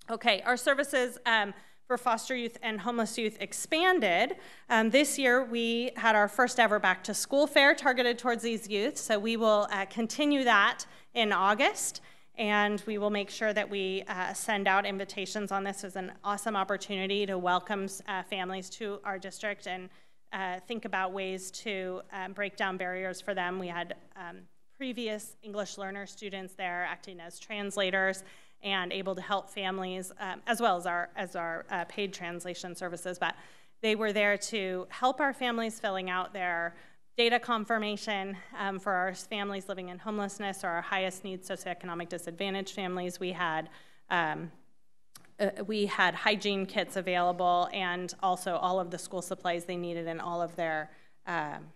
Okay, our services um, for foster youth and homeless youth expanded. Um, this year, we had our first ever back to school fair targeted towards these youth, so we will uh, continue that in August. And we will make sure that we uh, send out invitations on this as an awesome opportunity to welcome uh, families to our district and uh, think about ways to um, break down barriers for them. We had um, previous English learner students there acting as translators and able to help families, um, as well as our, as our uh, paid translation services. But they were there to help our families filling out their data confirmation um, for our families living in homelessness or our highest need socioeconomic disadvantaged families. We had um, uh, we had hygiene kits available and also all of the school supplies they needed and all of their um,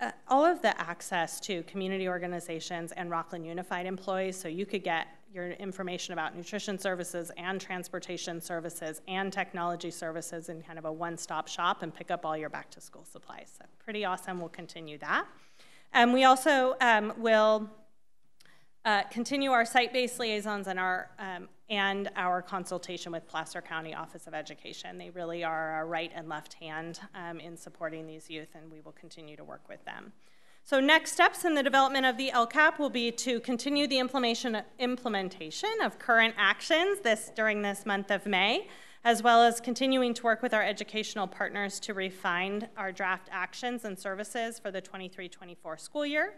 uh, all of the access to community organizations and Rocklin Unified employees so you could get your information about nutrition services and transportation services and technology services in kind of a one-stop shop and pick up all your back-to-school supplies. So pretty awesome. We'll continue that. And we also um, will uh, continue our site-based liaisons and our um, and our consultation with Placer County Office of Education. They really are our right and left hand um, in supporting these youth, and we will continue to work with them. So next steps in the development of the LCAP will be to continue the implementation, implementation of current actions this, during this month of May, as well as continuing to work with our educational partners to refine our draft actions and services for the 23-24 school year.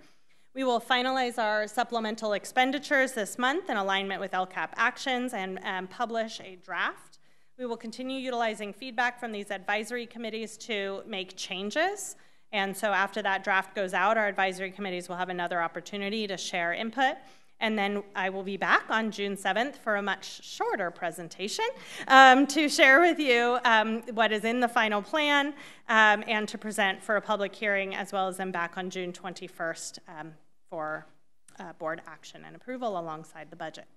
We will finalize our supplemental expenditures this month in alignment with LCAP actions and um, publish a draft. We will continue utilizing feedback from these advisory committees to make changes and so after that draft goes out, our advisory committees will have another opportunity to share input. And then I will be back on June 7th for a much shorter presentation um, to share with you um, what is in the final plan um, and to present for a public hearing, as well as I'm back on June 21st um, for uh, board action and approval alongside the budget.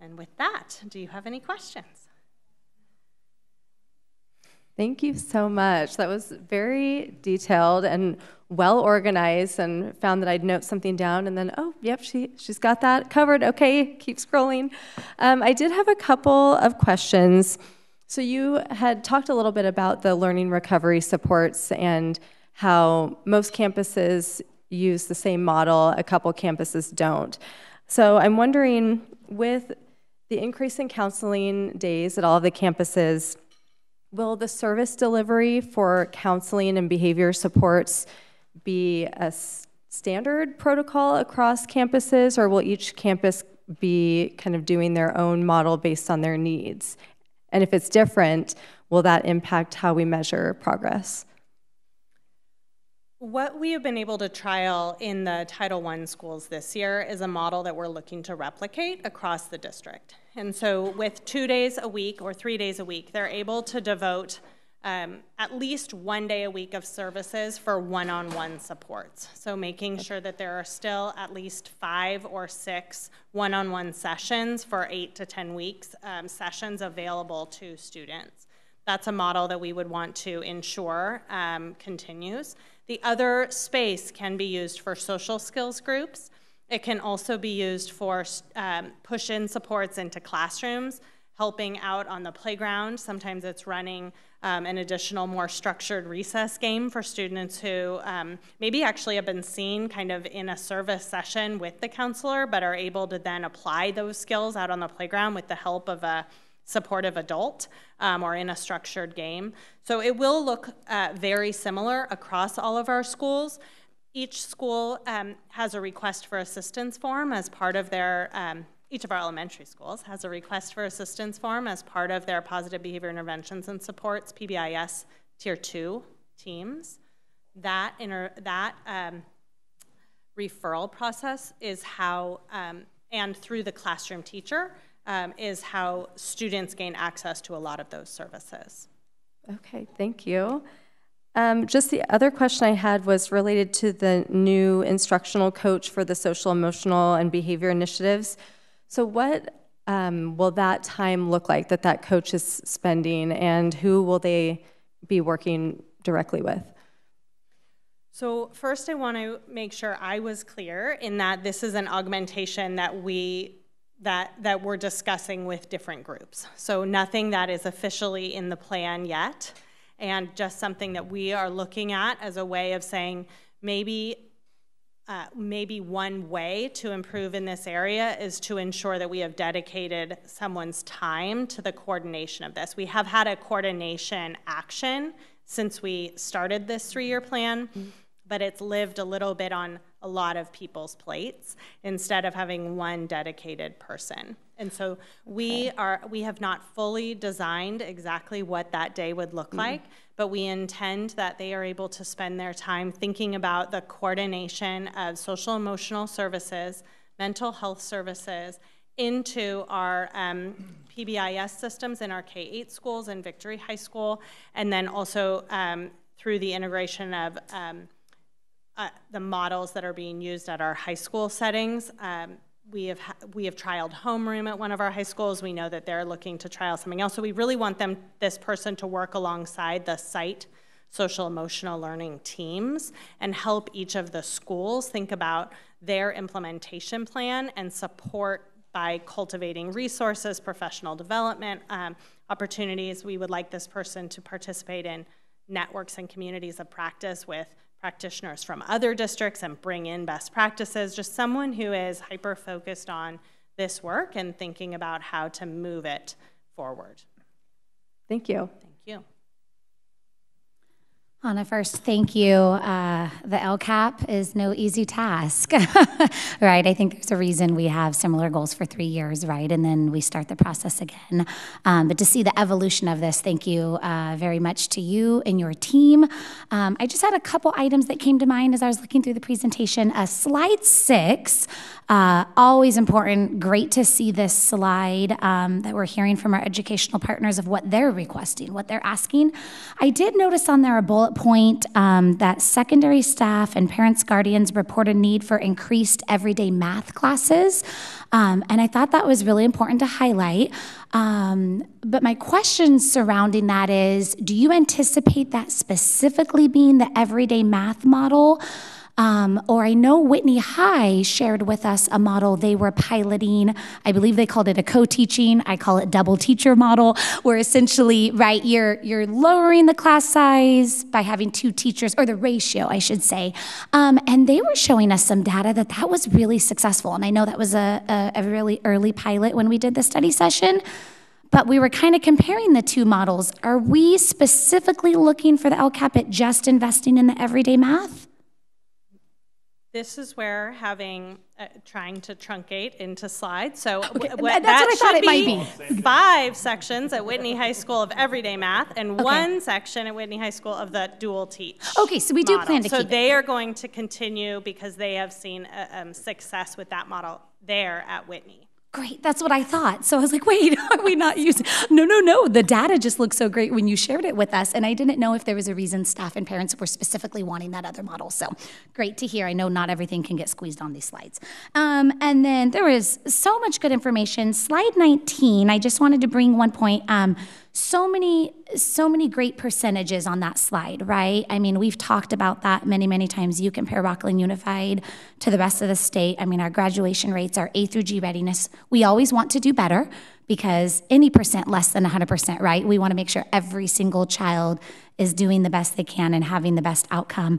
And with that, do you have any questions? Thank you so much. That was very detailed and well organized and found that I'd note something down and then, oh, yep, she, she's got that covered. Okay, keep scrolling. Um, I did have a couple of questions. So you had talked a little bit about the learning recovery supports and how most campuses use the same model, a couple campuses don't. So I'm wondering, with the increase in counseling days at all of the campuses, Will the service delivery for counseling and behavior supports be a standard protocol across campuses, or will each campus be kind of doing their own model based on their needs? And if it's different, will that impact how we measure progress? What we have been able to trial in the Title I schools this year is a model that we're looking to replicate across the district. And so, with two days a week or three days a week, they're able to devote um, at least one day a week of services for one on one supports. So, making sure that there are still at least five or six one on one sessions for eight to 10 weeks, um, sessions available to students. That's a model that we would want to ensure um, continues. The other space can be used for social skills groups. It can also be used for um, push in supports into classrooms, helping out on the playground. Sometimes it's running um, an additional, more structured recess game for students who um, maybe actually have been seen kind of in a service session with the counselor, but are able to then apply those skills out on the playground with the help of a supportive adult um, or in a structured game. So it will look uh, very similar across all of our schools. Each school um, has a request for assistance form as part of their, um, each of our elementary schools has a request for assistance form as part of their positive behavior interventions and supports, PBIS Tier 2 teams. That, inter- that um, referral process is how, um, and through the classroom teacher, um, is how students gain access to a lot of those services. Okay, thank you. Um, just the other question I had was related to the new instructional coach for the social, emotional, and behavior initiatives. So, what um, will that time look like that that coach is spending, and who will they be working directly with? So, first, I want to make sure I was clear in that this is an augmentation that we that that we're discussing with different groups. So, nothing that is officially in the plan yet and just something that we are looking at as a way of saying maybe uh, maybe one way to improve in this area is to ensure that we have dedicated someone's time to the coordination of this. We have had a coordination action since we started this three year plan, mm-hmm. But it's lived a little bit on a lot of people's plates instead of having one dedicated person. And so we are we have not fully designed exactly what that day would look mm-hmm. like, but we intend that they are able to spend their time thinking about the coordination of social emotional services, mental health services into our um, PBIS systems in our K 8 schools and Victory High School, and then also um, through the integration of um, uh, the models that are being used at our high school settings. Um, we have we have trialed homeroom at one of our high schools. We know that they're looking to trial something else. So we really want them this person to work alongside the site social emotional learning teams and help each of the schools think about their implementation plan and support by cultivating resources, professional development um, opportunities. We would like this person to participate in networks and communities of practice with practitioners from other districts and bring in best practices, just someone who is hyper focused on this work and thinking about how to move it forward. Thank you. Thank you. Anna, first, thank you. Uh, the LCAP is no easy task, right? I think there's a reason we have similar goals for three years, right? And then we start the process again. Um, but to see the evolution of this, thank you uh, very much to you and your team. Um, I just had a couple items that came to mind as I was looking through the presentation. Uh, slide six Uh, always important. Great to see this slide um, that we're hearing from our educational partners of what they're requesting, what they're asking. I did notice on there a bullet point um, that secondary staff and parents, guardians report a need for increased everyday math classes. Um, and I thought that was really important to highlight. Um, but my question surrounding that is do you anticipate that specifically being the everyday math model? Um, or I know Whitney High shared with us a model they were piloting. I believe they called it a co-teaching. I call it double teacher model, where essentially, right, you're you're lowering the class size by having two teachers, or the ratio, I should say. Um, and they were showing us some data that that was really successful. And I know that was a, a, a really early pilot when we did the study session but we were kind of comparing the two models. Are we specifically looking for the LCAP at just investing in the everyday math? This is where having uh, trying to truncate into slides. So Okay, that's that what I thought should it might be five sections at Whitney High School of everyday math and Okay. one section at Whitney High School of the dual teach. Okay, so we do model. plan to so keep it. they are going to continue because they have seen uh, um, success with that model there at Whitney. Great, that's what I thought. So I was like, wait, are we not using? No, no, no. The data just looks so great when you shared it with us. And I didn't know if there was a reason staff and parents were specifically wanting that other model. So great to hear. I know not everything can get squeezed on these slides. Um, and then there was so much good information. Slide 19, I just wanted to bring one point. Um, so many so many great percentages on that slide right? I mean we've talked about that many many times. You compare rocklin unified to the rest of the state. I mean our graduation rates our a through g readiness. We always want to do better because any percent less than 100% right? We want to make sure every single child is doing the best they can and having the best outcome.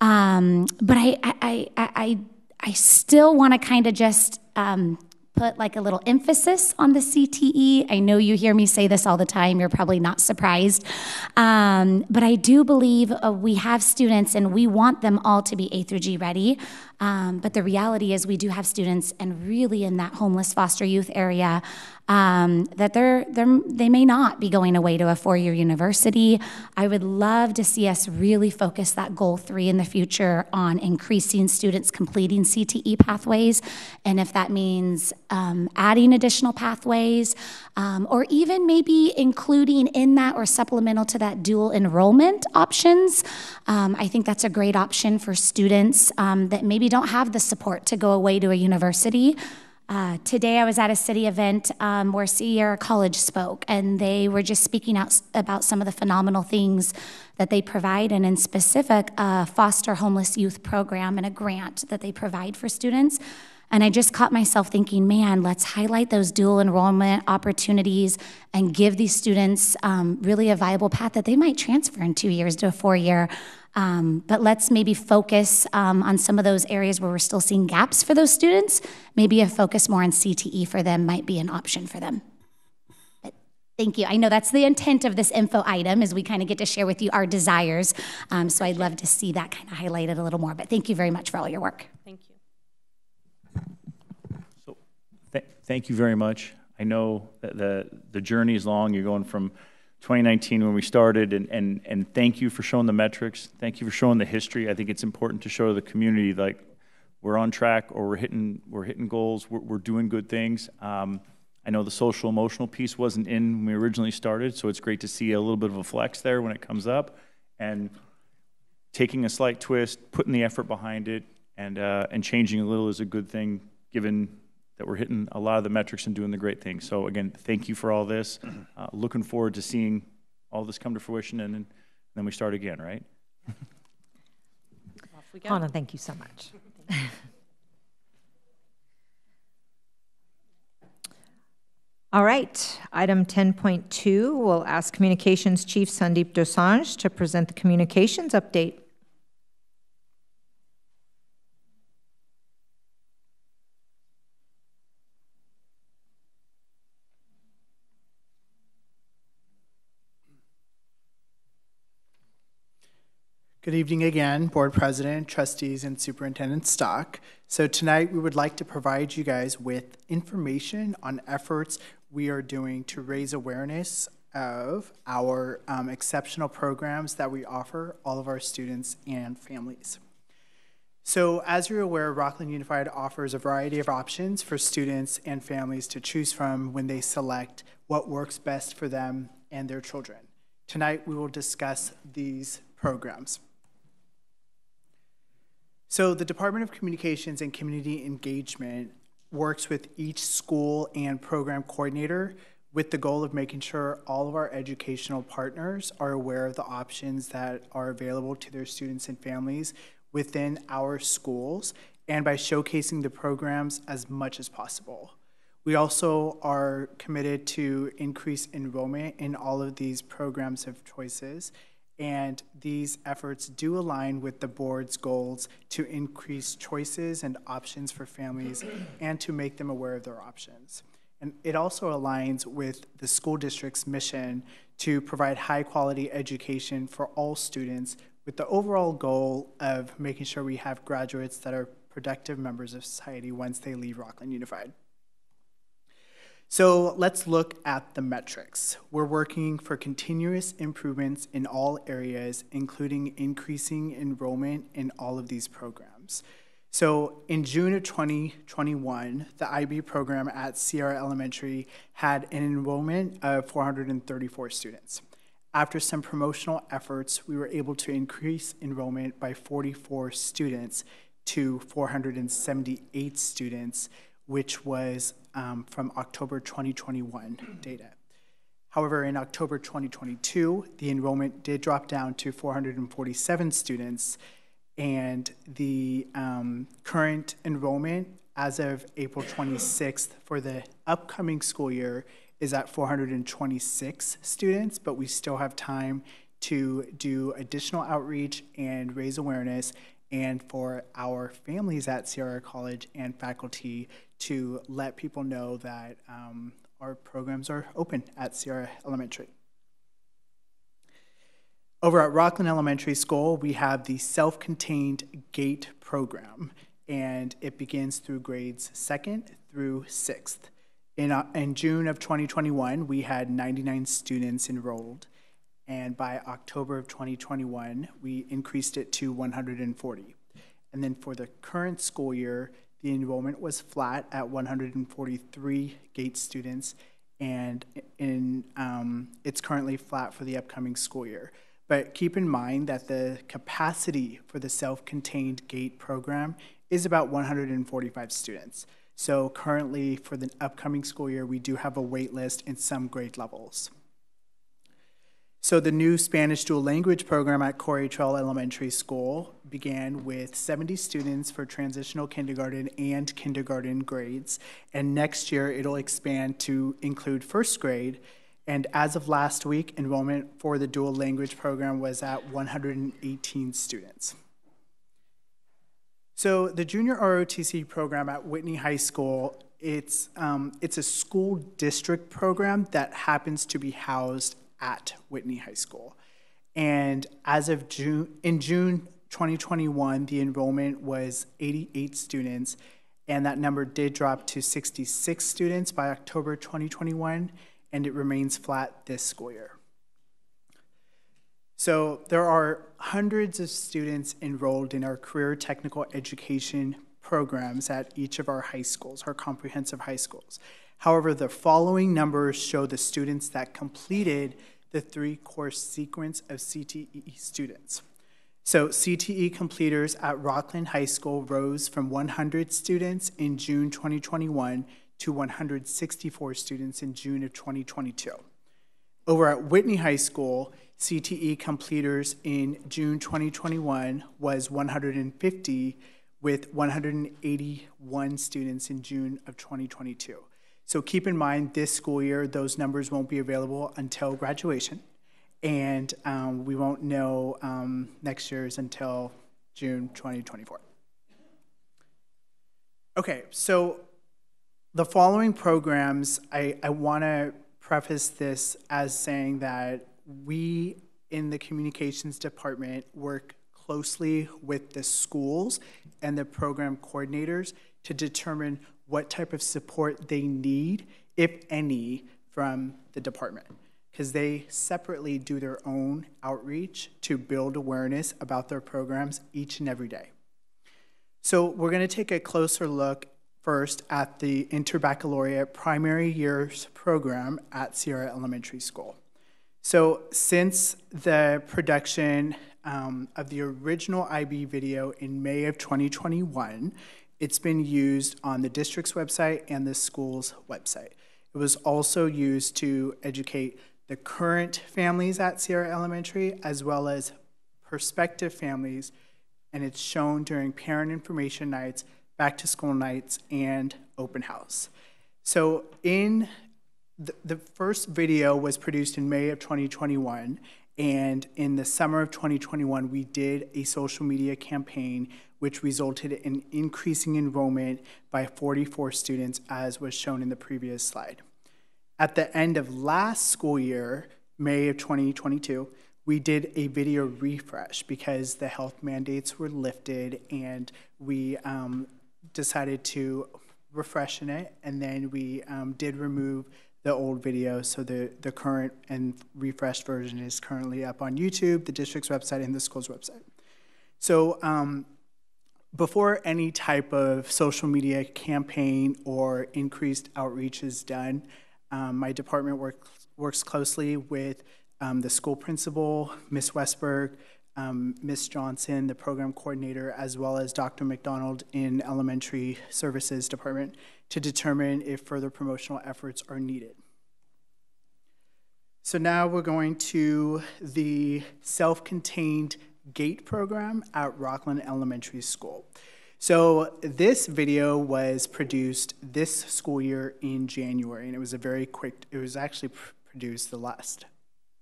Um, but I, I, I, I, I still want to kind of just um, put like a little emphasis on the CTE. I know you hear me say this all the time. You're probably not surprised. Um, but I do believe uh, we have students and we want them all to be A through G ready. Um, but the reality is, we do have students, and really in that homeless foster youth area, um, that they're, they're, they may not be going away to a four year university. I would love to see us really focus that goal three in the future on increasing students completing CTE pathways. And if that means um, adding additional pathways, um, or even maybe including in that or supplemental to that dual enrollment options, um, I think that's a great option for students um, that maybe don't have the support to go away to a university. Uh, today, I was at a city event um, where Sierra College spoke, and they were just speaking out about some of the phenomenal things that they provide, and in specific, a foster homeless youth program and a grant that they provide for students. And I just caught myself thinking, man, let's highlight those dual enrollment opportunities and give these students um, really a viable path that they might transfer in two years to a four year. Um, but let's maybe focus um, on some of those areas where we're still seeing gaps for those students. Maybe a focus more on CTE for them might be an option for them. But thank you. I know that's the intent of this info item is we kind of get to share with you our desires. Um, so I'd love to see that kind of highlighted a little more. But thank you very much for all your work. Thank you. Th- Thank you very much. I know that the, the journey is long. You're going from 2019 when we started, and, and, and thank you for showing the metrics. Thank you for showing the history. I think it's important to show the community like we're on track or we're hitting, we're hitting goals, we're, we're doing good things. Um, I know the social emotional piece wasn't in when we originally started, so it's great to see a little bit of a flex there when it comes up. And taking a slight twist, putting the effort behind it, and, uh, and changing a little is a good thing, given that we're hitting a lot of the metrics and doing the great things. So again, thank you for all this. Uh, looking forward to seeing all this come to fruition, and then, then we start again, right? Off we go. Hannah, thank you so much. All right, item 10.2, we'll ask Communications Chief Sandeep Dosanjh to present the communications update. Good evening again, Board President, trustees, and Superintendent Stock. So tonight, we would like to provide you guys with information on efforts we are doing to raise awareness of our um, exceptional programs that we offer all of our students and families. So, as you're aware, Rocklin Unified offers a variety of options for students and families to choose from when they select what works best for them and their children. Tonight, we will discuss these programs. So, the Department of Communications and Community Engagement works with each school and program coordinator with the goal of making sure all of our educational partners are aware of the options that are available to their students and families within our schools and by showcasing the programs as much as possible. We also are committed to increase enrollment in all of these programs of choices and these efforts do align with the board's goals to increase choices and options for families and to make them aware of their options. And it also aligns with the school district's mission to provide high quality education for all students with the overall goal of making sure we have graduates that are productive members of society once they leave Rocklin Unified. So let's look at the metrics. We're working for continuous improvements in all areas, including increasing enrollment in all of these programs. So in June of 2021, the IB program at Sierra Elementary had an enrollment of 434 students. After some promotional efforts, we were able to increase enrollment by 44 students to 478 students, which was um, from October 2021 data. However, in October 2022, the enrollment did drop down to 447 students, and the um, current enrollment as of April 26th for the upcoming school year is at 426 students, but we still have time to do additional outreach and raise awareness and for our families at Sierra College and faculty to let people know that um, our programs are open at Sierra Elementary. Over at Rocklin Elementary School, we have the self contained GATE program, and it begins through grades second through sixth. In, uh, in June of 2021, we had 99 students enrolled, and by October of 2021, we increased it to 140. And then for the current school year, the enrollment was flat at 143 GATE students, and in, um, it's currently flat for the upcoming school year. But keep in mind that the capacity for the self-contained GATE program is about 145 students. So currently for the upcoming school year, we do have a wait list in some grade levels. So the new Spanish dual language program at Quarry Trail Elementary School began with 70 students for transitional kindergarten and kindergarten grades. And next year it'll expand to include first grade. And as of last week, enrollment for the dual language program was at 118 students. So the junior ROTC program at Whitney High School, it's, um, it's a school district program that happens to be housed at Whitney High School. And as of June, in June 2021, the enrollment was 88 students, and that number did drop to 66 students by October 2021, and it remains flat this school year. So there are hundreds of students enrolled in our career technical education programs at each of our high schools, our comprehensive high schools. However, the following numbers show the students that completed the three course sequence of CTE students. So CTE completers at Rocklin High School rose from 100 students in June 2021 to 164 students in June of 2022. Over at Whitney High School, CTE completers in June 2021 was 150 with 181 students in June of 2022. So keep in mind this school year, those numbers won't be available until graduation. And um, we won't know um, next year's until June 2024. Okay, so the following programs, I, I want to preface this as saying that we in the communications department work closely with the schools and the program coordinators to determine what type of support they need, if any, from the department. Because they separately do their own outreach to build awareness about their programs each and every day. So we're going to take a closer look first at the interbaccalaureate primary years program at Sierra Elementary School. So since the production um, of the original IB video in May of 2021, it's been used on the district's website and the school's website. It was also used to educate the current families at Sierra Elementary as well as prospective families, and it's shown during parent information nights, back to school nights, and open house. So, in the, the first video was produced in May of 2021, and in the summer of 2021, we did a social media campaign which resulted in increasing enrollment by 44 students, as was shown in the previous slide. At the end of last school year, May of 2022, we did a video refresh because the health mandates were lifted and we um, decided to refreshen it. And then we um, did remove the old video. So the, the current and refreshed version is currently up on youtube the district's website and the school's website. So um, before any type of social media campaign or increased outreach is done um, my department work, works closely with um, the school principal, Ms. Westberg, um, Ms. Johnson, the program coordinator, as well as Dr. McDonald in elementary services department to determine if further promotional efforts are needed. So now we're going to the self-contained GATE program at Rocklin Elementary School. So this video was produced this school year in January, and it was a very quick, it was actually produced the last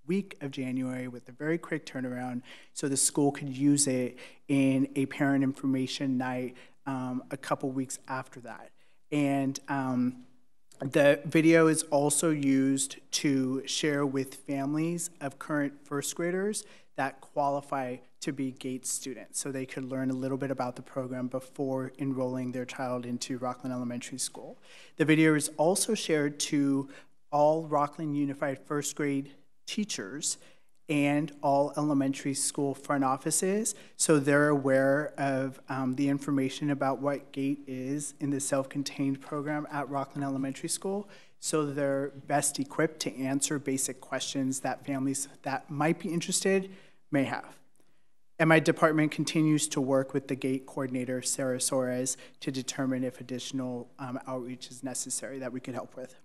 week of January with a very quick turnaround so the school could use it in a parent information night um, a couple weeks after that. And um, the video is also used to share with families of current first graders that qualify to be GATE students so they could learn a little bit about the program before enrolling their child into Rocklin Elementary School. The video is also shared to all Rocklin Unified first grade teachers and all elementary school front offices so they're aware of um, the information about what GATE is in the self-contained program at Rocklin Elementary School so they're best equipped to answer basic questions that families that might be interested may have. And my department continues to work with the GATE coordinator, Sarah Soares, to determine if additional um, outreach is necessary that we could help with.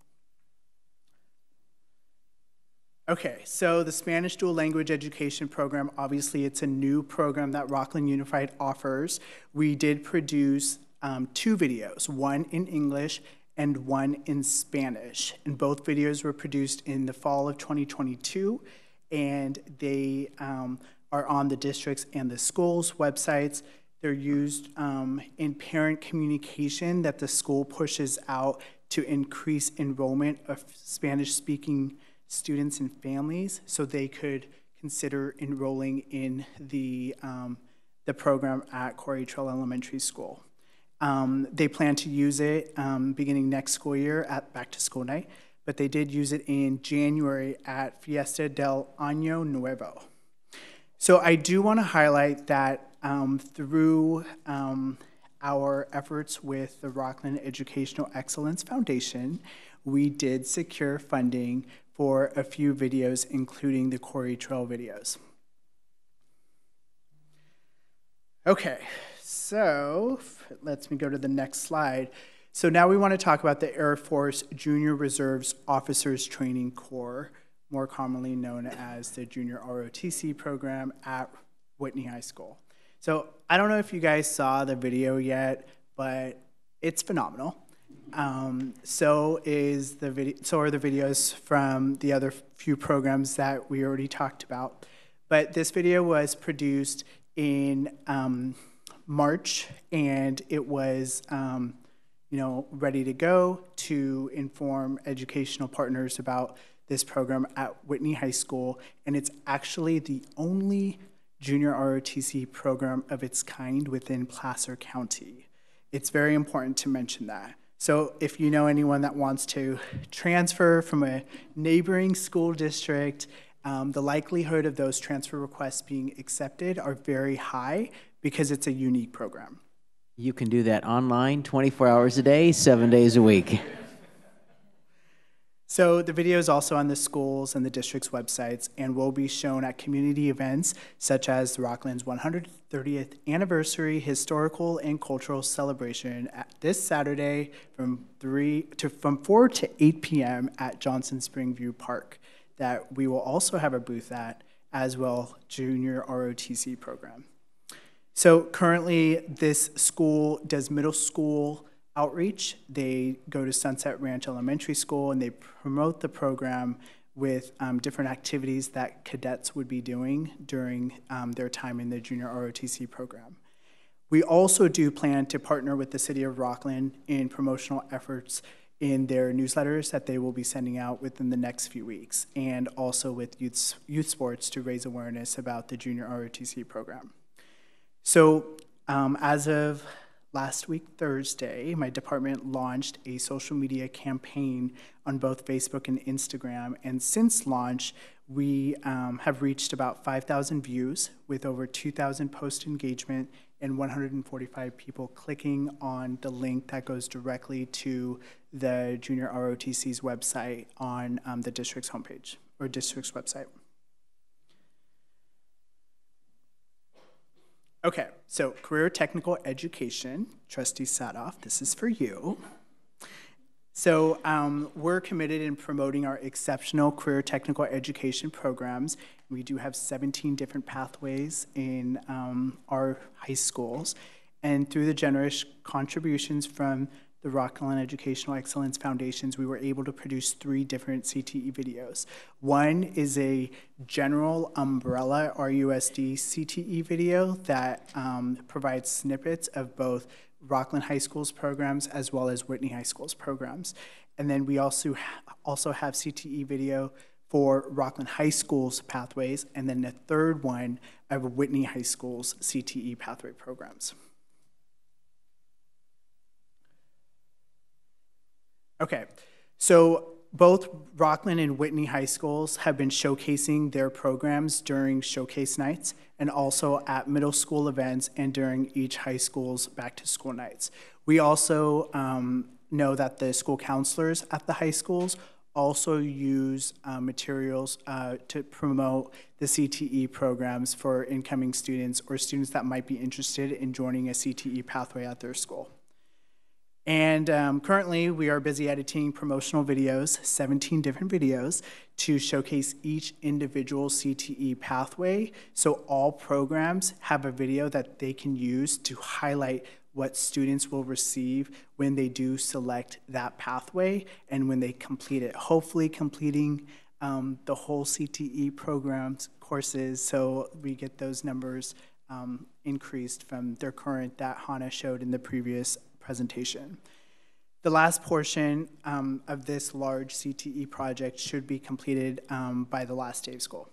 Okay, so the Spanish dual language education program, obviously it's a new program that Rocklin Unified offers. We did produce um, two videos, one in English and one in Spanish. And both videos were produced in the fall of 2022, and they um, are on the district's and the school's websites. They're used um, in parent communication that the school pushes out to increase enrollment of Spanish speaking students and families so they could consider enrolling in the, um, the program at Quarry Trail Elementary School. Um, they plan to use it um, beginning next school year at back to school night, but they did use it in January at Fiesta del Año Nuevo. So I do want to highlight that um, through um, our efforts with the Rocklin Educational Excellence Foundation, we did secure funding for a few videos, including the Quarry Trail videos. Okay, so let's me go to the next slide. So now we want to talk about the Air Force Junior Reserves Officers Training Corps, more commonly known as the Junior ROTC program at Whitney High School. So I don't know if you guys saw the video yet, but it's phenomenal. Um, so is the video. So are the videos from the other few programs that we already talked about. But this video was produced in um, March, and it was, um, you know, ready to go to inform educational partners about this program at Whitney High School, and it's actually the only junior ROTC program of its kind within Placer County. It's very important to mention that. So if you know anyone that wants to transfer from a neighboring school district, um, the likelihood of those transfer requests being accepted are very high because it's a unique program. You can do that online, 24 hours a day, seven days a week. So the video is also on the schools and the district's websites and will be shown at community events such as the Rocklin's 130th anniversary historical and cultural celebration at this Saturday from 3 to from 4 to 8 p.m. at Johnson Springview Park that we will also have a booth at as well junior ROTC program. So currently this school does middle school outreach. They go to Sunset Ranch Elementary School and they promote the program with um, different activities that cadets would be doing during um, their time in the junior ROTC program. We also do plan to partner with the City of Rocklin in promotional efforts in their newsletters that they will be sending out within the next few weeks, and also with youth, youth sports to raise awareness about the junior ROTC program. So, um, as of last week, Thursday, my department launched a social media campaign on both Facebook and Instagram. And since launch, we um, have reached about 5,000 views with over 2,000 post engagement and 145 people clicking on the link that goes directly to the Junior ROTC's website on um, the district's homepage or district's website. Okay, so career technical education, Trustee Sadoff, this is for you. So um, we're committed in promoting our exceptional career technical education programs. We do have 17 different pathways in um, our high schools. And through the generous contributions from the Rocklin Educational Excellence Foundations, we were able to produce three different CTE videos. One is a general umbrella RUSD CTE video that um, provides snippets of both Rocklin High School's programs as well as Whitney High School's programs. And then we also, also have CTE video for Rocklin High School's pathways, and then the third one of Whitney High School's CTE pathway programs. Okay, so both Rocklin and Whitney High Schools have been showcasing their programs during showcase nights and also at middle school events and during each high school's back to school nights. We also um, know that the school counselors at the high schools also use uh, materials uh, to promote the CTE programs for incoming students or students that might be interested in joining a CTE pathway at their school. And um, currently, we are busy editing promotional videos, 17 different videos, to showcase each individual CTE pathway. So all programs have a video that they can use to highlight what students will receive when they do select that pathway and when they complete it. Hopefully, completing um, the whole CTE programs courses so we get those numbers um, increased from their current that Hannah showed in the previous presentation. The last portion um, of this large CTE project should be completed um, by the last day of school.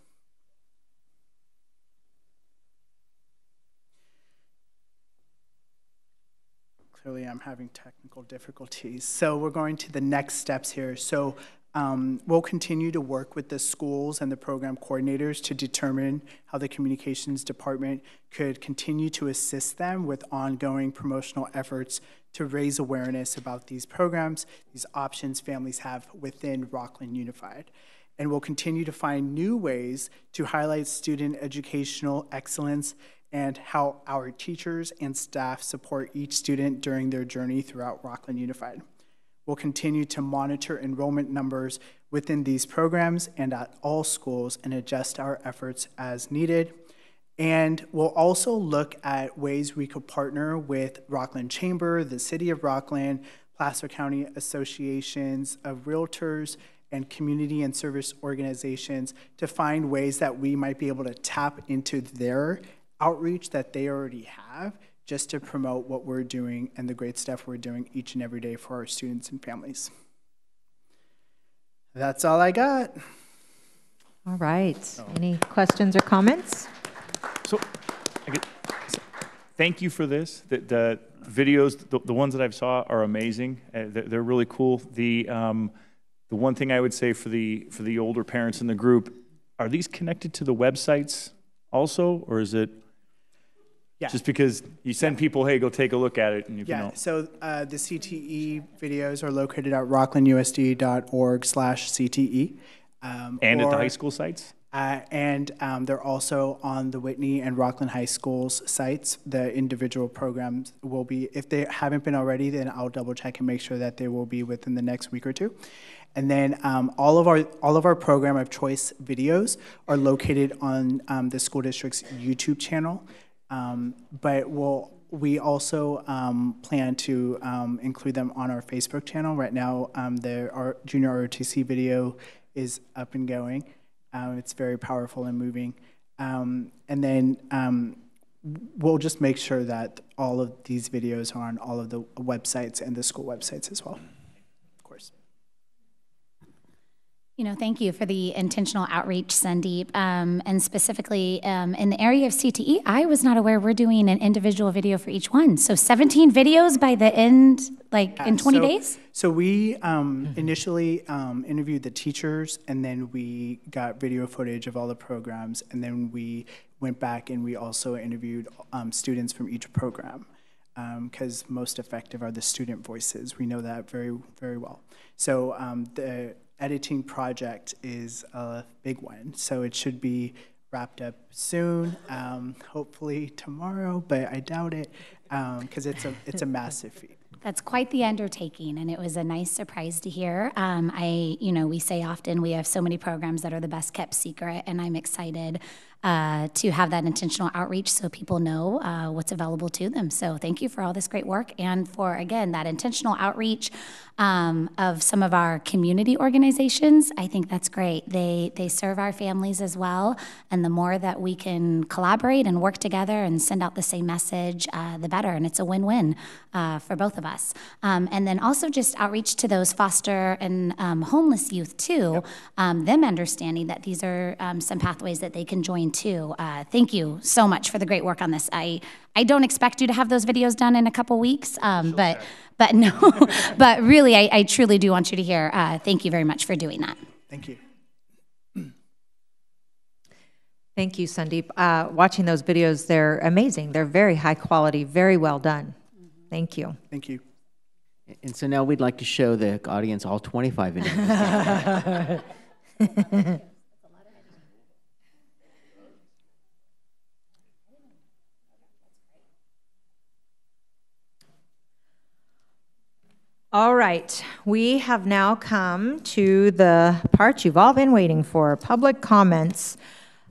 Clearly, I'm having technical difficulties. So we're going to the next steps here. So um, we'll continue to work with the schools and the program coordinators to determine how the communications department could continue to assist them with ongoing promotional efforts to raise awareness about these programs, these options families have within Rocklin Unified. And we'll continue to find new ways to highlight student educational excellence and how our teachers and staff support each student during their journey throughout Rocklin Unified. We'll continue to monitor enrollment numbers within these programs and at all schools and adjust our efforts as needed. And we'll also look at ways we could partner with Rocklin Chamber, the City of Rocklin, Placer County Associations of Realtors, and community and service organizations to find ways that we might be able to tap into their outreach that they already have just to promote what we're doing and the great stuff we're doing each and every day for our students and families. That's all I got. All right. Any questions or comments? So, get, so thank you for this. The, the videos, the, the, ones that I've saw are amazing. Uh, they're, they're, really cool. The um, the one thing I would say for the for the older parents in the group, are these connected to the websites also, or is it? Yeah. Just because you send people, hey, go take a look at it, and if you Yeah, don't. so uh, the CTE videos are located at rocklinusd.org slash CTE. um, And at the high school sites? Uh, and um, they're also on the Whitney and Rocklin High Schools sites. The individual programs will be, if they haven't been already, then I'll double check and make sure that they will be within the next week or two. And then um, all of our all of our program of choice videos are located on um, the school district's YouTube channel. Um, but we'll we also um, plan to um, include them on our Facebook channel. Right now, um, the our junior ROTC video is up and going. Um, it's very powerful and moving. Um, and then um, we'll just make sure that all of these videos are on all of the websites and the school websites as well. You know, thank you for the intentional outreach, Sandeep. Um, and specifically um, in the area of CTE, I was not aware we're doing an individual video for each one. So 17 videos by the end, like in 20 Uh, So- days? So we um, initially um, interviewed the teachers, and then we got video footage of all the programs, and then we went back and we also interviewed um, students from each program, because most effective are the student voices. We know that very, very well. So um, the editing project is a big one, so it should be wrapped up soon, um, hopefully tomorrow, but I doubt it, because it's a it's a massive feat. That's quite the undertaking, and it was a nice surprise to hear. Um, I, you know, we say often we have so many programs that are the best kept secret, and I'm excited uh, to have that intentional outreach so people know uh, what's available to them. So thank you for all this great work, and for again that intentional outreach um, of some of our community organizations. I think that's great. They they serve our families as well, and the more that we can collaborate and work together and send out the same message, uh, the better. And it's a win-win uh, for both of us. Um, and then also just outreach to those foster and um, homeless youth too. Um, them understanding that these are um, some pathways that they can join too. Uh, thank you so much for the great work on this. I I don't expect you to have those videos done in a couple weeks, um, but but no, but really, I, I truly do want you to hear. Uh, thank you very much for doing that. Thank you. Thank you, Sandeep. Uh, watching those videos, they're amazing. They're very high quality, very well done. Thank you. Thank you. And so now we'd like to show the audience all 25 videos. All right, we have now come to the part you've all been waiting for, public comments.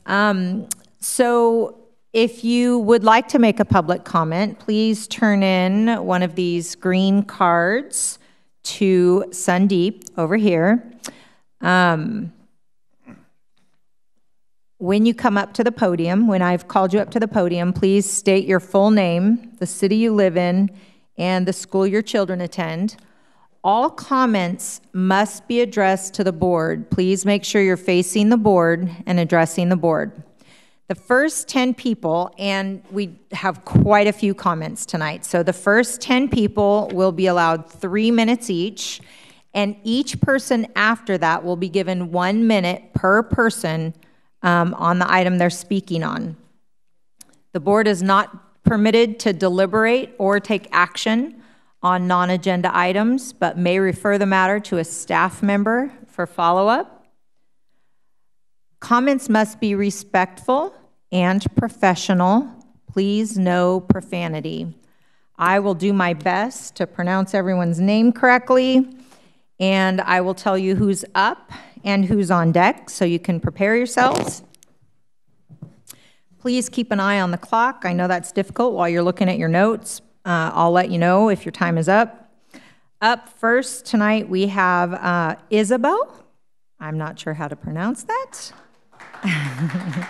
Um, So if you would like to make a public comment, please turn in one of these green cards to Sandeep over here. Um, When you come up to the podium, when I've called you up to the podium, please state your full name, the city you live in, and the school your children attend. All comments must be addressed to the board. Please make sure you're facing the board and addressing the board. The first 10 people, and we have quite a few comments tonight, so the first 10 people will be allowed three minutes each, and each person after that will be given one minute per person um, on the item they're speaking on. The board is not permitted to deliberate or take action on non-agenda items, but may refer the matter to a staff member for follow-up. Comments must be respectful and professional. Please, no profanity. I will do my best to pronounce everyone's name correctly, and I will tell you who's up and who's on deck, so you can prepare yourselves. Please keep an eye on the clock. I know that's difficult while you're looking at your notes. Uh, I'll let you know if your time is up. Up first tonight, we have uh, Isabel. I'm not sure how to pronounce that.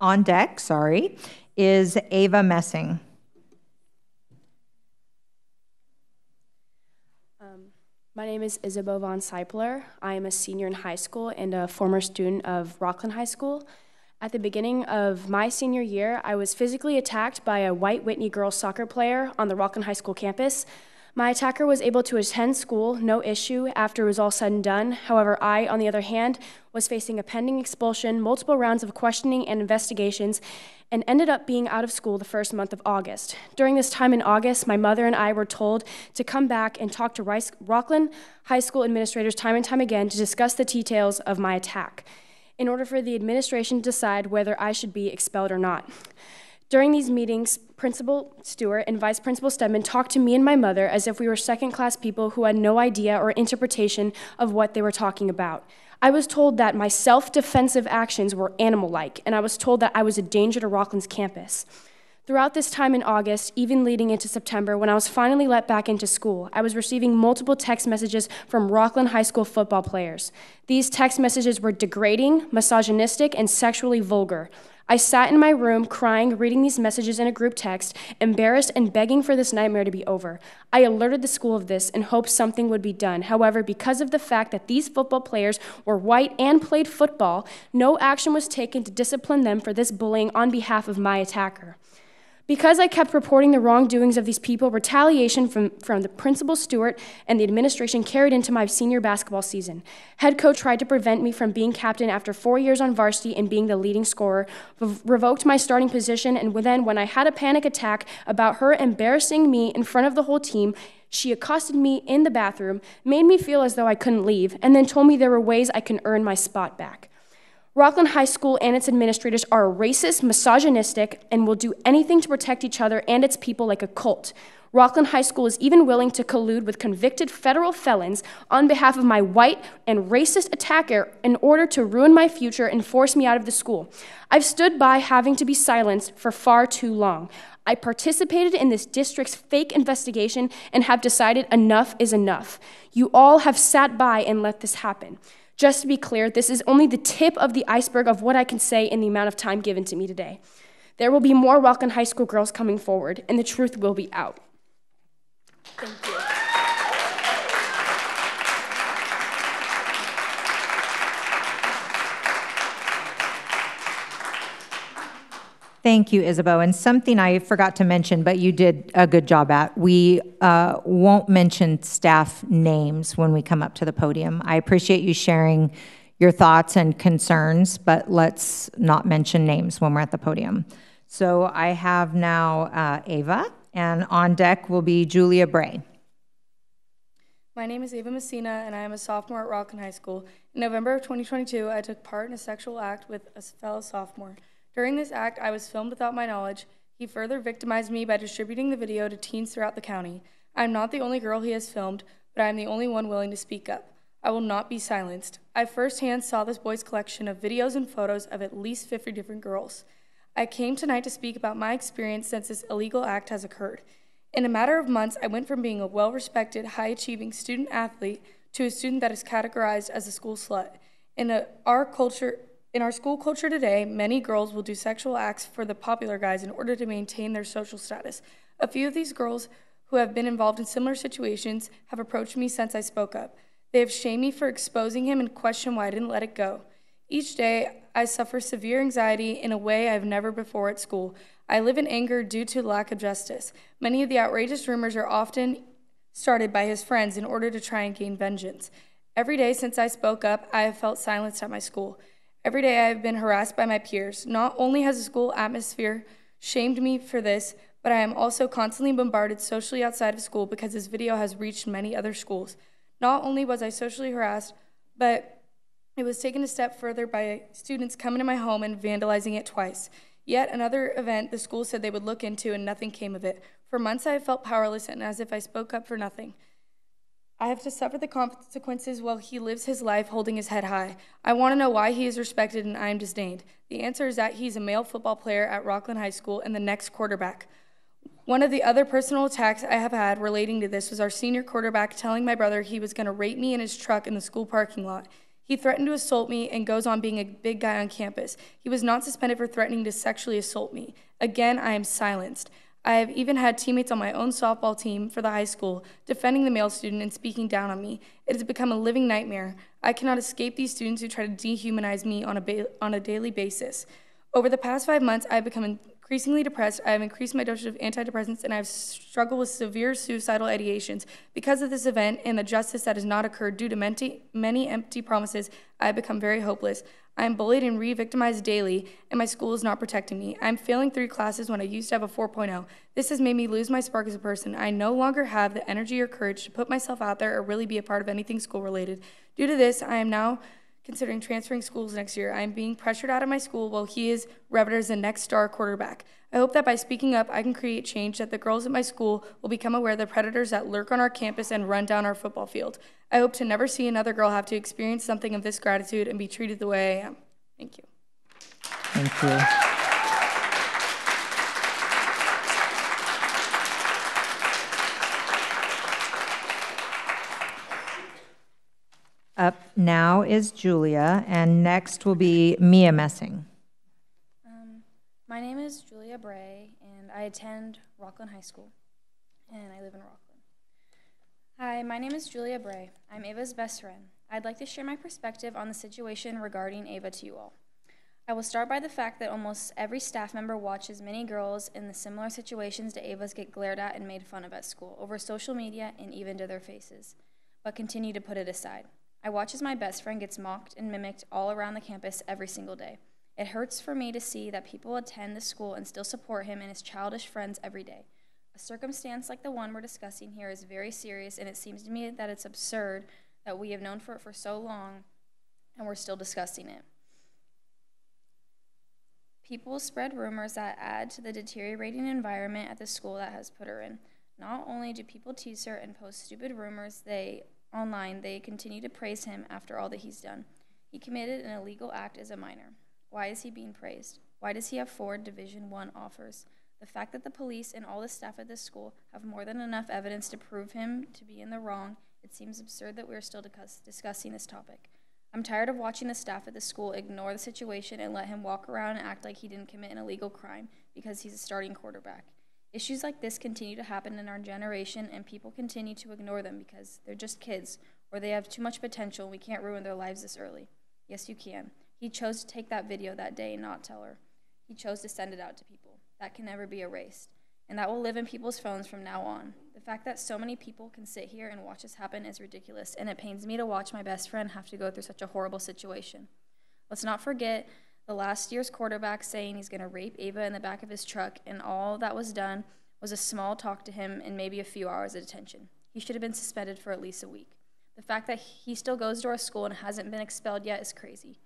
On deck, sorry, is Ava Messing. My name is Isabel Von Seipler. I am a senior in high school and a former student of Rocklin High School. At the beginning of my senior year, I was physically attacked by a white Whitney girls soccer player on the Rocklin High School campus. My attacker was able to attend school, no issue, after it was all said and done. However, I, on the other hand, was facing a pending expulsion, multiple rounds of questioning and investigations, and ended up being out of school the first month of August. During this time in August, my mother and I were told to come back and talk to Rice, Rocklin High School administrators time and time again to discuss the details of my attack in order for the administration to decide whether I should be expelled or not. During these meetings, Principal Stewart and Vice Principal Stedman talked to me and my mother as if we were second class people who had no idea or interpretation of what they were talking about. I was told that my self defensive actions were animal like, and I was told that I was a danger to Rocklin's campus. Throughout this time in August, even leading into September, when I was finally let back into school, I was receiving multiple text messages from Rocklin High School football players. These text messages were degrading, misogynistic, and sexually vulgar. I sat in my room crying, reading these messages in a group text, embarrassed and begging for this nightmare to be over. I alerted the school of this and hoped something would be done. However, because of the fact that these football players were white and played football, no action was taken to discipline them for this bullying on behalf of my attacker. Because I kept reporting the wrongdoings of these people, retaliation from, from the principal Stewart and the administration carried into my senior basketball season. Head coach tried to prevent me from being captain after four years on varsity and being the leading scorer, rev- revoked my starting position, and then when I had a panic attack about her embarrassing me in front of the whole team, she accosted me in the bathroom, made me feel as though I couldn't leave, and then told me there were ways I can earn my spot back. Rocklin High School and its administrators are racist, misogynistic, and will do anything to protect each other and its people like a cult. Rocklin High School is even willing to collude with convicted federal felons on behalf of my white and racist attacker in order to ruin my future and force me out of the school. I've stood by having to be silenced for far too long. I participated in this district's fake investigation and have decided enough is enough. You all have sat by and let this happen. Just to be clear, this is only the tip of the iceberg of what I can say in the amount of time given to me today. There will be more Rocklin High School girls coming forward, and the truth will be out. Thank you. Thank you, Isabeau. And something I forgot to mention, but you did a good job at, we uh, won't mention staff names when we come up to the podium. I appreciate you sharing your thoughts and concerns, but let's not mention names when we're at the podium. So I have now uh, Ava, and on deck will be Julia Bray. My name is Ava Messina, and I am a sophomore at Rocklin High School. In November of 2022, I took part in a sexual act with a fellow sophomore. During this act, I was filmed without my knowledge. He further victimized me by distributing the video to teens throughout the county. I am not the only girl he has filmed, but I am the only one willing to speak up. I will not be silenced. I firsthand saw this boy's collection of videos and photos of at least 50 different girls. I came tonight to speak about my experience since this illegal act has occurred. In a matter of months, I went from being a well respected, high achieving student athlete to a student that is categorized as a school slut. In a, our culture, in our school culture today, many girls will do sexual acts for the popular guys in order to maintain their social status. A few of these girls who have been involved in similar situations have approached me since I spoke up. They have shamed me for exposing him and questioned why I didn't let it go. Each day, I suffer severe anxiety in a way I've never before at school. I live in anger due to lack of justice. Many of the outrageous rumors are often started by his friends in order to try and gain vengeance. Every day since I spoke up, I have felt silenced at my school. Every day I have been harassed by my peers. Not only has the school atmosphere shamed me for this, but I am also constantly bombarded socially outside of school because this video has reached many other schools. Not only was I socially harassed, but it was taken a step further by students coming to my home and vandalizing it twice. Yet another event the school said they would look into, and nothing came of it. For months, I felt powerless and as if I spoke up for nothing. I have to suffer the consequences while he lives his life holding his head high. I want to know why he is respected and I am disdained. The answer is that he's a male football player at Rocklin High School and the next quarterback. One of the other personal attacks I have had relating to this was our senior quarterback telling my brother he was going to rape me in his truck in the school parking lot. He threatened to assault me and goes on being a big guy on campus. He was not suspended for threatening to sexually assault me. Again, I am silenced. I have even had teammates on my own softball team for the high school defending the male student and speaking down on me. It has become a living nightmare. I cannot escape these students who try to dehumanize me on a, on a daily basis. Over the past five months, I have become increasingly depressed. I have increased my dosage of antidepressants and I have struggled with severe suicidal ideations. Because of this event and the justice that has not occurred due to many, many empty promises, I have become very hopeless. I am bullied and re victimized daily, and my school is not protecting me. I am failing three classes when I used to have a 4.0. This has made me lose my spark as a person. I no longer have the energy or courage to put myself out there or really be a part of anything school related. Due to this, I am now considering transferring schools next year. I am being pressured out of my school while he is revered as the next star quarterback. I hope that by speaking up, I can create change that the girls at my school will become aware of the predators that lurk on our campus and run down our football field. I hope to never see another girl have to experience something of this gratitude and be treated the way I am. Thank you. Thank you. Up now is Julia, and next will be Mia Messing. Um, my name is Julia Bray, and I attend Rocklin High School, and I live in Rocklin. Hi, my name is Julia Bray. I'm Ava's best friend. I'd like to share my perspective on the situation regarding Ava to you all. I will start by the fact that almost every staff member watches many girls in the similar situations to Ava's get glared at and made fun of at school, over social media, and even to their faces, but continue to put it aside. I watch as my best friend gets mocked and mimicked all around the campus every single day. It hurts for me to see that people attend the school and still support him and his childish friends every day. A circumstance like the one we're discussing here is very serious, and it seems to me that it's absurd that we have known for it for so long and we're still discussing it. People spread rumors that add to the deteriorating environment at the school that has put her in. Not only do people tease her and post stupid rumors they online, they continue to praise him after all that he's done. He committed an illegal act as a minor. Why is he being praised? Why does he have four Division One offers? The fact that the police and all the staff at this school have more than enough evidence to prove him to be in the wrong, it seems absurd that we are still discussing this topic. I'm tired of watching the staff at the school ignore the situation and let him walk around and act like he didn't commit an illegal crime because he's a starting quarterback. Issues like this continue to happen in our generation, and people continue to ignore them because they're just kids or they have too much potential we can't ruin their lives this early. Yes, you can. He chose to take that video that day and not tell her. He chose to send it out to people. That can never be erased. And that will live in people's phones from now on. The fact that so many people can sit here and watch this happen is ridiculous, and it pains me to watch my best friend have to go through such a horrible situation. Let's not forget the last year's quarterback saying he's going to rape Ava in the back of his truck, and all that was done was a small talk to him and maybe a few hours of detention. He should have been suspended for at least a week. The fact that he still goes to our school and hasn't been expelled yet is crazy.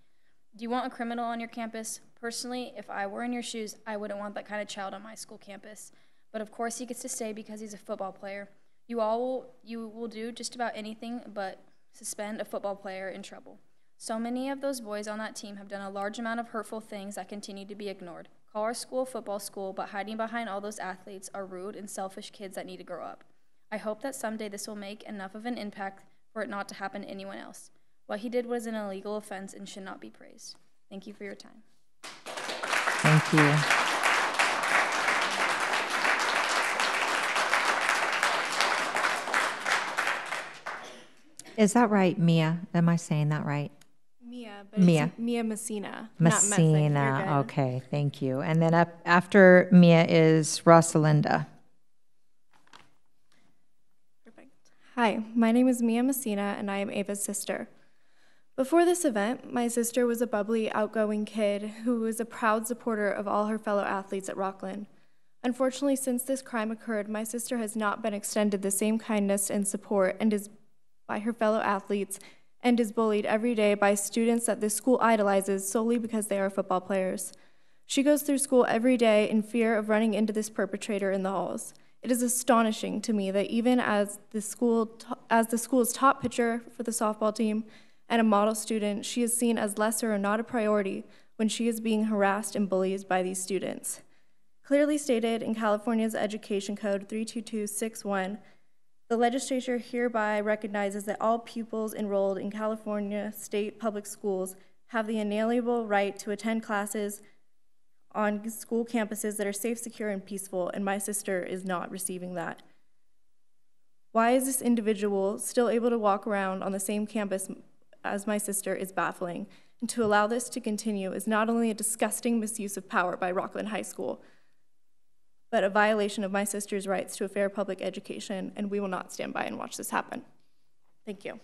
Do you want a criminal on your campus? Personally, if I were in your shoes, I wouldn't want that kind of child on my school campus. But of course, he gets to stay because he's a football player. You all will, you will do just about anything but suspend a football player in trouble. So many of those boys on that team have done a large amount of hurtful things that continue to be ignored. Call our school football school, but hiding behind all those athletes are rude and selfish kids that need to grow up. I hope that someday this will make enough of an impact for it not to happen to anyone else. What he did was an illegal offense and should not be praised. Thank you for your time. Thank you. Is that right, Mia? Am I saying that right? Mia, but Mia. Mia Messina. Messina. Okay, thank you. And then up after Mia is Rosalinda. Hi, my name is Mia Messina, and I am Ava's sister. Before this event, my sister was a bubbly, outgoing kid who was a proud supporter of all her fellow athletes at Rocklin. Unfortunately, since this crime occurred, my sister has not been extended the same kindness and support and is by her fellow athletes and is bullied every day by students that this school idolizes solely because they are football players. She goes through school every day in fear of running into this perpetrator in the halls. It is astonishing to me that even as the school as the school's top pitcher for the softball team and a model student, she is seen as lesser and not a priority when she is being harassed and bullied by these students. Clearly stated in California's Education Code 32261, the legislature hereby recognizes that all pupils enrolled in California state public schools have the inalienable right to attend classes on school campuses that are safe, secure, and peaceful, and my sister is not receiving that. Why is this individual still able to walk around on the same campus as my sister is baffling. And to allow this to continue is not only a disgusting misuse of power by Rocklin High School, but a violation of my sister's rights to a fair public education, and we will not stand by and watch this happen. Thank you.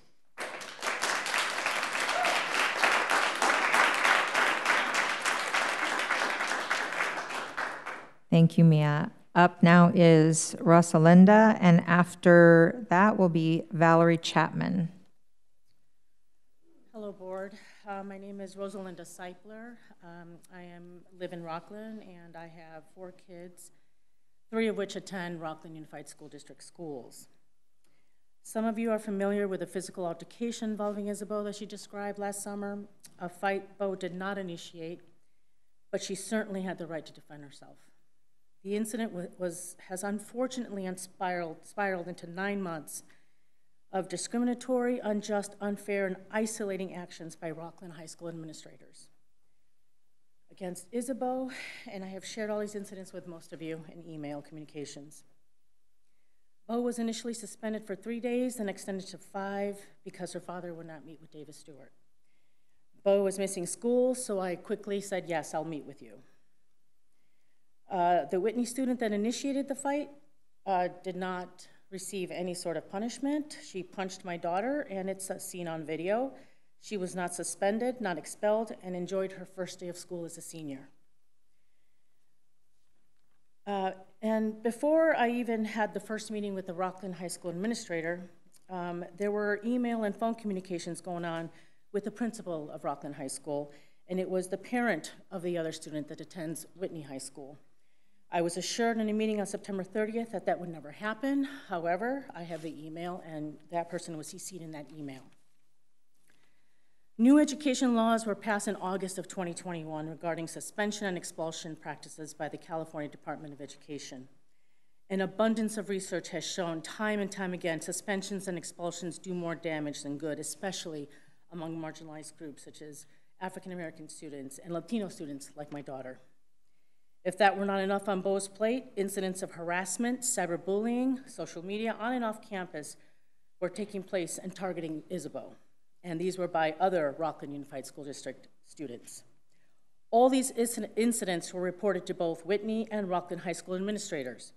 Thank you, Mia. Up now is Rosalinda, and after that will be Valerie Chapman. Hello, Board. Uh, my name is Rosalinda Seipler. Um, I am live in Rocklin, and I have four kids, three of which attend Rocklin Unified School District schools. Some of you are familiar with the physical altercation involving Isabeau that she described last summer. A fight Bo did not initiate, but she certainly had the right to defend herself. The incident was, has unfortunately spiraled, spiraled into nine months of discriminatory, unjust, unfair, and isolating actions by Rocklin High School administrators against Isabeau, and I have shared all these incidents with most of you in email communications. Bo was initially suspended for three days, then extended to five because her father would not meet with Davis Stewart. Bo was missing school, so I quickly said, Yes, I'll meet with you. Uh, the Whitney student that initiated the fight uh, did not receive any sort of punishment. She punched my daughter, and it's seen on video. She was not suspended, not expelled, and enjoyed her first day of school as a senior. Uh, and before I even had the first meeting with the Rocklin High School administrator, um, there were email and phone communications going on with the principal of Rocklin High School, and it was the parent of the other student that attends Whitney High School. I was assured in a meeting on September 30th that that would never happen. However, I have the email, and that person was CC'd in that email. New education laws were passed in August of 2021 regarding suspension and expulsion practices by the California Department of Education. An abundance of research has shown time and time again suspensions and expulsions do more damage than good, especially among marginalized groups such as African American students and Latino students like my daughter. If that were not enough on Bo's plate, incidents of harassment, cyberbullying, social media on and off campus were taking place and targeting Isabeau. And these were by other Rocklin Unified School District students. All these incidents were reported to both Whitney and Rocklin High School administrators.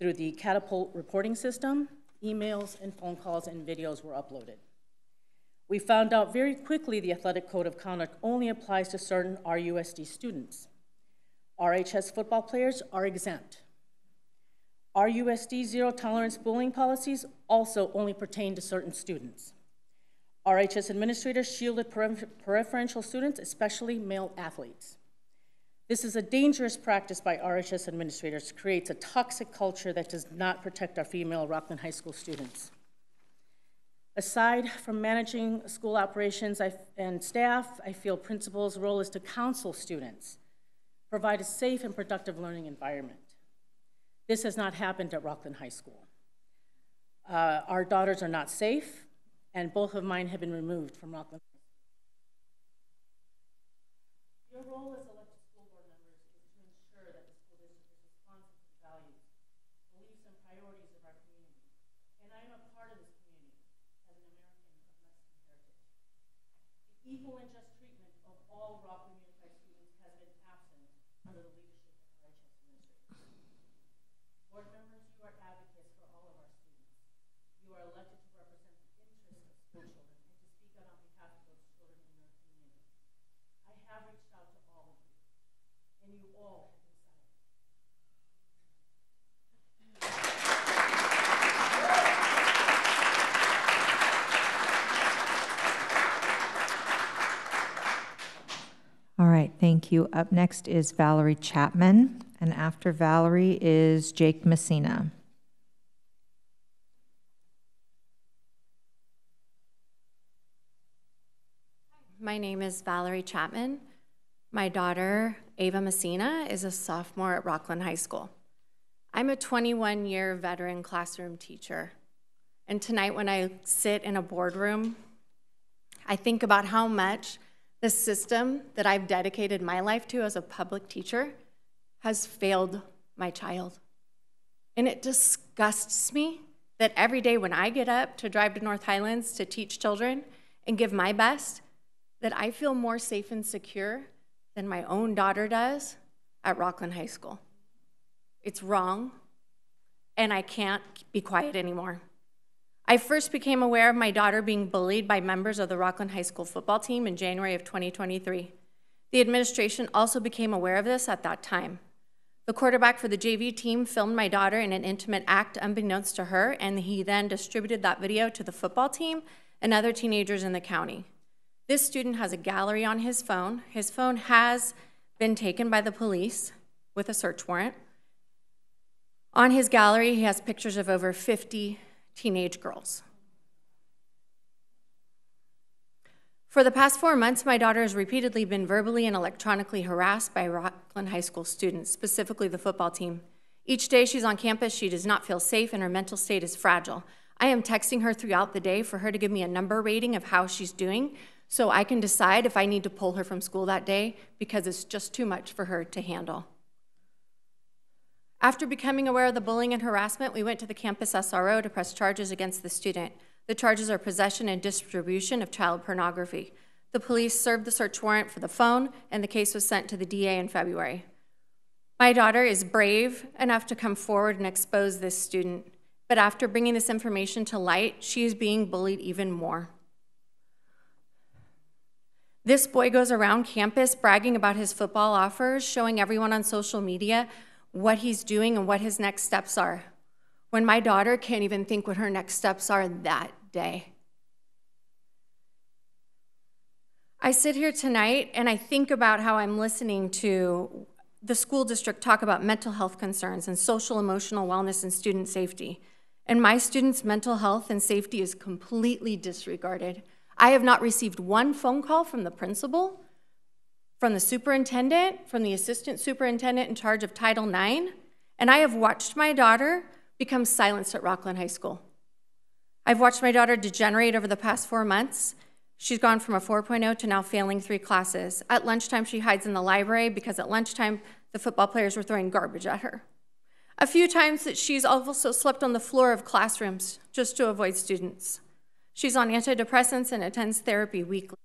Through the Catapult reporting system, emails and phone calls and videos were uploaded. We found out very quickly the athletic code of conduct only applies to certain RUSD students. RHS football players are exempt. RUSD zero tolerance bullying policies also only pertain to certain students. RHS administrators shielded preferential students, especially male athletes. This is a dangerous practice by RHS administrators, creates a toxic culture that does not protect our female Rocklin High School students. Aside from managing school operations and staff, I feel principals' role is to counsel students provide a safe and productive learning environment. This has not happened at Rocklin High School. Uh, our daughters are not safe, and both of mine have been removed from Rocklin. Your role as elected school board members is to ensure that the school district is responsive to the values, beliefs, and priorities of our community. And I am a part of this community as an American of Mexican heritage. The equal and just treatment of all Rocklin under the leadership of RHS administrators. Board members, you are advocates for all of our students. You are elected to represent the interests of school children and to speak out on behalf of those children in your community. I have reached out to all of you, and you all have been silent. All right, you. Up next is Valerie Chapman, and after Valerie is Jake Messina. My name is Valerie Chapman. My daughter, Ava Messina, is a sophomore at Rocklin High School. I'm a 21 year veteran classroom teacher. And tonight, when I sit in a boardroom, I think about how much the system that I've dedicated my life to as a public teacher has failed my child. And it disgusts me that every day when I get up to drive to North Highlands to teach children and give my best, that I feel more safe and secure than my own daughter does at Rocklin High School. It's wrong, and I can't be quiet anymore. I first became aware of my daughter being bullied by members of the Rocklin High School football team in January of 2023. The administration also became aware of this at that time. The quarterback for the JV team filmed my daughter in an intimate act unbeknownst to her, and he then distributed that video to the football team and other teenagers in the county. This student has a gallery on his phone. His phone has been taken by the police with a search warrant. On his gallery, he has pictures of over 50 teenage girls. For the past four months, my daughter has repeatedly been verbally and electronically harassed by Rocklin High School students, specifically the football team. Each day she's on campus, she does not feel safe and her mental state is fragile. I am texting her throughout the day for her to give me a number rating of how she's doing so I can decide if I need to pull her from school that day because it's just too much for her to handle. After becoming aware of the bullying and harassment, we went to the campus SRO to press charges against the student. The charges are possession and distribution of child pornography. The police served the search warrant for the phone, and the case was sent to the DA in February. My daughter is brave enough to come forward and expose this student, but after bringing this information to light, she is being bullied even more. This boy goes around campus bragging about his football offers, showing everyone on social media what he's doing and what his next steps are. When my daughter can't even think what her next steps are that day. I sit here tonight and I think about how I'm listening to the school district talk about mental health concerns and social emotional wellness and student safety. And my students' mental health and safety is completely disregarded. I have not received one phone call from the principal, from the superintendent, from the assistant superintendent in charge of Title IX, and I have watched my daughter become silenced at Rocklin High School. I've watched my daughter degenerate over the past four months. She's gone from a 4.0 to now failing three classes. At lunchtime, she hides in the library because at lunchtime, the football players were throwing garbage at her. A few times that she's also slept on the floor of classrooms just to avoid students. She's on antidepressants and attends therapy weekly.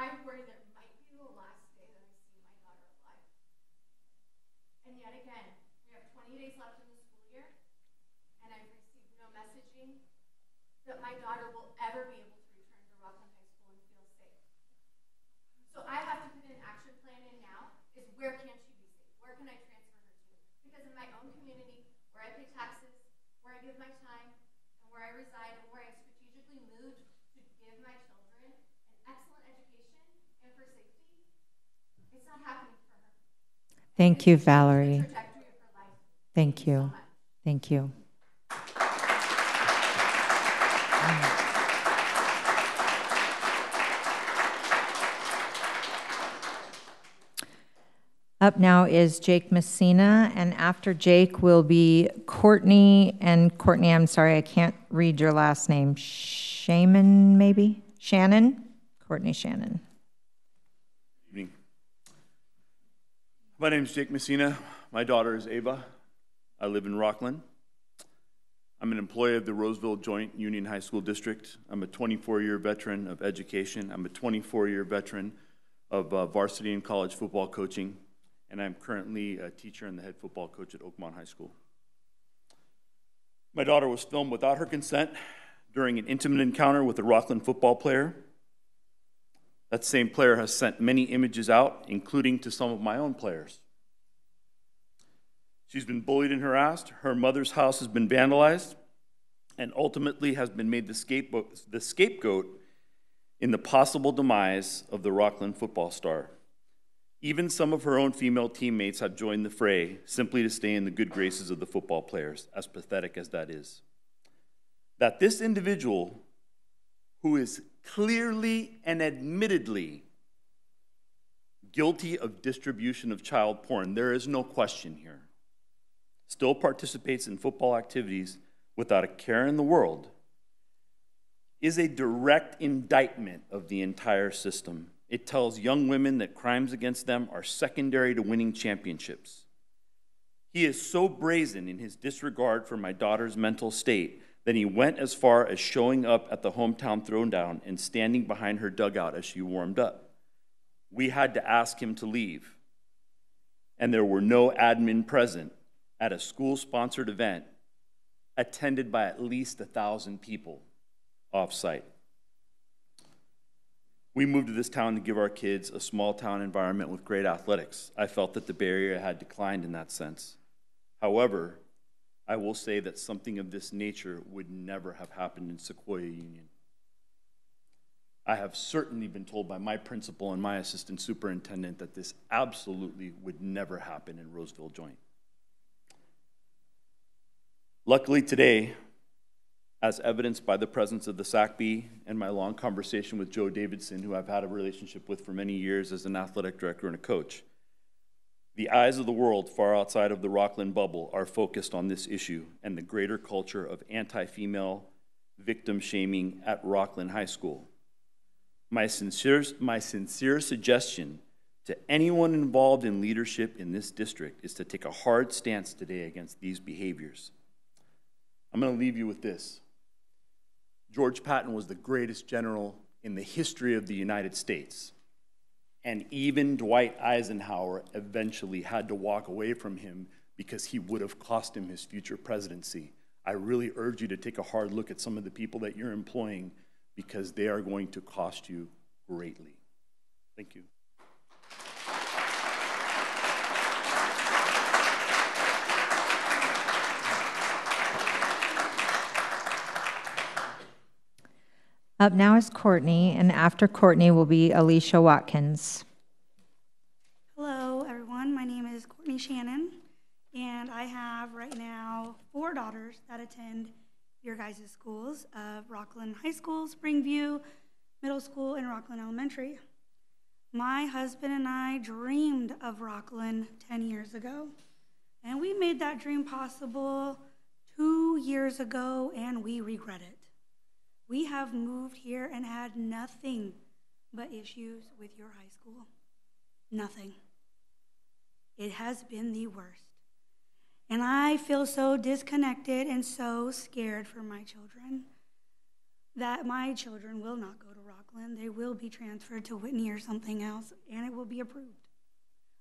I worry that it might be the last day that I see my daughter alive. And yet again, we have 20 days left in the school year, and I've received no messaging that my daughter will ever be able to return to Rocklin High School and feel safe. So I have to put an action plan in now, is where can she be safe? Where can I transfer her to? Because in my own community, where I pay taxes, where I give my time, and where I reside, and where I strategically moved to give my children an excellent education and for safety, it's not happening for her. Thank you, Valerie. Thank you. Thank you. Up now is Jake Messina, and after Jake will be Courtney. And Courtney, I'm sorry, I can't read your last name. Shaman, maybe? Shannon? Courtney Shannon. Good evening. My name is Jake Messina. My daughter is Ava. I live in Rocklin. I'm an employee of the Roseville Joint Union High School District. I'm a 24 year veteran of education. I'm a 24 year veteran of uh, varsity and college football coaching, and I'm currently a teacher and the head football coach at Oakmont High School. My daughter was filmed without her consent during an intimate encounter with a Rocklin football player. That same player has sent many images out, including to some of my own players. She's been bullied and harassed. Her mother's house has been vandalized and ultimately has been made the scapegoat, the scapegoat in the possible demise of the Rocklin football star. Even some of her own female teammates have joined the fray simply to stay in the good graces of the football players, as pathetic as that is. That this individual, who is clearly and admittedly guilty of distribution of child porn, there is no question here, still participates in football activities without a care in the world, is a direct indictment of the entire system. It tells young women that crimes against them are secondary to winning championships. He is so brazen in his disregard for my daughter's mental state that he went as far as showing up at the hometown throwdown and standing behind her dugout as she warmed up. We had to ask him to leave, and there were no admin present at a school sponsored event attended by at least a thousand people off site. We moved to this town to give our kids a small town environment with great athletics. I felt that the barrier had declined in that sense. However, I will say that something of this nature would never have happened in Sequoia Union. I have certainly been told by my principal and my assistant superintendent that this absolutely would never happen in Roseville Joint. Luckily, today, as evidenced by the presence of the Sac Bee and my long conversation with Joe Davidson, who I've had a relationship with for many years as an athletic director and a coach, the eyes of the world far outside of the Rocklin bubble are focused on this issue and the greater culture of anti female victim shaming at Rocklin High School. My sincere, my sincere suggestion to anyone involved in leadership in this district is to take a hard stance today against these behaviors. I'm going to leave you with this. George Patton was the greatest general in the history of the United States. And even Dwight Eisenhower eventually had to walk away from him because he would have cost him his future presidency. I really urge you to take a hard look at some of the people that you're employing because they are going to cost you greatly. Thank you. Up now is Courtney, and after Courtney will be Alicia Watkins. Hello, everyone. My name is Courtney Shannon, and I have right now four daughters that attend your guys' schools of Rocklin High School, Springview Middle School, and Rocklin Elementary. My husband and I dreamed of Rocklin 10 years ago, and we made that dream possible two years ago, and we regret it. We have moved here and had nothing but issues with your high school. Nothing. It has been the worst. And I feel so disconnected and so scared for my children that my children will not go to Rocklin. They will be transferred to Whitney or something else, and it will be approved.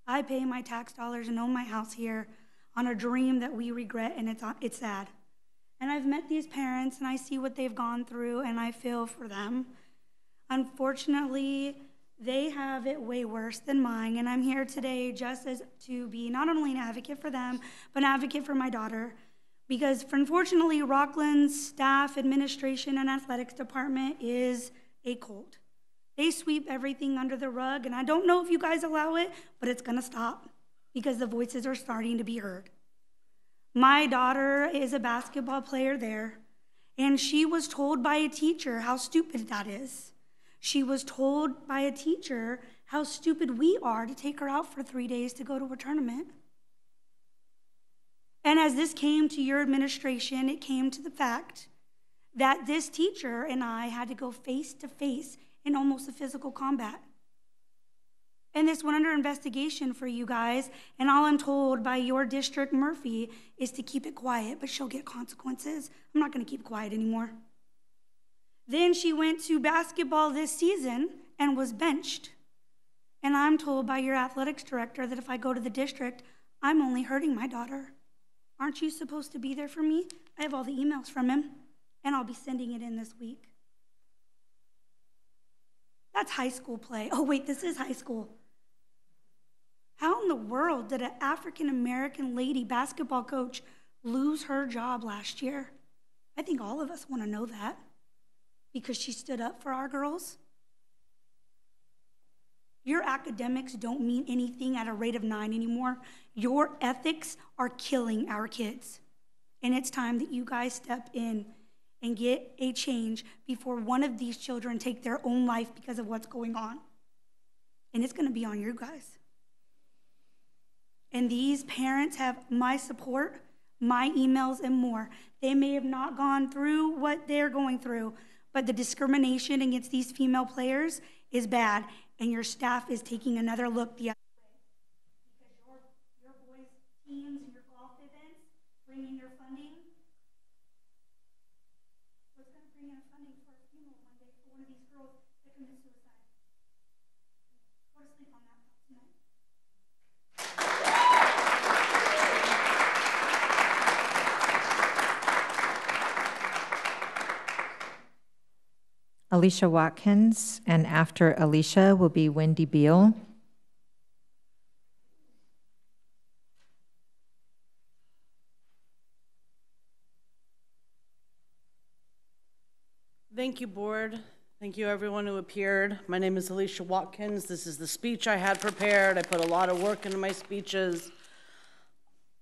I pay my tax dollars and own my house here on a dream that we regret, and it's, it's sad. And I've met these parents and I see what they've gone through and I feel for them. Unfortunately, they have it way worse than mine, and I'm here today just as to be not only an advocate for them, but an advocate for my daughter. Because unfortunately, Rocklin's staff, administration, and athletics department is a cult. They sweep everything under the rug, and I don't know if you guys allow it, but it's gonna stop because the voices are starting to be heard. My daughter is a basketball player there, and she was told by a teacher how stupid that is. She was told by a teacher how stupid we are to take her out for three days to go to a tournament. And as this came to your administration, it came to the fact that this teacher and I had to go face to face in almost a physical combat. And this went under investigation for you guys. And all I'm told by your district, Murphy, is to keep it quiet, but she'll get consequences. I'm not going to keep quiet anymore. Then she went to basketball this season and was benched. And I'm told by your athletics director that if I go to the district, I'm only hurting my daughter. Aren't you supposed to be there for me? I have all the emails from him, and I'll be sending it in this week. That's high school play. Oh, wait, this is high school. How in the world did an African American lady basketball coach lose her job last year? I think all of us want to know that because she stood up for our girls. Your academics don't mean anything at a rate of nine anymore. Your ethics are killing our kids. And it's time that you guys step in and get a change before one of these children take their own life because of what's going on. And it's going to be on you guys. And these parents have my support, my emails, and more. They may have not gone through what they're going through, but the discrimination against these female players is bad, and your staff is taking another look the other way. Because your, your boys' teams and your golf events bring in your funding. What's gonna bring in funding for a funeral one day for one of these girls that commits suicide? Go to sleep on that tonight. Alicia Watkins, and after Alicia will be Wendy Beal. Thank you, Board. Thank you, everyone who appeared. My name is Alicia Watkins. This is the speech I had prepared. I put a lot of work into my speeches.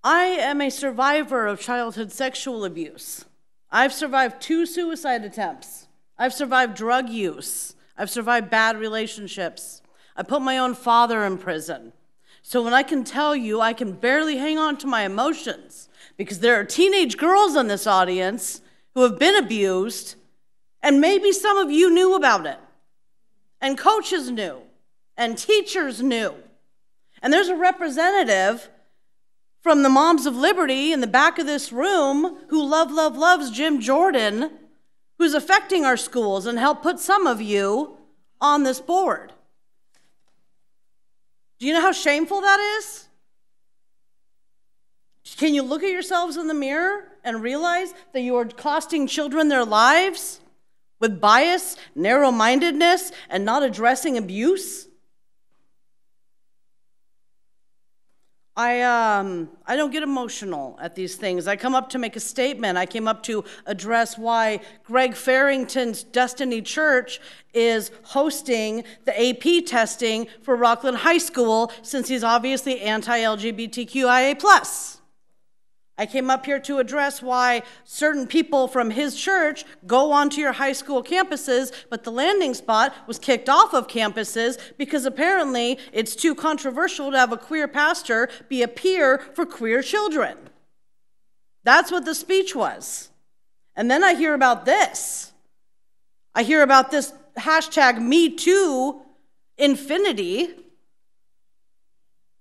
I am a survivor of childhood sexual abuse. I've survived two suicide attempts. I've survived drug use. I've survived bad relationships. I put my own father in prison. So when I can tell you I can barely hang on to my emotions because there are teenage girls in this audience who have been abused, and maybe some of you knew about it, and coaches knew, and teachers knew. And there's a representative from the Moms of Liberty in the back of this room who love, love, loves Jim Jordan, who's affecting our schools and help put some of you on this board. Do you know how shameful that is? Can you look at yourselves in the mirror and realize that you are costing children their lives with bias, narrow mindedness, and not addressing abuse? I, um, I don't get emotional at these things. I come up to make a statement. I came up to address why Greg Fairrington's Destiny Church is hosting the AP testing for Rocklin High School since he's obviously anti LGBTQIA. I came up here to address why certain people from his church go onto your high school campuses, but the landing spot was kicked off of campuses because apparently it's too controversial to have a queer pastor be a peer for queer children. That's what the speech was. And then I hear about this. I hear about this hashtag Me Too infinity.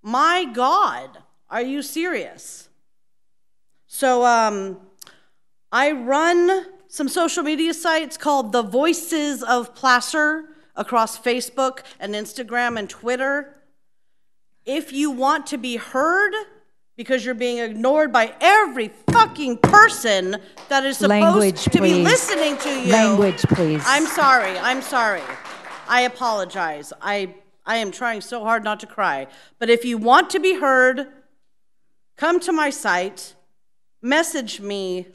My God, are you serious? So um, I run some social media sites called the Voices of Placer across Facebook and Instagram and Twitter. If you want to be heard, because you're being ignored by every fucking person that is supposed Language, to be listening to you. Language, please. I'm sorry. I'm sorry. I apologize. I I am trying so hard not to cry. But if you want to be heard, come to my site message me.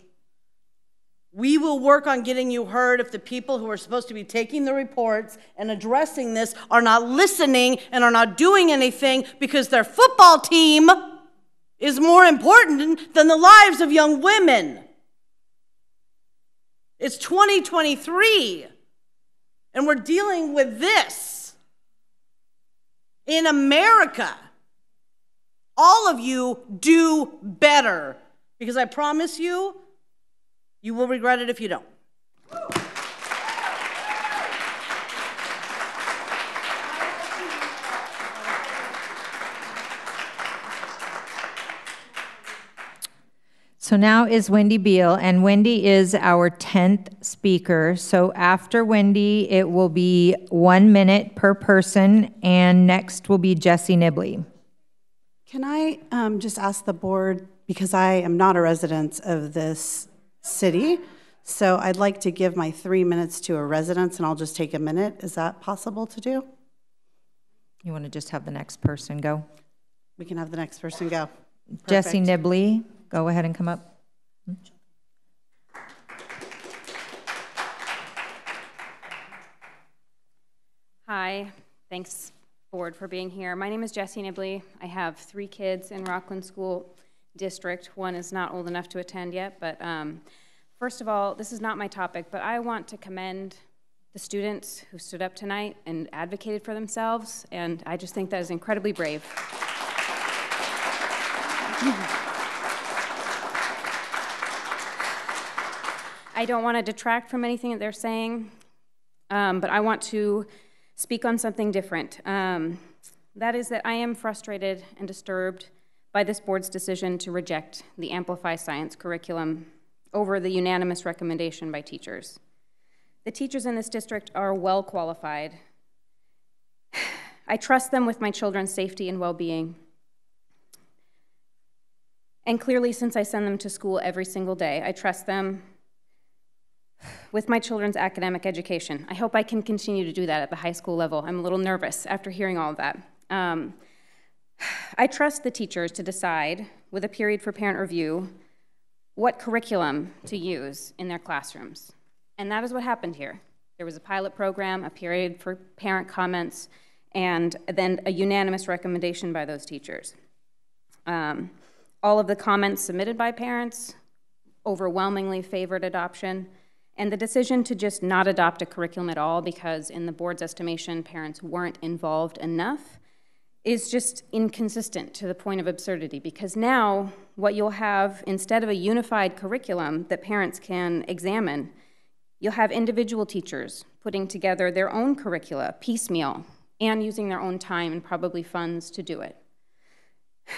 We will work on getting you heard if the people who are supposed to be taking the reports and addressing this are not listening and are not doing anything because their football team is more important than the lives of young women. It's 2023, and we're dealing with this in America. All of you do better because I promise you, you will regret it if you don't. So now is Wendy Beal, and Wendy is our 10th speaker. So after Wendy, it will be one minute per person, and next will be Jesse Nibley. Can I um, just ask the board, because I am not a resident of this city, so I'd like to give my three minutes to a resident, and I'll just take a minute. Is that possible to do? You want to just have the next person go? We can have the next person go. Jesse Perfect. Nibley, go ahead and come up. Hmm? Hi, thanks board for being here. My name is Jessie Nibley. I have three kids in Rocklin School District. One is not old enough to attend yet, but um, first of all, this is not my topic, but I want to commend the students who stood up tonight and advocated for themselves, and I just think that is incredibly brave. I don't want to detract from anything that they're saying, um, but I want to speak on something different. Um, that is that I am frustrated and disturbed by this board's decision to reject the Amplify Science curriculum over the unanimous recommendation by teachers. The teachers in this district are well qualified. I trust them with my children's safety and well being. And clearly, since I send them to school every single day, I trust them with my children's academic education. I hope I can continue to do that at the high school level. I'm a little nervous after hearing all of that. Um, I trust the teachers to decide, with a period for parent review, what curriculum to use in their classrooms. And that is what happened here. There was a pilot program, a period for parent comments, and then a unanimous recommendation by those teachers. Um, all of the comments submitted by parents overwhelmingly favored adoption, and the decision to just not adopt a curriculum at all because, in the board's estimation, parents weren't involved enough is just inconsistent to the point of absurdity because now what you'll have instead of a unified curriculum that parents can examine, you'll have individual teachers putting together their own curricula piecemeal and using their own time and probably funds to do it.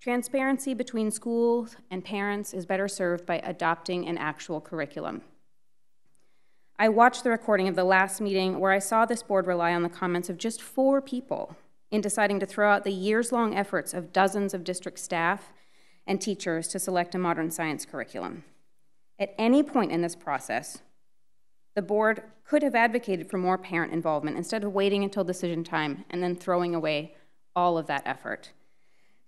Transparency between schools and parents is better served by adopting an actual curriculum. I watched the recording of the last meeting where I saw this board rely on the comments of just four people in deciding to throw out the years long efforts of dozens of district staff and teachers to select a modern science curriculum. At any point in this process, the board could have advocated for more parent involvement instead of waiting until decision time and then throwing away all of that effort.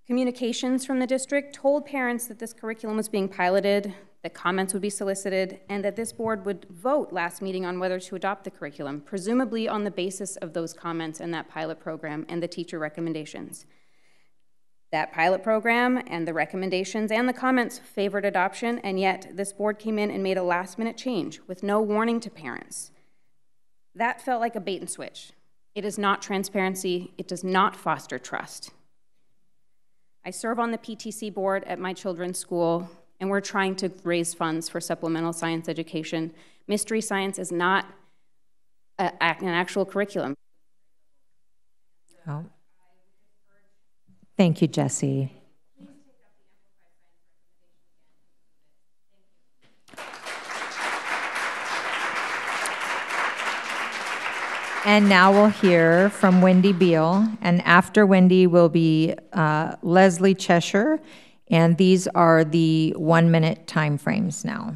Communications from the district told parents that this curriculum was being piloted, that comments would be solicited, and that this board would vote last meeting on whether to adopt the curriculum, presumably on the basis of those comments and that pilot program and the teacher recommendations. That pilot program and the recommendations and the comments favored adoption, and yet this board came in and made a last minute change with no warning to parents. That felt like a bait and switch. It is not transparency, it does not foster trust. I serve on the PTC board at my children's school, and we're trying to raise funds for supplemental science education. Mystery science is not a, an actual curriculum. Oh. Thank you, Jesse. And now we'll hear from Wendy Beal. And after Wendy will be uh, Leslie Cheshire. And these are the one minute timeframes now.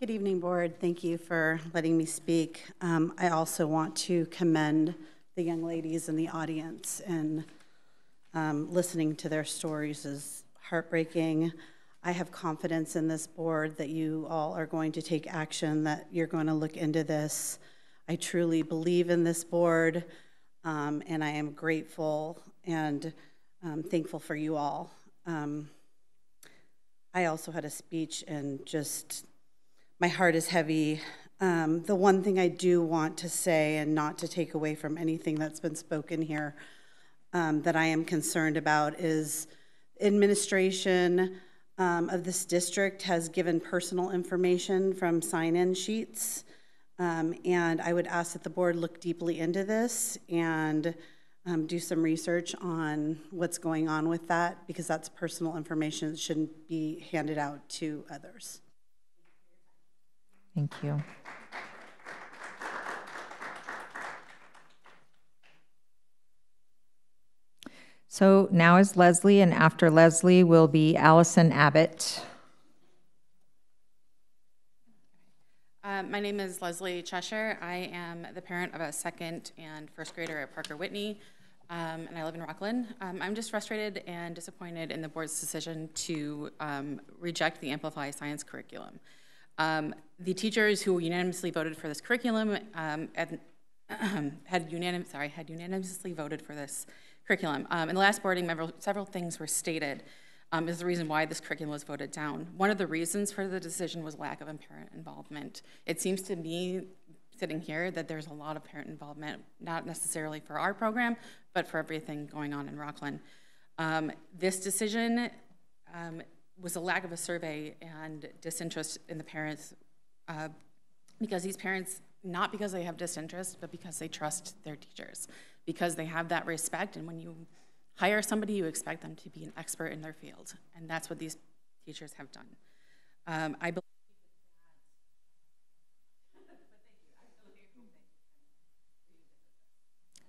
Good evening, board. Thank you for letting me speak. Um, I also want to commend the young ladies in the audience and um, listening to their stories is heartbreaking. I have confidence in this board that you all are going to take action, that you're going to look into this. I truly believe in this board, um, and I am grateful and um, thankful for you all. Um, I also had a speech, and just my heart is heavy. Um, the one thing I do want to say, and not to take away from anything that's been spoken here, um, that I am concerned about is administration um, of this district has given personal information from sign-in sheets. Um, and I would ask that the board look deeply into this and um, do some research on what's going on with that because that's personal information that shouldn't be handed out to others. Thank you. So now is Leslie, and after Leslie will be Allison Abbott. Uh, my name is Leslie Cheshire. I am the parent of a second and first grader at Parker Whitney, um, and I live in Rocklin. Um, I'm just frustrated and disappointed in the board's decision to um, reject the Amplify Science curriculum. Um, the teachers who unanimously voted for this curriculum um, had, had, unanim- sorry, had unanimously voted for this curriculum. Um, in the last board meeting, several things were stated as the reason why this curriculum was voted down. One of the reasons for the decision was lack of parent involvement. It seems to me, sitting here, that there's a lot of parent involvement, not necessarily for our program, but for everything going on in Rocklin. Um, this decision um, was a lack of a survey and disinterest in the parents uh, because these parents, not because they have disinterest, but because they trust their teachers, because they have that respect. And when you hire somebody, you expect them to be an expert in their field. And that's what these teachers have done. Um, I believe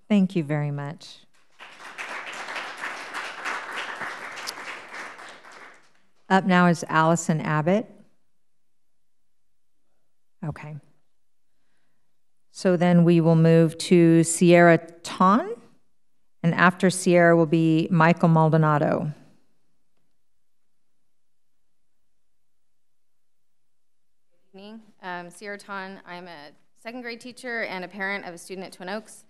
Thank you very much. Up now is Allison Abbott. Okay. So then we will move to Sierra Ton, and after Sierra will be Michael Maldonado. Good evening. Um, Sierra Ton, I'm a second grade teacher and a parent of a student at Twin Oaks.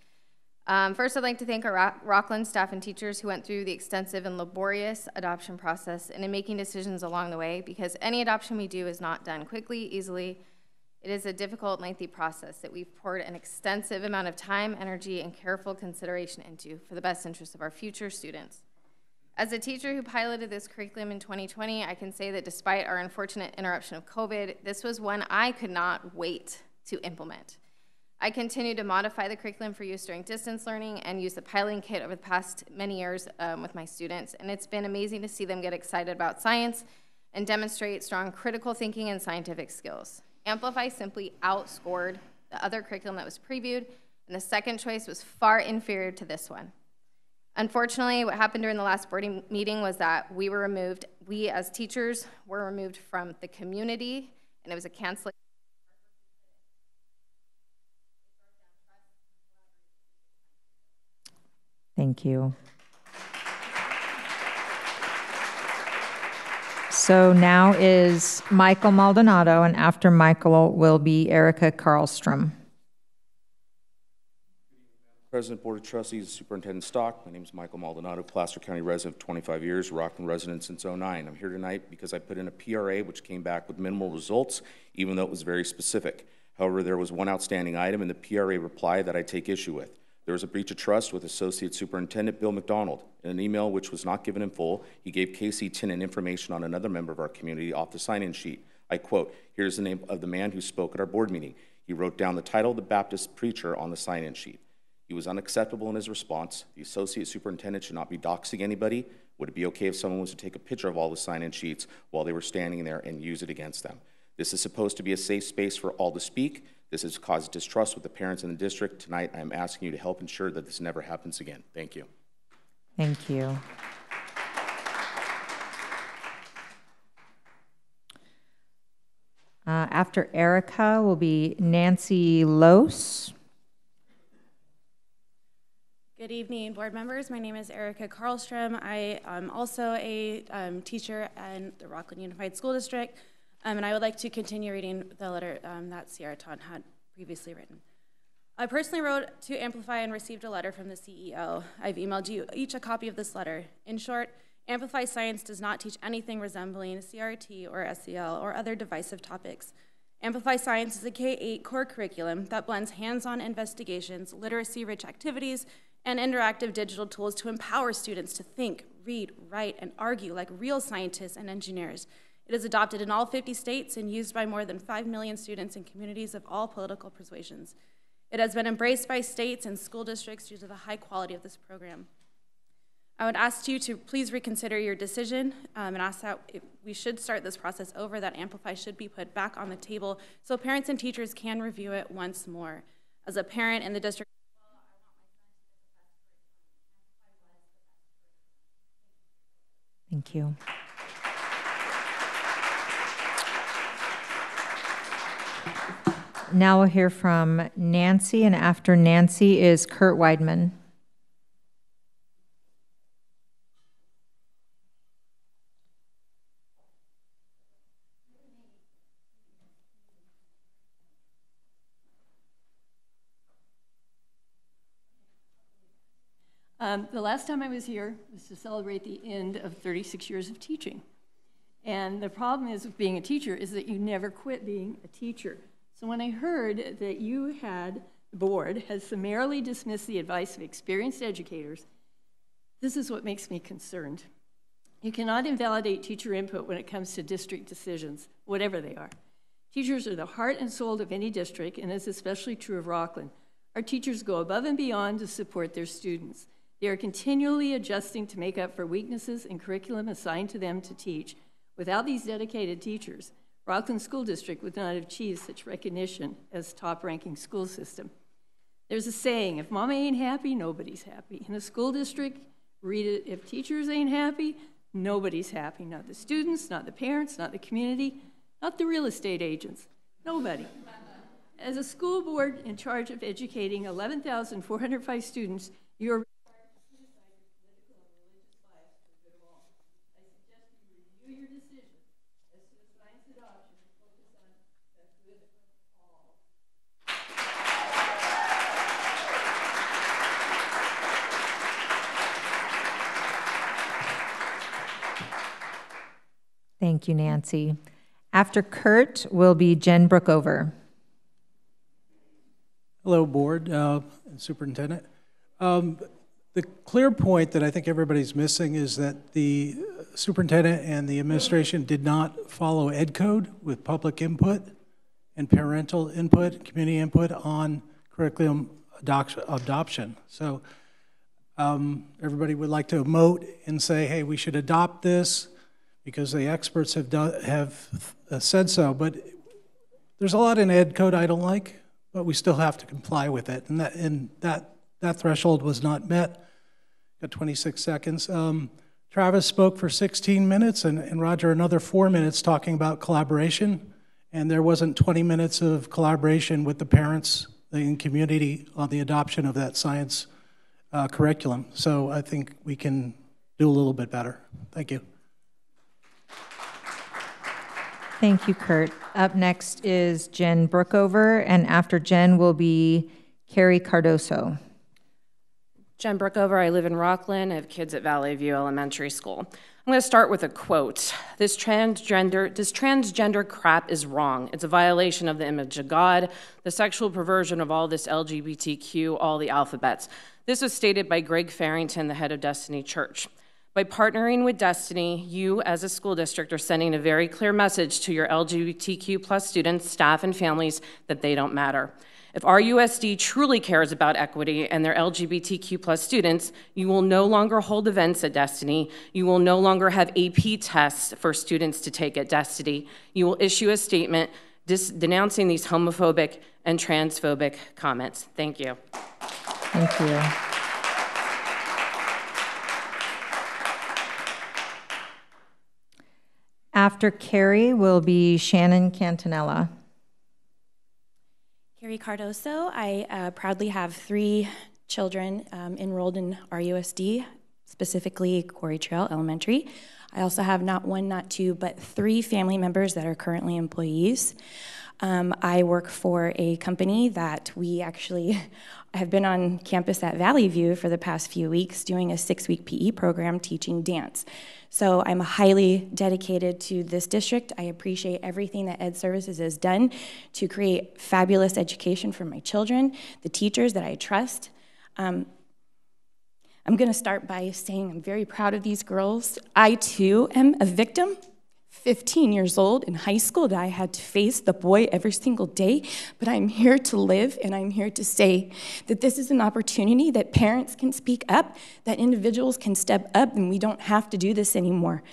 Um, first, I'd like to thank our Rocklin staff and teachers who went through the extensive and laborious adoption process and in making decisions along the way because any adoption we do is not done quickly, easily. It is a difficult, lengthy process that we've poured an extensive amount of time, energy, and careful consideration into for the best interest of our future students. As a teacher who piloted this curriculum in 2020, I can say that despite our unfortunate interruption of COVID, this was one I could not wait to implement. I continued to modify the curriculum for use during distance learning and use the piloting kit over the past many years um, with my students, and it's been amazing to see them get excited about science and demonstrate strong critical thinking and scientific skills. Amplify simply outscored the other curriculum that was previewed, and the second choice was far inferior to this one. Unfortunately, what happened during the last board meeting was that we were removed, we as teachers were removed from the community, and it was a cancellation. Thank you. So now is Michael Maldonado, and after Michael will be Erica Karlstrom. President, Board of Trustees, Superintendent Stock. My name is Michael Maldonado, Placer County resident 25 years, Rocklin resident since 09. I'm here tonight because I put in a PRA which came back with minimal results, even though it was very specific. However, there was one outstanding item in the PRA reply that I take issue with. There was a breach of trust with Associate Superintendent Bill McDonald. In an email which was not given in full, he gave Casey Tinnen information on another member of our community off the sign in sheet. I quote Here's the name of the man who spoke at our board meeting. He wrote down the title of the Baptist preacher on the sign in sheet. He was unacceptable in his response. The associate superintendent should not be doxing anybody. Would it be okay if someone was to take a picture of all the sign in sheets while they were standing there and use it against them? This is supposed to be a safe space for all to speak. This has caused distrust with the parents in the district. Tonight, I am asking you to help ensure that this never happens again. Thank you. Thank you. Uh, after Erica will be Nancy Lose. Good evening, board members. My name is Erica Karlstrom. I am also a um, teacher in the Rocklin Unified School District, um, and I would like to continue reading the letter um, that Sierra Ton had previously written. I personally wrote to Amplify and received a letter from the CEO. I've emailed you each a copy of this letter. In short, Amplify Science does not teach anything resembling CRT or SEL or other divisive topics. Amplify Science is a K 8 core curriculum that blends hands on investigations, literacy rich activities, and interactive digital tools to empower students to think, read, write, and argue like real scientists and engineers. It is adopted in all 50 states and used by more than 5 million students in communities of all political persuasions. It has been embraced by states and school districts due to the high quality of this program. I would ask you to please reconsider your decision um, and ask that we should start this process over, that Amplify should be put back on the table so parents and teachers can review it once more. As a parent in the district, Thank you. Now we'll hear from Nancy, and after Nancy is Kurt Weidman. Um, the last time I was here was to celebrate the end of 36 years of teaching. And the problem is with being a teacher is that you never quit being a teacher. So when I heard that you had, the board has summarily dismissed the advice of experienced educators, this is what makes me concerned. You cannot invalidate teacher input when it comes to district decisions, whatever they are. Teachers are the heart and soul of any district, and it's especially true of Rocklin. Our teachers go above and beyond to support their students. They are continually adjusting to make up for weaknesses in curriculum assigned to them to teach. Without these dedicated teachers, Rocklin School District would not have achieved such recognition as top-ranking school system. There's a saying, if mama ain't happy, nobody's happy. In a school district, read it, if teachers ain't happy, nobody's happy. Not the students, not the parents, not the community, not the real estate agents, nobody. As a school board in charge of educating 11,405 students, you're Thank you, Nancy. After Kurt will be Jen Brookover. Hello, Board uh, and Superintendent. Um, the clear point that I think everybody's missing is that the superintendent and the administration did not follow ed code with public input and parental input, community input on curriculum adoption. So um, everybody would like to emote and say, hey, we should adopt this because the experts have done, have said so. But there's a lot in ed code I don't like, but we still have to comply with it, and that and that that threshold was not met. Got 26 seconds. Um, Travis spoke for 16 minutes, and, and Roger another four minutes talking about collaboration, and there wasn't 20 minutes of collaboration with the parents and community on the adoption of that science uh, curriculum. So I think we can do a little bit better. Thank you. Thank you, Kurt. Up next is Jen Brookover, and after Jen will be Carrie Cardoso. Jen Brookover, I live in Rocklin. I have kids at Valley View Elementary School. I'm going to start with a quote. This transgender, this transgender crap is wrong. It's a violation of the image of God, the sexual perversion of all this LGBTQ, all the alphabets. This was stated by Greg Fairrington, the head of Destiny Church. By partnering with Destiny, you as a school district are sending a very clear message to your LGBTQ plus students, staff, and families that they don't matter. If RUSD truly cares about equity and their LGBTQ plus students, you will no longer hold events at Destiny. You will no longer have AP tests for students to take at Destiny. You will issue a statement denouncing these homophobic and transphobic comments. Thank you. Thank you. After Carrie will be Shannon Cantanella. Carrie Cardoso. I uh, proudly have three children um, enrolled in RUSD, specifically Quarry Trail Elementary. I also have not one, not two, but three family members that are currently employees. Um, I work for a company that we actually have been on campus at Valley View for the past few weeks doing a six week PE program teaching dance. So I'm highly dedicated to this district. I appreciate everything that Ed Services has done to create fabulous education for my children, the teachers that I trust. Um, I'm going to start by saying I'm very proud of these girls. I too am a victim 15 years old in high school that I had to face the boy every single day, but I'm here to live and I'm here to say that this is an opportunity that parents can speak up, that individuals can step up, and we don't have to do this anymore.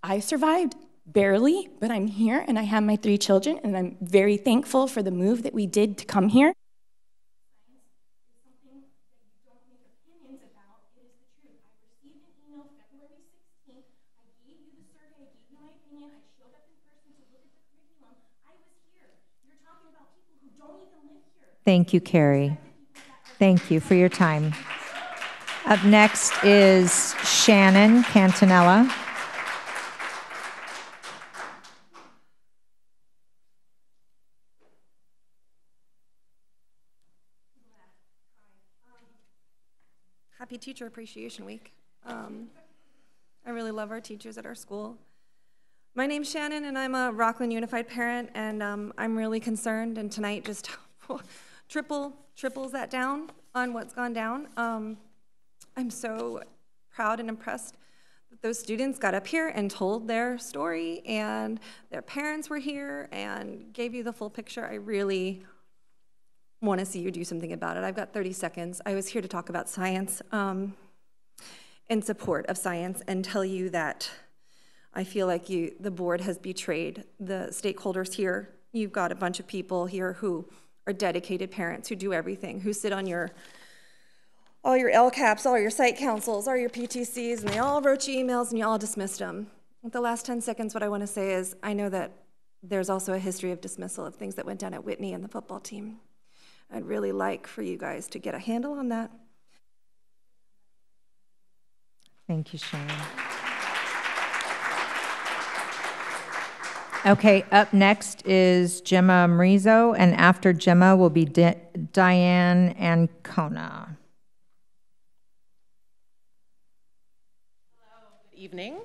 I survived barely, but I'm here and I have my three children, and I'm very thankful for the move that we did to come here. Thank you, Carrie. Thank you for your time. Up next is Shannon Cantanella. Happy Teacher Appreciation Week. Um, I really love our teachers at our school. My name's Shannon, and I'm a Rocklin Unified parent, and um, I'm really concerned, and tonight just triple triples that down on what's gone down. Um, I'm so proud and impressed that those students got up here and told their story, and their parents were here and gave you the full picture. I really want to see you do something about it. I've got 30 seconds. I was here to talk about science um, in support of science and tell you that I feel like you, the board has betrayed the stakeholders here. You've got a bunch of people here who are dedicated parents who do everything, who sit on your all your LCAPs, all your site councils, all your PTCs, and they all wrote you emails and you all dismissed them. With the last 10 seconds, what I want to say is I know that there's also a history of dismissal of things that went down at Whitney and the football team. I'd really like for you guys to get a handle on that. Thank you, Shannon. Okay, up next is Gemma Marizo, and after Gemma will be Di- Diane Ancona. evening.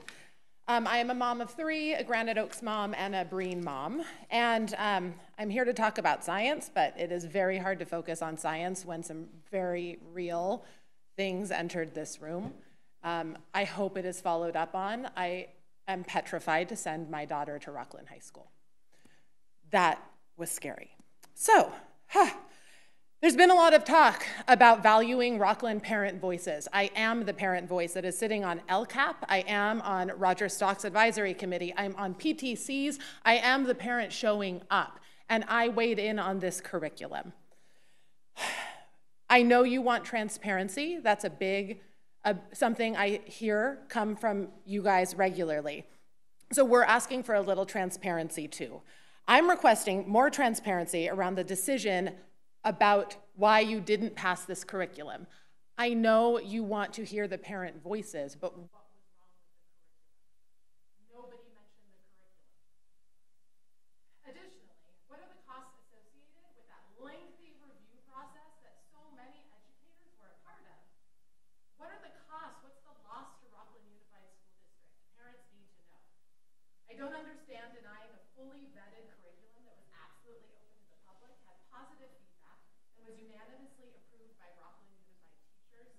Um, I am a mom of three, a Granite Oaks mom, and a Breen mom. And um, I'm here to talk about science, but it is very hard to focus on science when some very real things entered this room. Um, I hope it is followed up on. I am petrified to send my daughter to Rocklin High School. That was scary. So, huh, there's been a lot of talk about valuing Rocklin parent voices. I am the parent voice that is sitting on LCAP. I am on Roger Stock's advisory committee. I'm on PTCs. I am the parent showing up, and I weighed in on this curriculum. I know you want transparency. That's a big, uh, something I hear come from you guys regularly. So we're asking for a little transparency too. I'm requesting more transparency around the decision about why you didn't pass this curriculum. I know you want to hear the parent voices, but what was wrong with the curriculum? Nobody mentioned the curriculum. Additionally, what are the costs associated with that lengthy review process that so many educators were a part of? What are the costs? What's the loss to Rocklin Unified School District? Parents need to know. I don't understand denying a fully vetted curriculum that was absolutely open to the public, had positive feedback, and was unanimously approved by Rocklin Unified teachers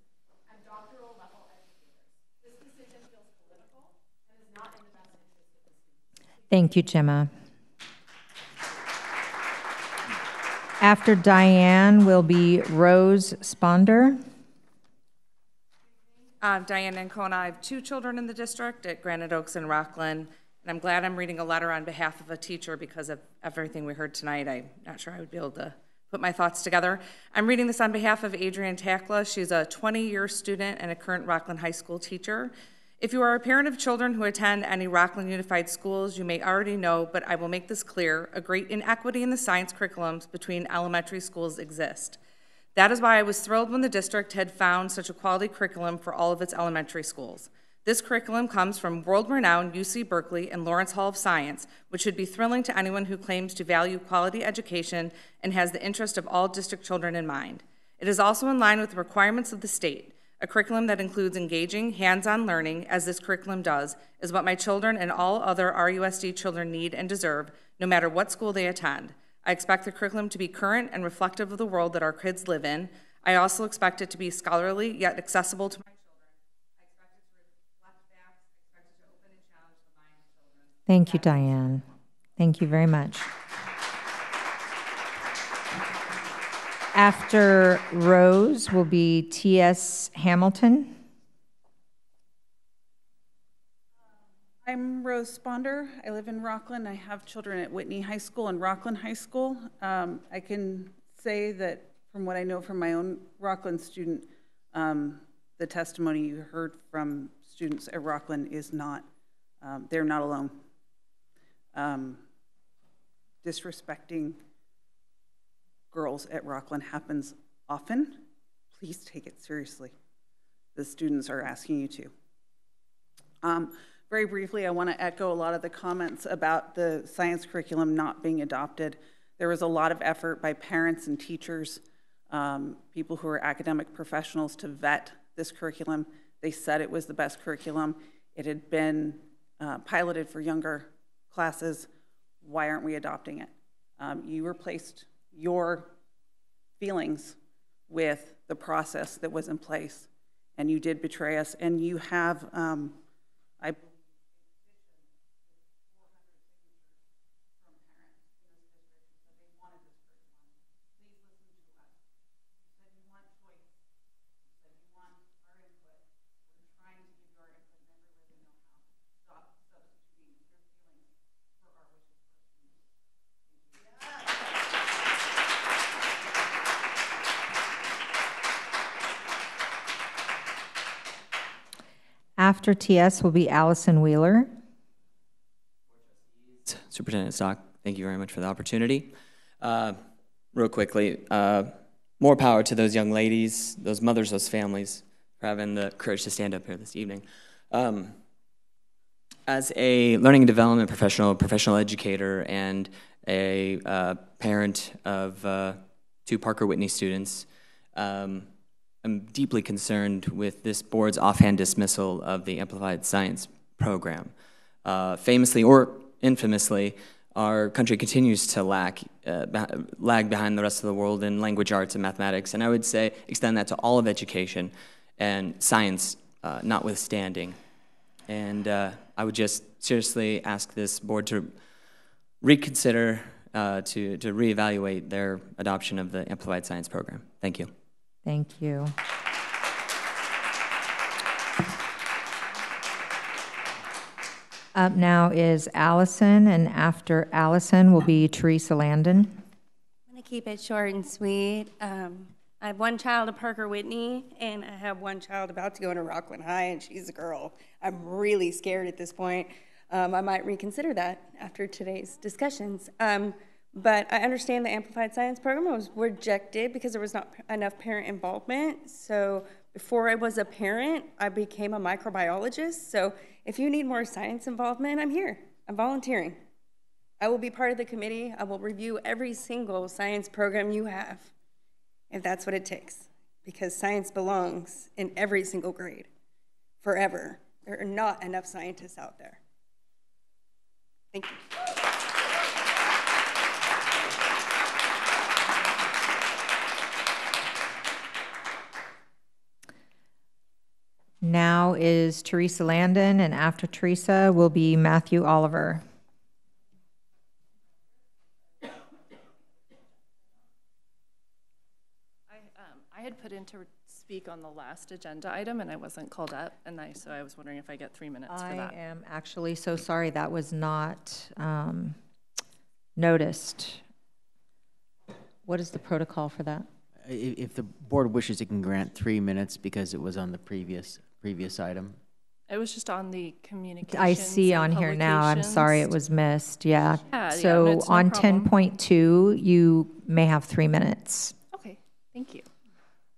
and doctoral level educators. This decision feels political and is not in the best interest of the students. Thank you, Gemma. After Diane will be Rose Sponder. I'm Diane Ancona. I have two children in the district at Granite Oaks and Rocklin, and I'm glad I'm reading a letter on behalf of a teacher because of everything we heard tonight. I'm not sure I would be able to put my thoughts together. I'm reading this on behalf of Adrienne Takla. She's a 20-year student and a current Rocklin High School teacher. If you are a parent of children who attend any Rocklin Unified Schools, you may already know, but I will make this clear, a great inequity in the science curriculums between elementary schools exist. That is why I was thrilled when the district had found such a quality curriculum for all of its elementary schools. This curriculum comes from world-renowned UC Berkeley and Lawrence Hall of Science, which should be thrilling to anyone who claims to value quality education and has the interest of all district children in mind. It is also in line with the requirements of the state. A curriculum that includes engaging, hands-on learning, as this curriculum does, is what my children and all other RUSD children need and deserve, no matter what school they attend. I expect the curriculum to be current and reflective of the world that our kids live in. I also expect it to be scholarly, yet accessible to my Thank you, Diane. Thank you very much. After Rose will be T.S. Hamilton. I'm Rose Sponder. I live in Rocklin. I have children at Whitney High School and Rocklin High School. Um, I can say that from what I know from my own Rocklin student, um, the testimony you heard from students at Rocklin is not, um, they're not alone. Um, disrespecting girls at Rocklin happens often. Please take it seriously. The students are asking you to. Um, very briefly, I want to echo a lot of the comments about the science curriculum not being adopted. There was a lot of effort by parents and teachers, um, people who are academic professionals, to vet this curriculum. They said it was the best curriculum. It had been uh, piloted for younger classes. Why aren't we adopting it? Um, you replaced your feelings with the process that was in place, and you did betray us, and you have um, I After TS will be Allison Wheeler. Superintendent Stock, thank you very much for the opportunity. Uh, real quickly, uh, more power to those young ladies, those mothers, those families for having the courage to stand up here this evening. Um, as a learning and development professional, professional educator, and a uh, parent of uh, two Parker Whitney students, um, I'm deeply concerned with this board's offhand dismissal of the Amplified Science program. Uh, famously or infamously, our country continues to lack, uh, lag behind the rest of the world in language arts and mathematics, and I would say extend that to all of education and science uh, notwithstanding. And uh, I would just seriously ask this board to reconsider, uh, to, to reevaluate their adoption of the Amplified Science program. Thank you. Thank you. Up now is Allison, and after Allison will be Teresa Landon. I'm going to keep it short and sweet. Um, I have one child at Parker Whitney, and I have one child about to go into Rocklin High, and she's a girl. I'm really scared at this point. Um, I might reconsider that after today's discussions. Um, but I understand the Amplified Science program was rejected because there was not enough parent involvement. So before I was a parent, I became a microbiologist. So if you need more science involvement, I'm here. I'm volunteering. I will be part of the committee. I will review every single science program you have, if that's what it takes, because science belongs in every single grade forever. There are not enough scientists out there. Thank you. Now is Teresa Landon, and after Teresa will be Matthew Oliver. I, um, I had put in to speak on the last agenda item, and I wasn't called up, and I, so I was wondering if I get three minutes I for that. I am actually so sorry that was not um, noticed. What is the protocol for that? If the board wishes, it can grant three minutes because it was on the previous previous item? It was just on the communications. I see on here now. I'm sorry it was missed. Yeah. Yeah, so yeah, no, on no 10.2, you may have three minutes. Okay, thank you.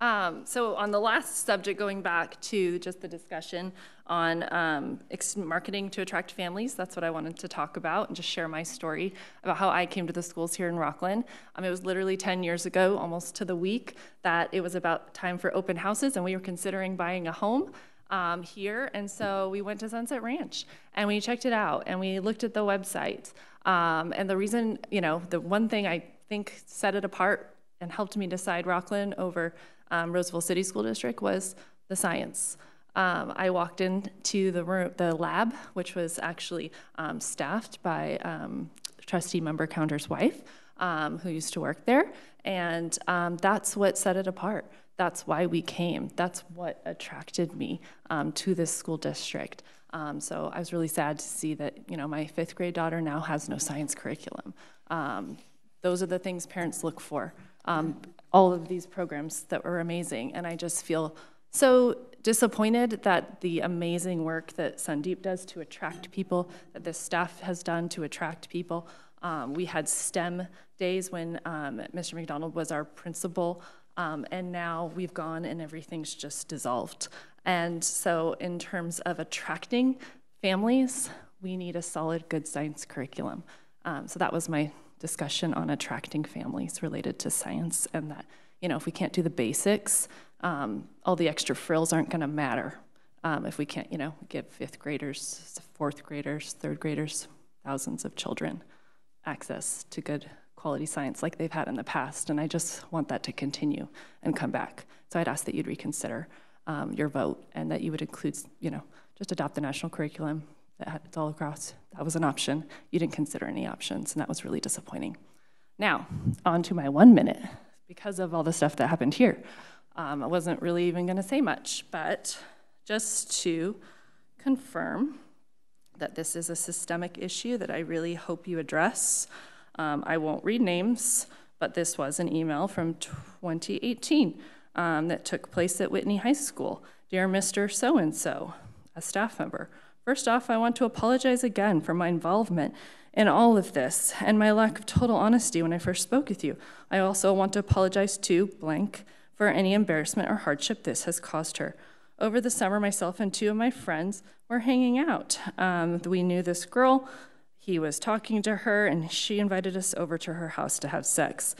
Um, so on the last subject, going back to just the discussion on um, marketing to attract families, that's what I wanted to talk about and just share my story about how I came to the schools here in Rocklin. Um, it was literally 10 years ago, almost to the week, that it was about time for open houses and we were considering buying a home um, here. And so we went to Sunset Ranch and we checked it out and we looked at the website. Um, and the reason, you know, the one thing I think set it apart and helped me decide Rocklin over um, Roseville City School District was the science. Um, I walked into the room, the lab, which was actually um, staffed by um, trustee member Counter's wife, um, who used to work there, and um, that's what set it apart. That's why we came. That's what attracted me um, to this school district. Um, so I was really sad to see that you know my fifth grade daughter now has no science curriculum. Um, those are the things parents look for. Um, all of these programs that were amazing, and I just feel so disappointed that the amazing work that Sandeep does to attract people, that the staff has done to attract people. Um, we had STEM days when um, Mr. McDonald was our principal. Um, and now we've gone and everything's just dissolved. And so, in terms of attracting families, we need a solid, good science curriculum. Um, so, that was my discussion on attracting families related to science, and that, you know, if we can't do the basics, um, all the extra frills aren't going to matter um, if we can't, you know, give fifth graders, fourth graders, third graders, thousands of children access to good quality science like they've had in the past, and I just want that to continue and come back. So I'd ask that you'd reconsider um, your vote and that you would include, you know, just adopt the national curriculum. That it's all across. That was an option. You didn't consider any options, and that was really disappointing. Now, on to my one minute. Because of all the stuff that happened here, um, I wasn't really even going to say much, but just to confirm that this is a systemic issue that I really hope you address. Um, I won't read names, but this was an email from 2018 um, that took place at Whitney High School. Dear Mr. So and so, a staff member, first off, I want to apologize again for my involvement in all of this and my lack of total honesty when I first spoke with you. I also want to apologize to blank for any embarrassment or hardship this has caused her. Over the summer, myself and two of my friends were hanging out. Um, we knew this girl. He was talking to her, and she invited us over to her house to have sex.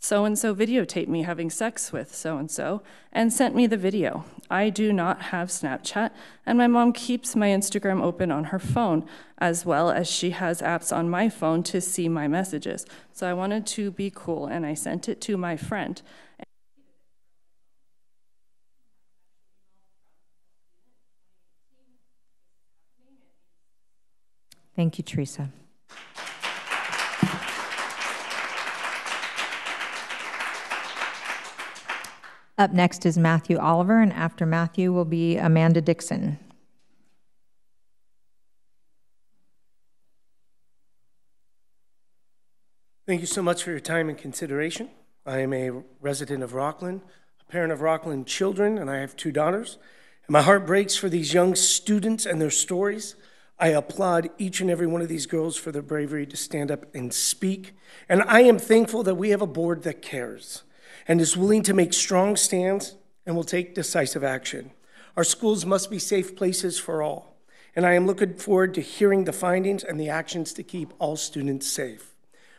So and so videotaped me having sex with so and so and sent me the video. I do not have Snapchat, and my mom keeps my Instagram open on her phone, as well as she has apps on my phone to see my messages. So I wanted to be cool, and I sent it to my friend. Thank you, Teresa. Up next is Matthew Oliver, and after Matthew will be Amanda Dixon. Thank you so much for your time and consideration. I am a resident of Rocklin, a parent of Rocklin children, and I have two daughters. And my heart breaks for these young students and their stories. I applaud each and every one of these girls for their bravery to stand up and speak. And I am thankful that we have a board that cares and is willing to make strong stands and will take decisive action. Our schools must be safe places for all. And I am looking forward to hearing the findings and the actions to keep all students safe.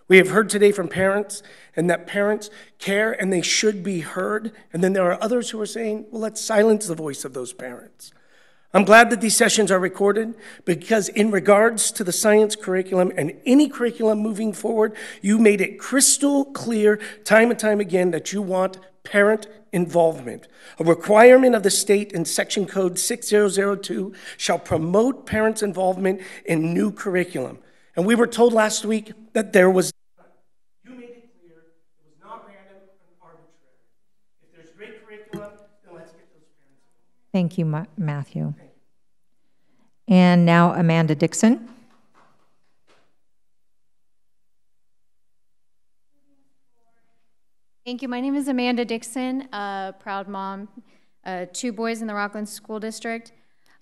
We have heard today from parents and that parents care and they should be heard. And then there are others who are saying, well, let's silence the voice of those parents. I'm glad that these sessions are recorded because, in regards to the science curriculum and any curriculum moving forward, you made it crystal clear time and time again that you want parent involvement. A requirement of the state in Section Code 6002 shall promote parents' involvement in new curriculum. And we were told last week that there was you made it clear it was not random and arbitrary. If there's great curriculum, then let's get those parents. Thank you, Matthew. And now Amanda Dixon. Thank you. My name is Amanda Dixon, a proud mom, uh, two boys in the Rocklin School District.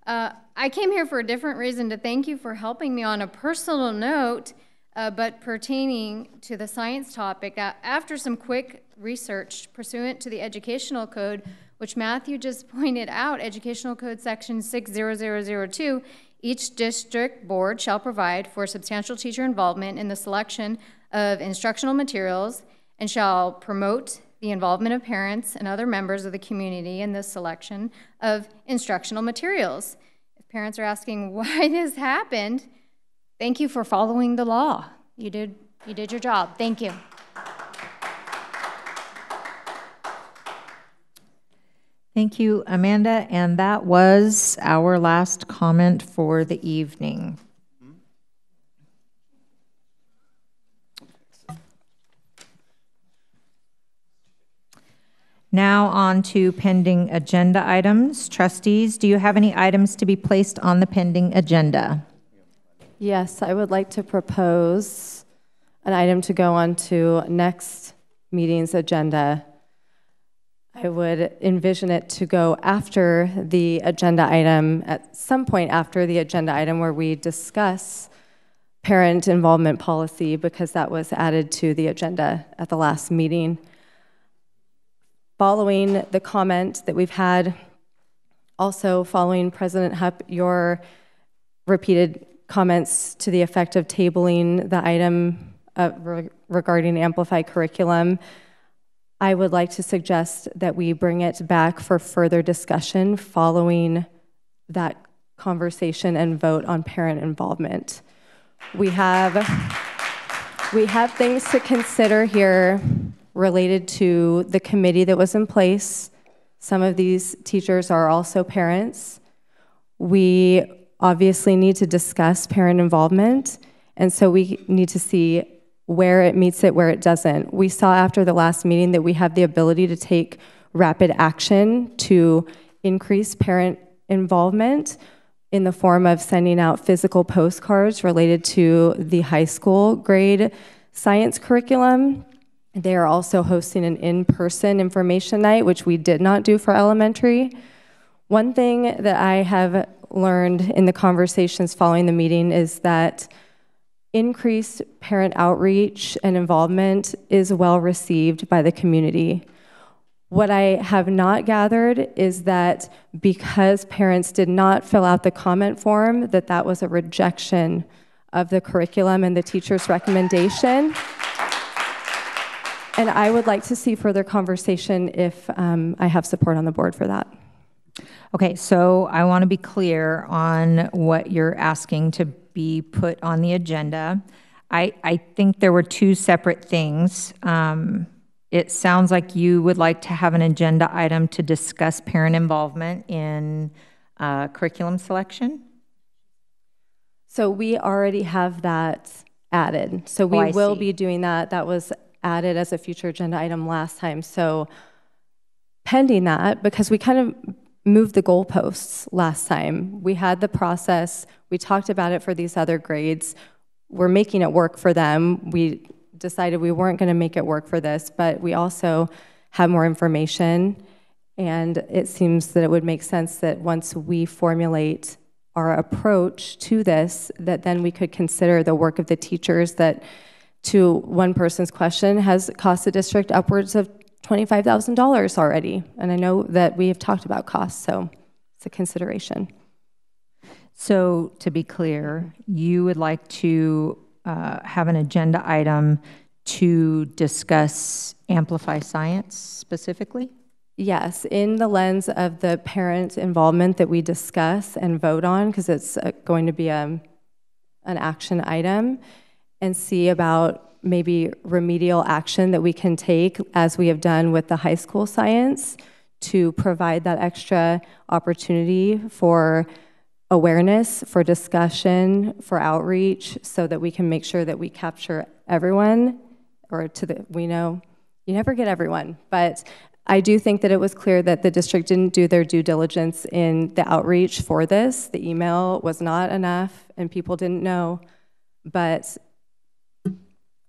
Uh, I came here for a different reason to thank you for helping me on a personal note, uh, but pertaining to the science topic. after some quick research pursuant to the Educational Code, which Matthew just pointed out, Educational Code Section 60002, each district board shall provide for substantial teacher involvement in the selection of instructional materials and shall promote the involvement of parents and other members of the community in the selection of instructional materials. If parents are asking why this happened, thank you for following the law. You did, you did your job. Thank you. Thank you, Amanda. And that was our last comment for the evening. Now on to pending agenda items. Trustees, do you have any items to be placed on the pending agenda? Yes, I would like to propose an item to go on to next meeting's agenda I would envision it to go after the agenda item, at some point after the agenda item where we discuss parent involvement policy because that was added to the agenda at the last meeting. Following the comment that we've had, also following President Hupp, your repeated comments to the effect of tabling the item uh, re regarding amplified curriculum, I would like to suggest that we bring it back for further discussion following that conversation and vote on parent involvement. We have, we have things to consider here related to the committee that was in place. Some of these teachers are also parents. we obviously need to discuss parent involvement, and so we need to see where it meets it, where it doesn't. We saw after the last meeting that we have the ability to take rapid action to increase parent involvement in the form of sending out physical postcards related to the high school grade science curriculum. They are also hosting an in-person information night, which we did not do for elementary. One thing that I have learned in the conversations following the meeting is that increased parent outreach and involvement is well received by the community. What I have not gathered is that because parents did not fill out the comment form, that that was a rejection of the curriculum and the teacher's recommendation. And I would like to see further conversation if um, I have support on the board for that. Okay, so I want to be clear on what you're asking to be put on the agenda. I, I think there were two separate things. Um, it sounds like you would like to have an agenda item to discuss parent involvement in uh, curriculum selection. So we already have that added. So we Oh, will see. be doing that. That was added as a future agenda item last time. So pending that, because we kind of moved the goalposts last time. We had the process, we talked about it for these other grades. We're making it work for them. We decided we weren't going to make it work for this, but we also have more information. And it seems that it would make sense that once we formulate our approach to this, that then we could consider the work of the teachers that, to one person's question, has cost the district upwards of $25,000 already. And I know that we have talked about costs, so it's a consideration. So to be clear, you would like to uh, have an agenda item to discuss Amplify Science specifically? Yes, in the lens of the parent involvement that we discuss and vote on, because it's uh, going to be a, an action item, and see about maybe remedial action that we can take, as we have done with the high school science, to provide that extra opportunity for awareness, for discussion, for outreach, so that we can make sure that we capture everyone, or to the, we know you never get everyone, but I do think that it was clear that the district didn't do their due diligence in the outreach for this. The email was not enough, and people didn't know, but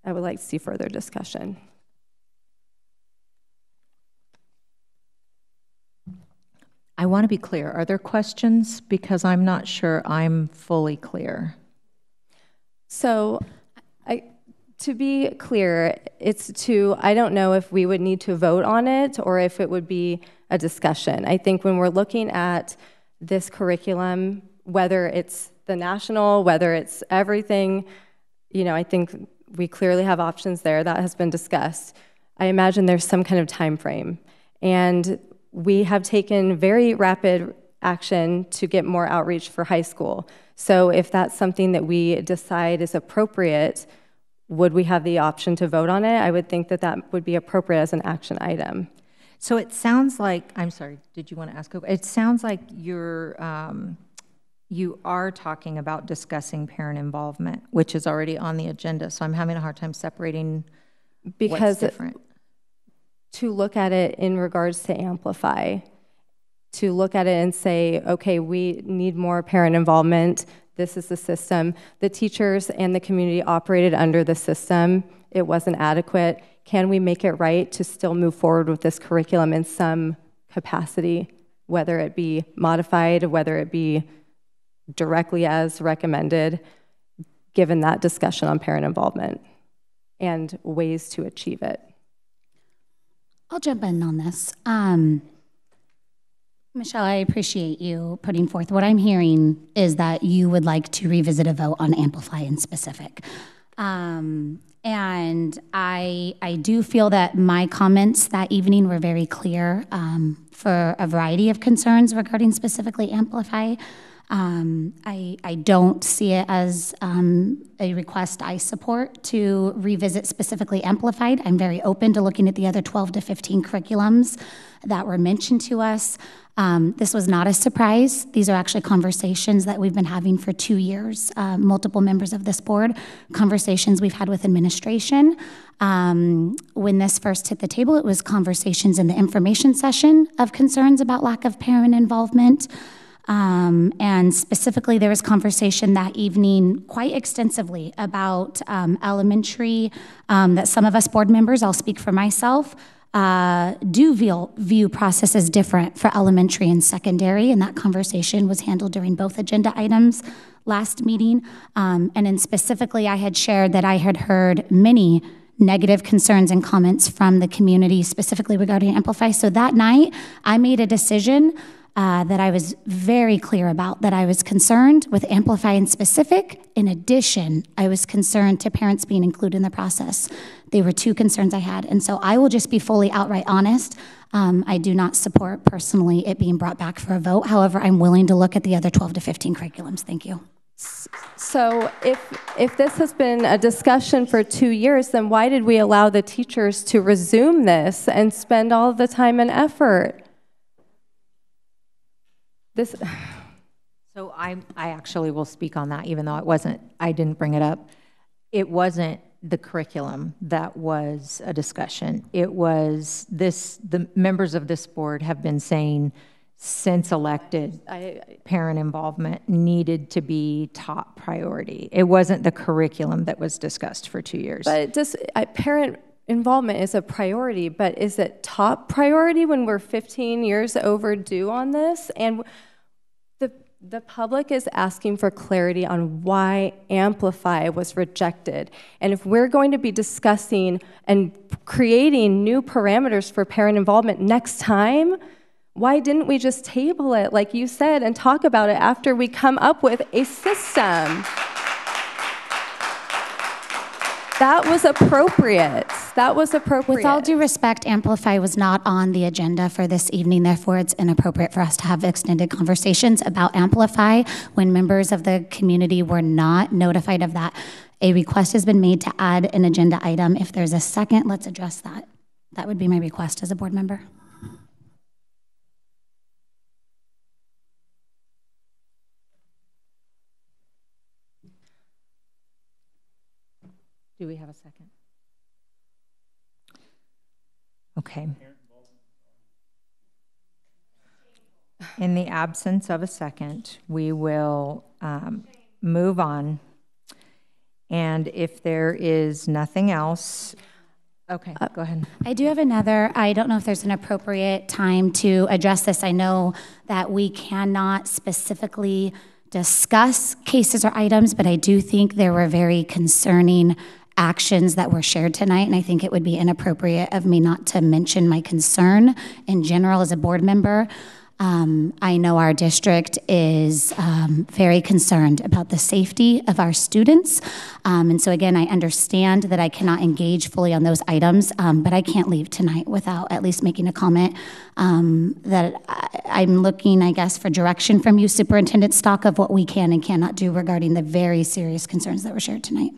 I would like to see further discussion. I want to be clear. Are there questions? Because I'm not sure I'm fully clear. So, I, to be clear, it's to, I don't know if we would need to vote on it or if it would be a discussion. I think when we're looking at this curriculum, whether it's the national, whether it's everything, you know, I think we clearly have options there. That has been discussed. I imagine there's some kind of time frame. And we have taken very rapid action to get more outreach for high school. So if that's something that we decide is appropriate, would we have the option to vote on it? I would think that that would be appropriate as an action item. So it sounds like, I'm sorry, did you want to ask? It sounds like you're, um, you are talking about discussing parent involvement, which is already on the agenda. So I'm having a hard time separating what's Because different. to look at it in regards to amplify, to look at it and say, okay, we need more parent involvement. This is the system. The teachers and the community operated under the system. It wasn't adequate. Can we make it right to still move forward with this curriculum in some capacity, whether it be modified, whether it be directly as recommended, given that discussion on parent involvement and ways to achieve it? I'll jump in on this. Um, Michelle, I appreciate you putting forth. What I'm hearing is that you would like to revisit a vote on Amplify in specific. Um, and I, I do feel that my comments that evening were very clear um, for a variety of concerns regarding specifically Amplify. Um, I, I don't see it as um, a request I support to revisit specifically Amplified. I'm very open to looking at the other 12 to 15 curriculums that were mentioned to us. Um, this was not a surprise. These are actually conversations that we've been having for two years, uh, multiple members of this board, conversations we've had with administration. Um, when this first hit the table, it was conversations in the information session of concerns about lack of parent involvement. Um, and specifically, there was conversation that evening quite extensively about um, elementary, um, that some of us board members, I'll speak for myself, uh, do view, view processes different for elementary and secondary, and that conversation was handled during both agenda items last meeting. Um, and then specifically, I had shared that I had heard many negative concerns and comments from the community, specifically regarding Amplify. So that night, I made a decision uh, that I was very clear about that I was concerned with Amplify in specific. In addition, I was concerned to parents being included in the process. They were two concerns I had. And so I will just be fully outright honest. Um, I do not support personally it being brought back for a vote. However, I'm willing to look at the other 12 to 15 curriculums. Thank you. So if, if this has been a discussion for two years, then why did we allow the teachers to resume this and spend all the time and effort? This. So I, I actually will speak on that, even though it wasn't, I didn't bring it up. It wasn't the curriculum that was a discussion. It was this, the members of this board have been saying since elected, I, parent involvement needed to be top priority. It wasn't the curriculum that was discussed for two years. But just uh, parent involvement is a priority, but is it top priority when we're 15 years overdue on this? And the the public is asking for clarity on why Amplify was rejected. And if we're going to be discussing and creating new parameters for parent involvement next time, why didn't we just table it, like you said, and talk about it after we come up with a system? That was appropriate. That was appropriate. With all due respect, Amplify was not on the agenda for this evening. Therefore, it's inappropriate for us to have extended conversations about Amplify when members of the community were not notified of that. A request has been made to add an agenda item. If there's a second, let's address that. That would be my request as a board member. Do we have a second? Okay. In the absence of a second, we will um, move on. And if there is nothing else, okay, go ahead. I do have another. I don't know if there's an appropriate time to address this. I know that we cannot specifically discuss cases or items, but I do think there were very concerning actions that were shared tonight, and I think it would be inappropriate of me not to mention my concern in general as a board member. Um, I know our district is um, very concerned about the safety of our students. Um, and so, again, I understand that I cannot engage fully on those items, um, but I can't leave tonight without at least making a comment um, that I, am looking, I guess, for direction from you, Superintendent Stock, of what we can and cannot do regarding the very serious concerns that were shared tonight.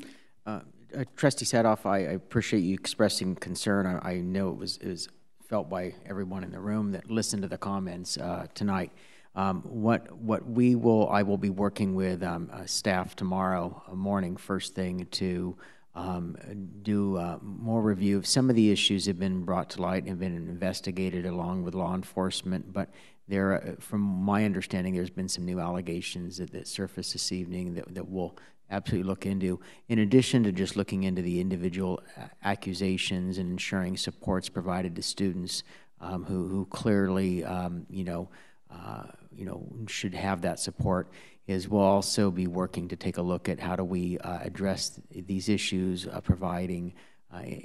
Uh, Trustee Sadoff, I, I, appreciate you expressing concern. I, I know it was, it was felt by everyone in the room that listened to the comments uh, tonight. Um, what what we will I will be working with um, uh, staff tomorrow morning first thing to um, do uh, more review of some of the issues have been brought to light and been investigated along with law enforcement. But there, uh, from my understanding, there's been some new allegations that, that surfaced this evening that that will absolutely look into. In addition to just looking into the individual accusations and ensuring supports provided to students um, who, who clearly, um, you know, uh, you know, should have that support, is we'll also be working to take a look at how do we uh, address these issues, uh, providing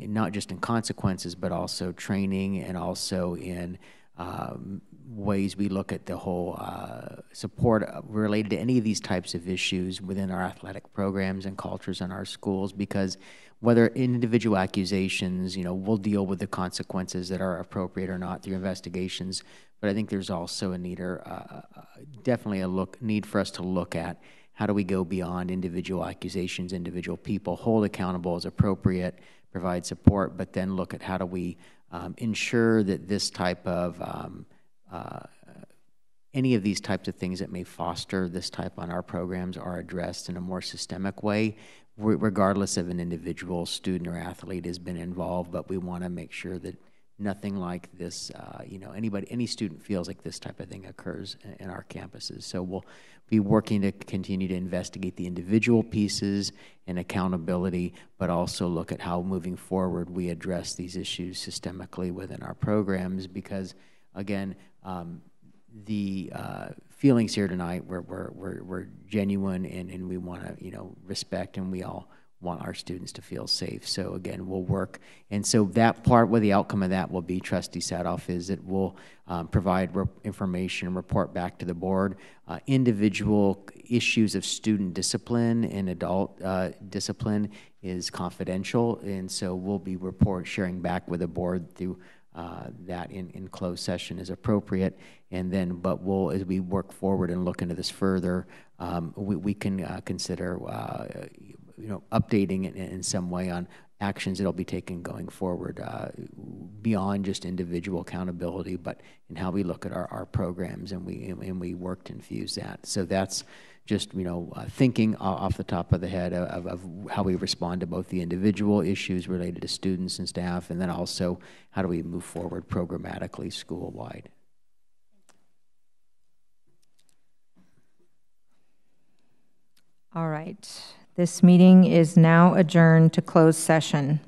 not just in consequences, but also training and also in um, ways we look at the whole uh, support uh, related to any of these types of issues within our athletic programs and cultures in our schools because whether individual accusations, you know, we'll deal with the consequences that are appropriate or not through investigations. But I think there's also a need, or uh, uh, definitely a look need for us to look at how do we go beyond individual accusations, individual people, hold accountable as appropriate, provide support, but then look at how do we um, ensure that this type of um, uh, any of these types of things that may foster this type on our programs are addressed in a more systemic way, regardless of an individual student or athlete has been involved. But we want to make sure that nothing like this, uh, you know, anybody, any student feels like this type of thing occurs in, in our campuses. So we'll be working to continue to investigate the individual pieces and accountability, but also look at how moving forward we address these issues systemically within our programs because, again, um, the uh, feelings here tonight were, were, were, were genuine and, and we want to, you know, respect and we all want our students to feel safe. So again, we'll work. And so that part, what the outcome of that will be, Trustee Sadoff, is that we'll um, provide information and report back to the board. Uh, individual issues of student discipline and adult uh, discipline is confidential. And so we'll be report sharing back with the board through uh, that in, in closed session is appropriate. And then, but we'll, as we work forward and look into this further, um, we, we can uh, consider, uh, you know, updating it in some way on actions that'll be taken going forward uh, beyond just individual accountability, but in how we look at our, our programs and we, and we work to infuse that. So that's, just you know uh, thinking off the top of the head of, of, how we respond to both the individual issues related to students and staff, and then also how do we move forward programmatically school wide. All right. This meeting is now adjourned to closed session.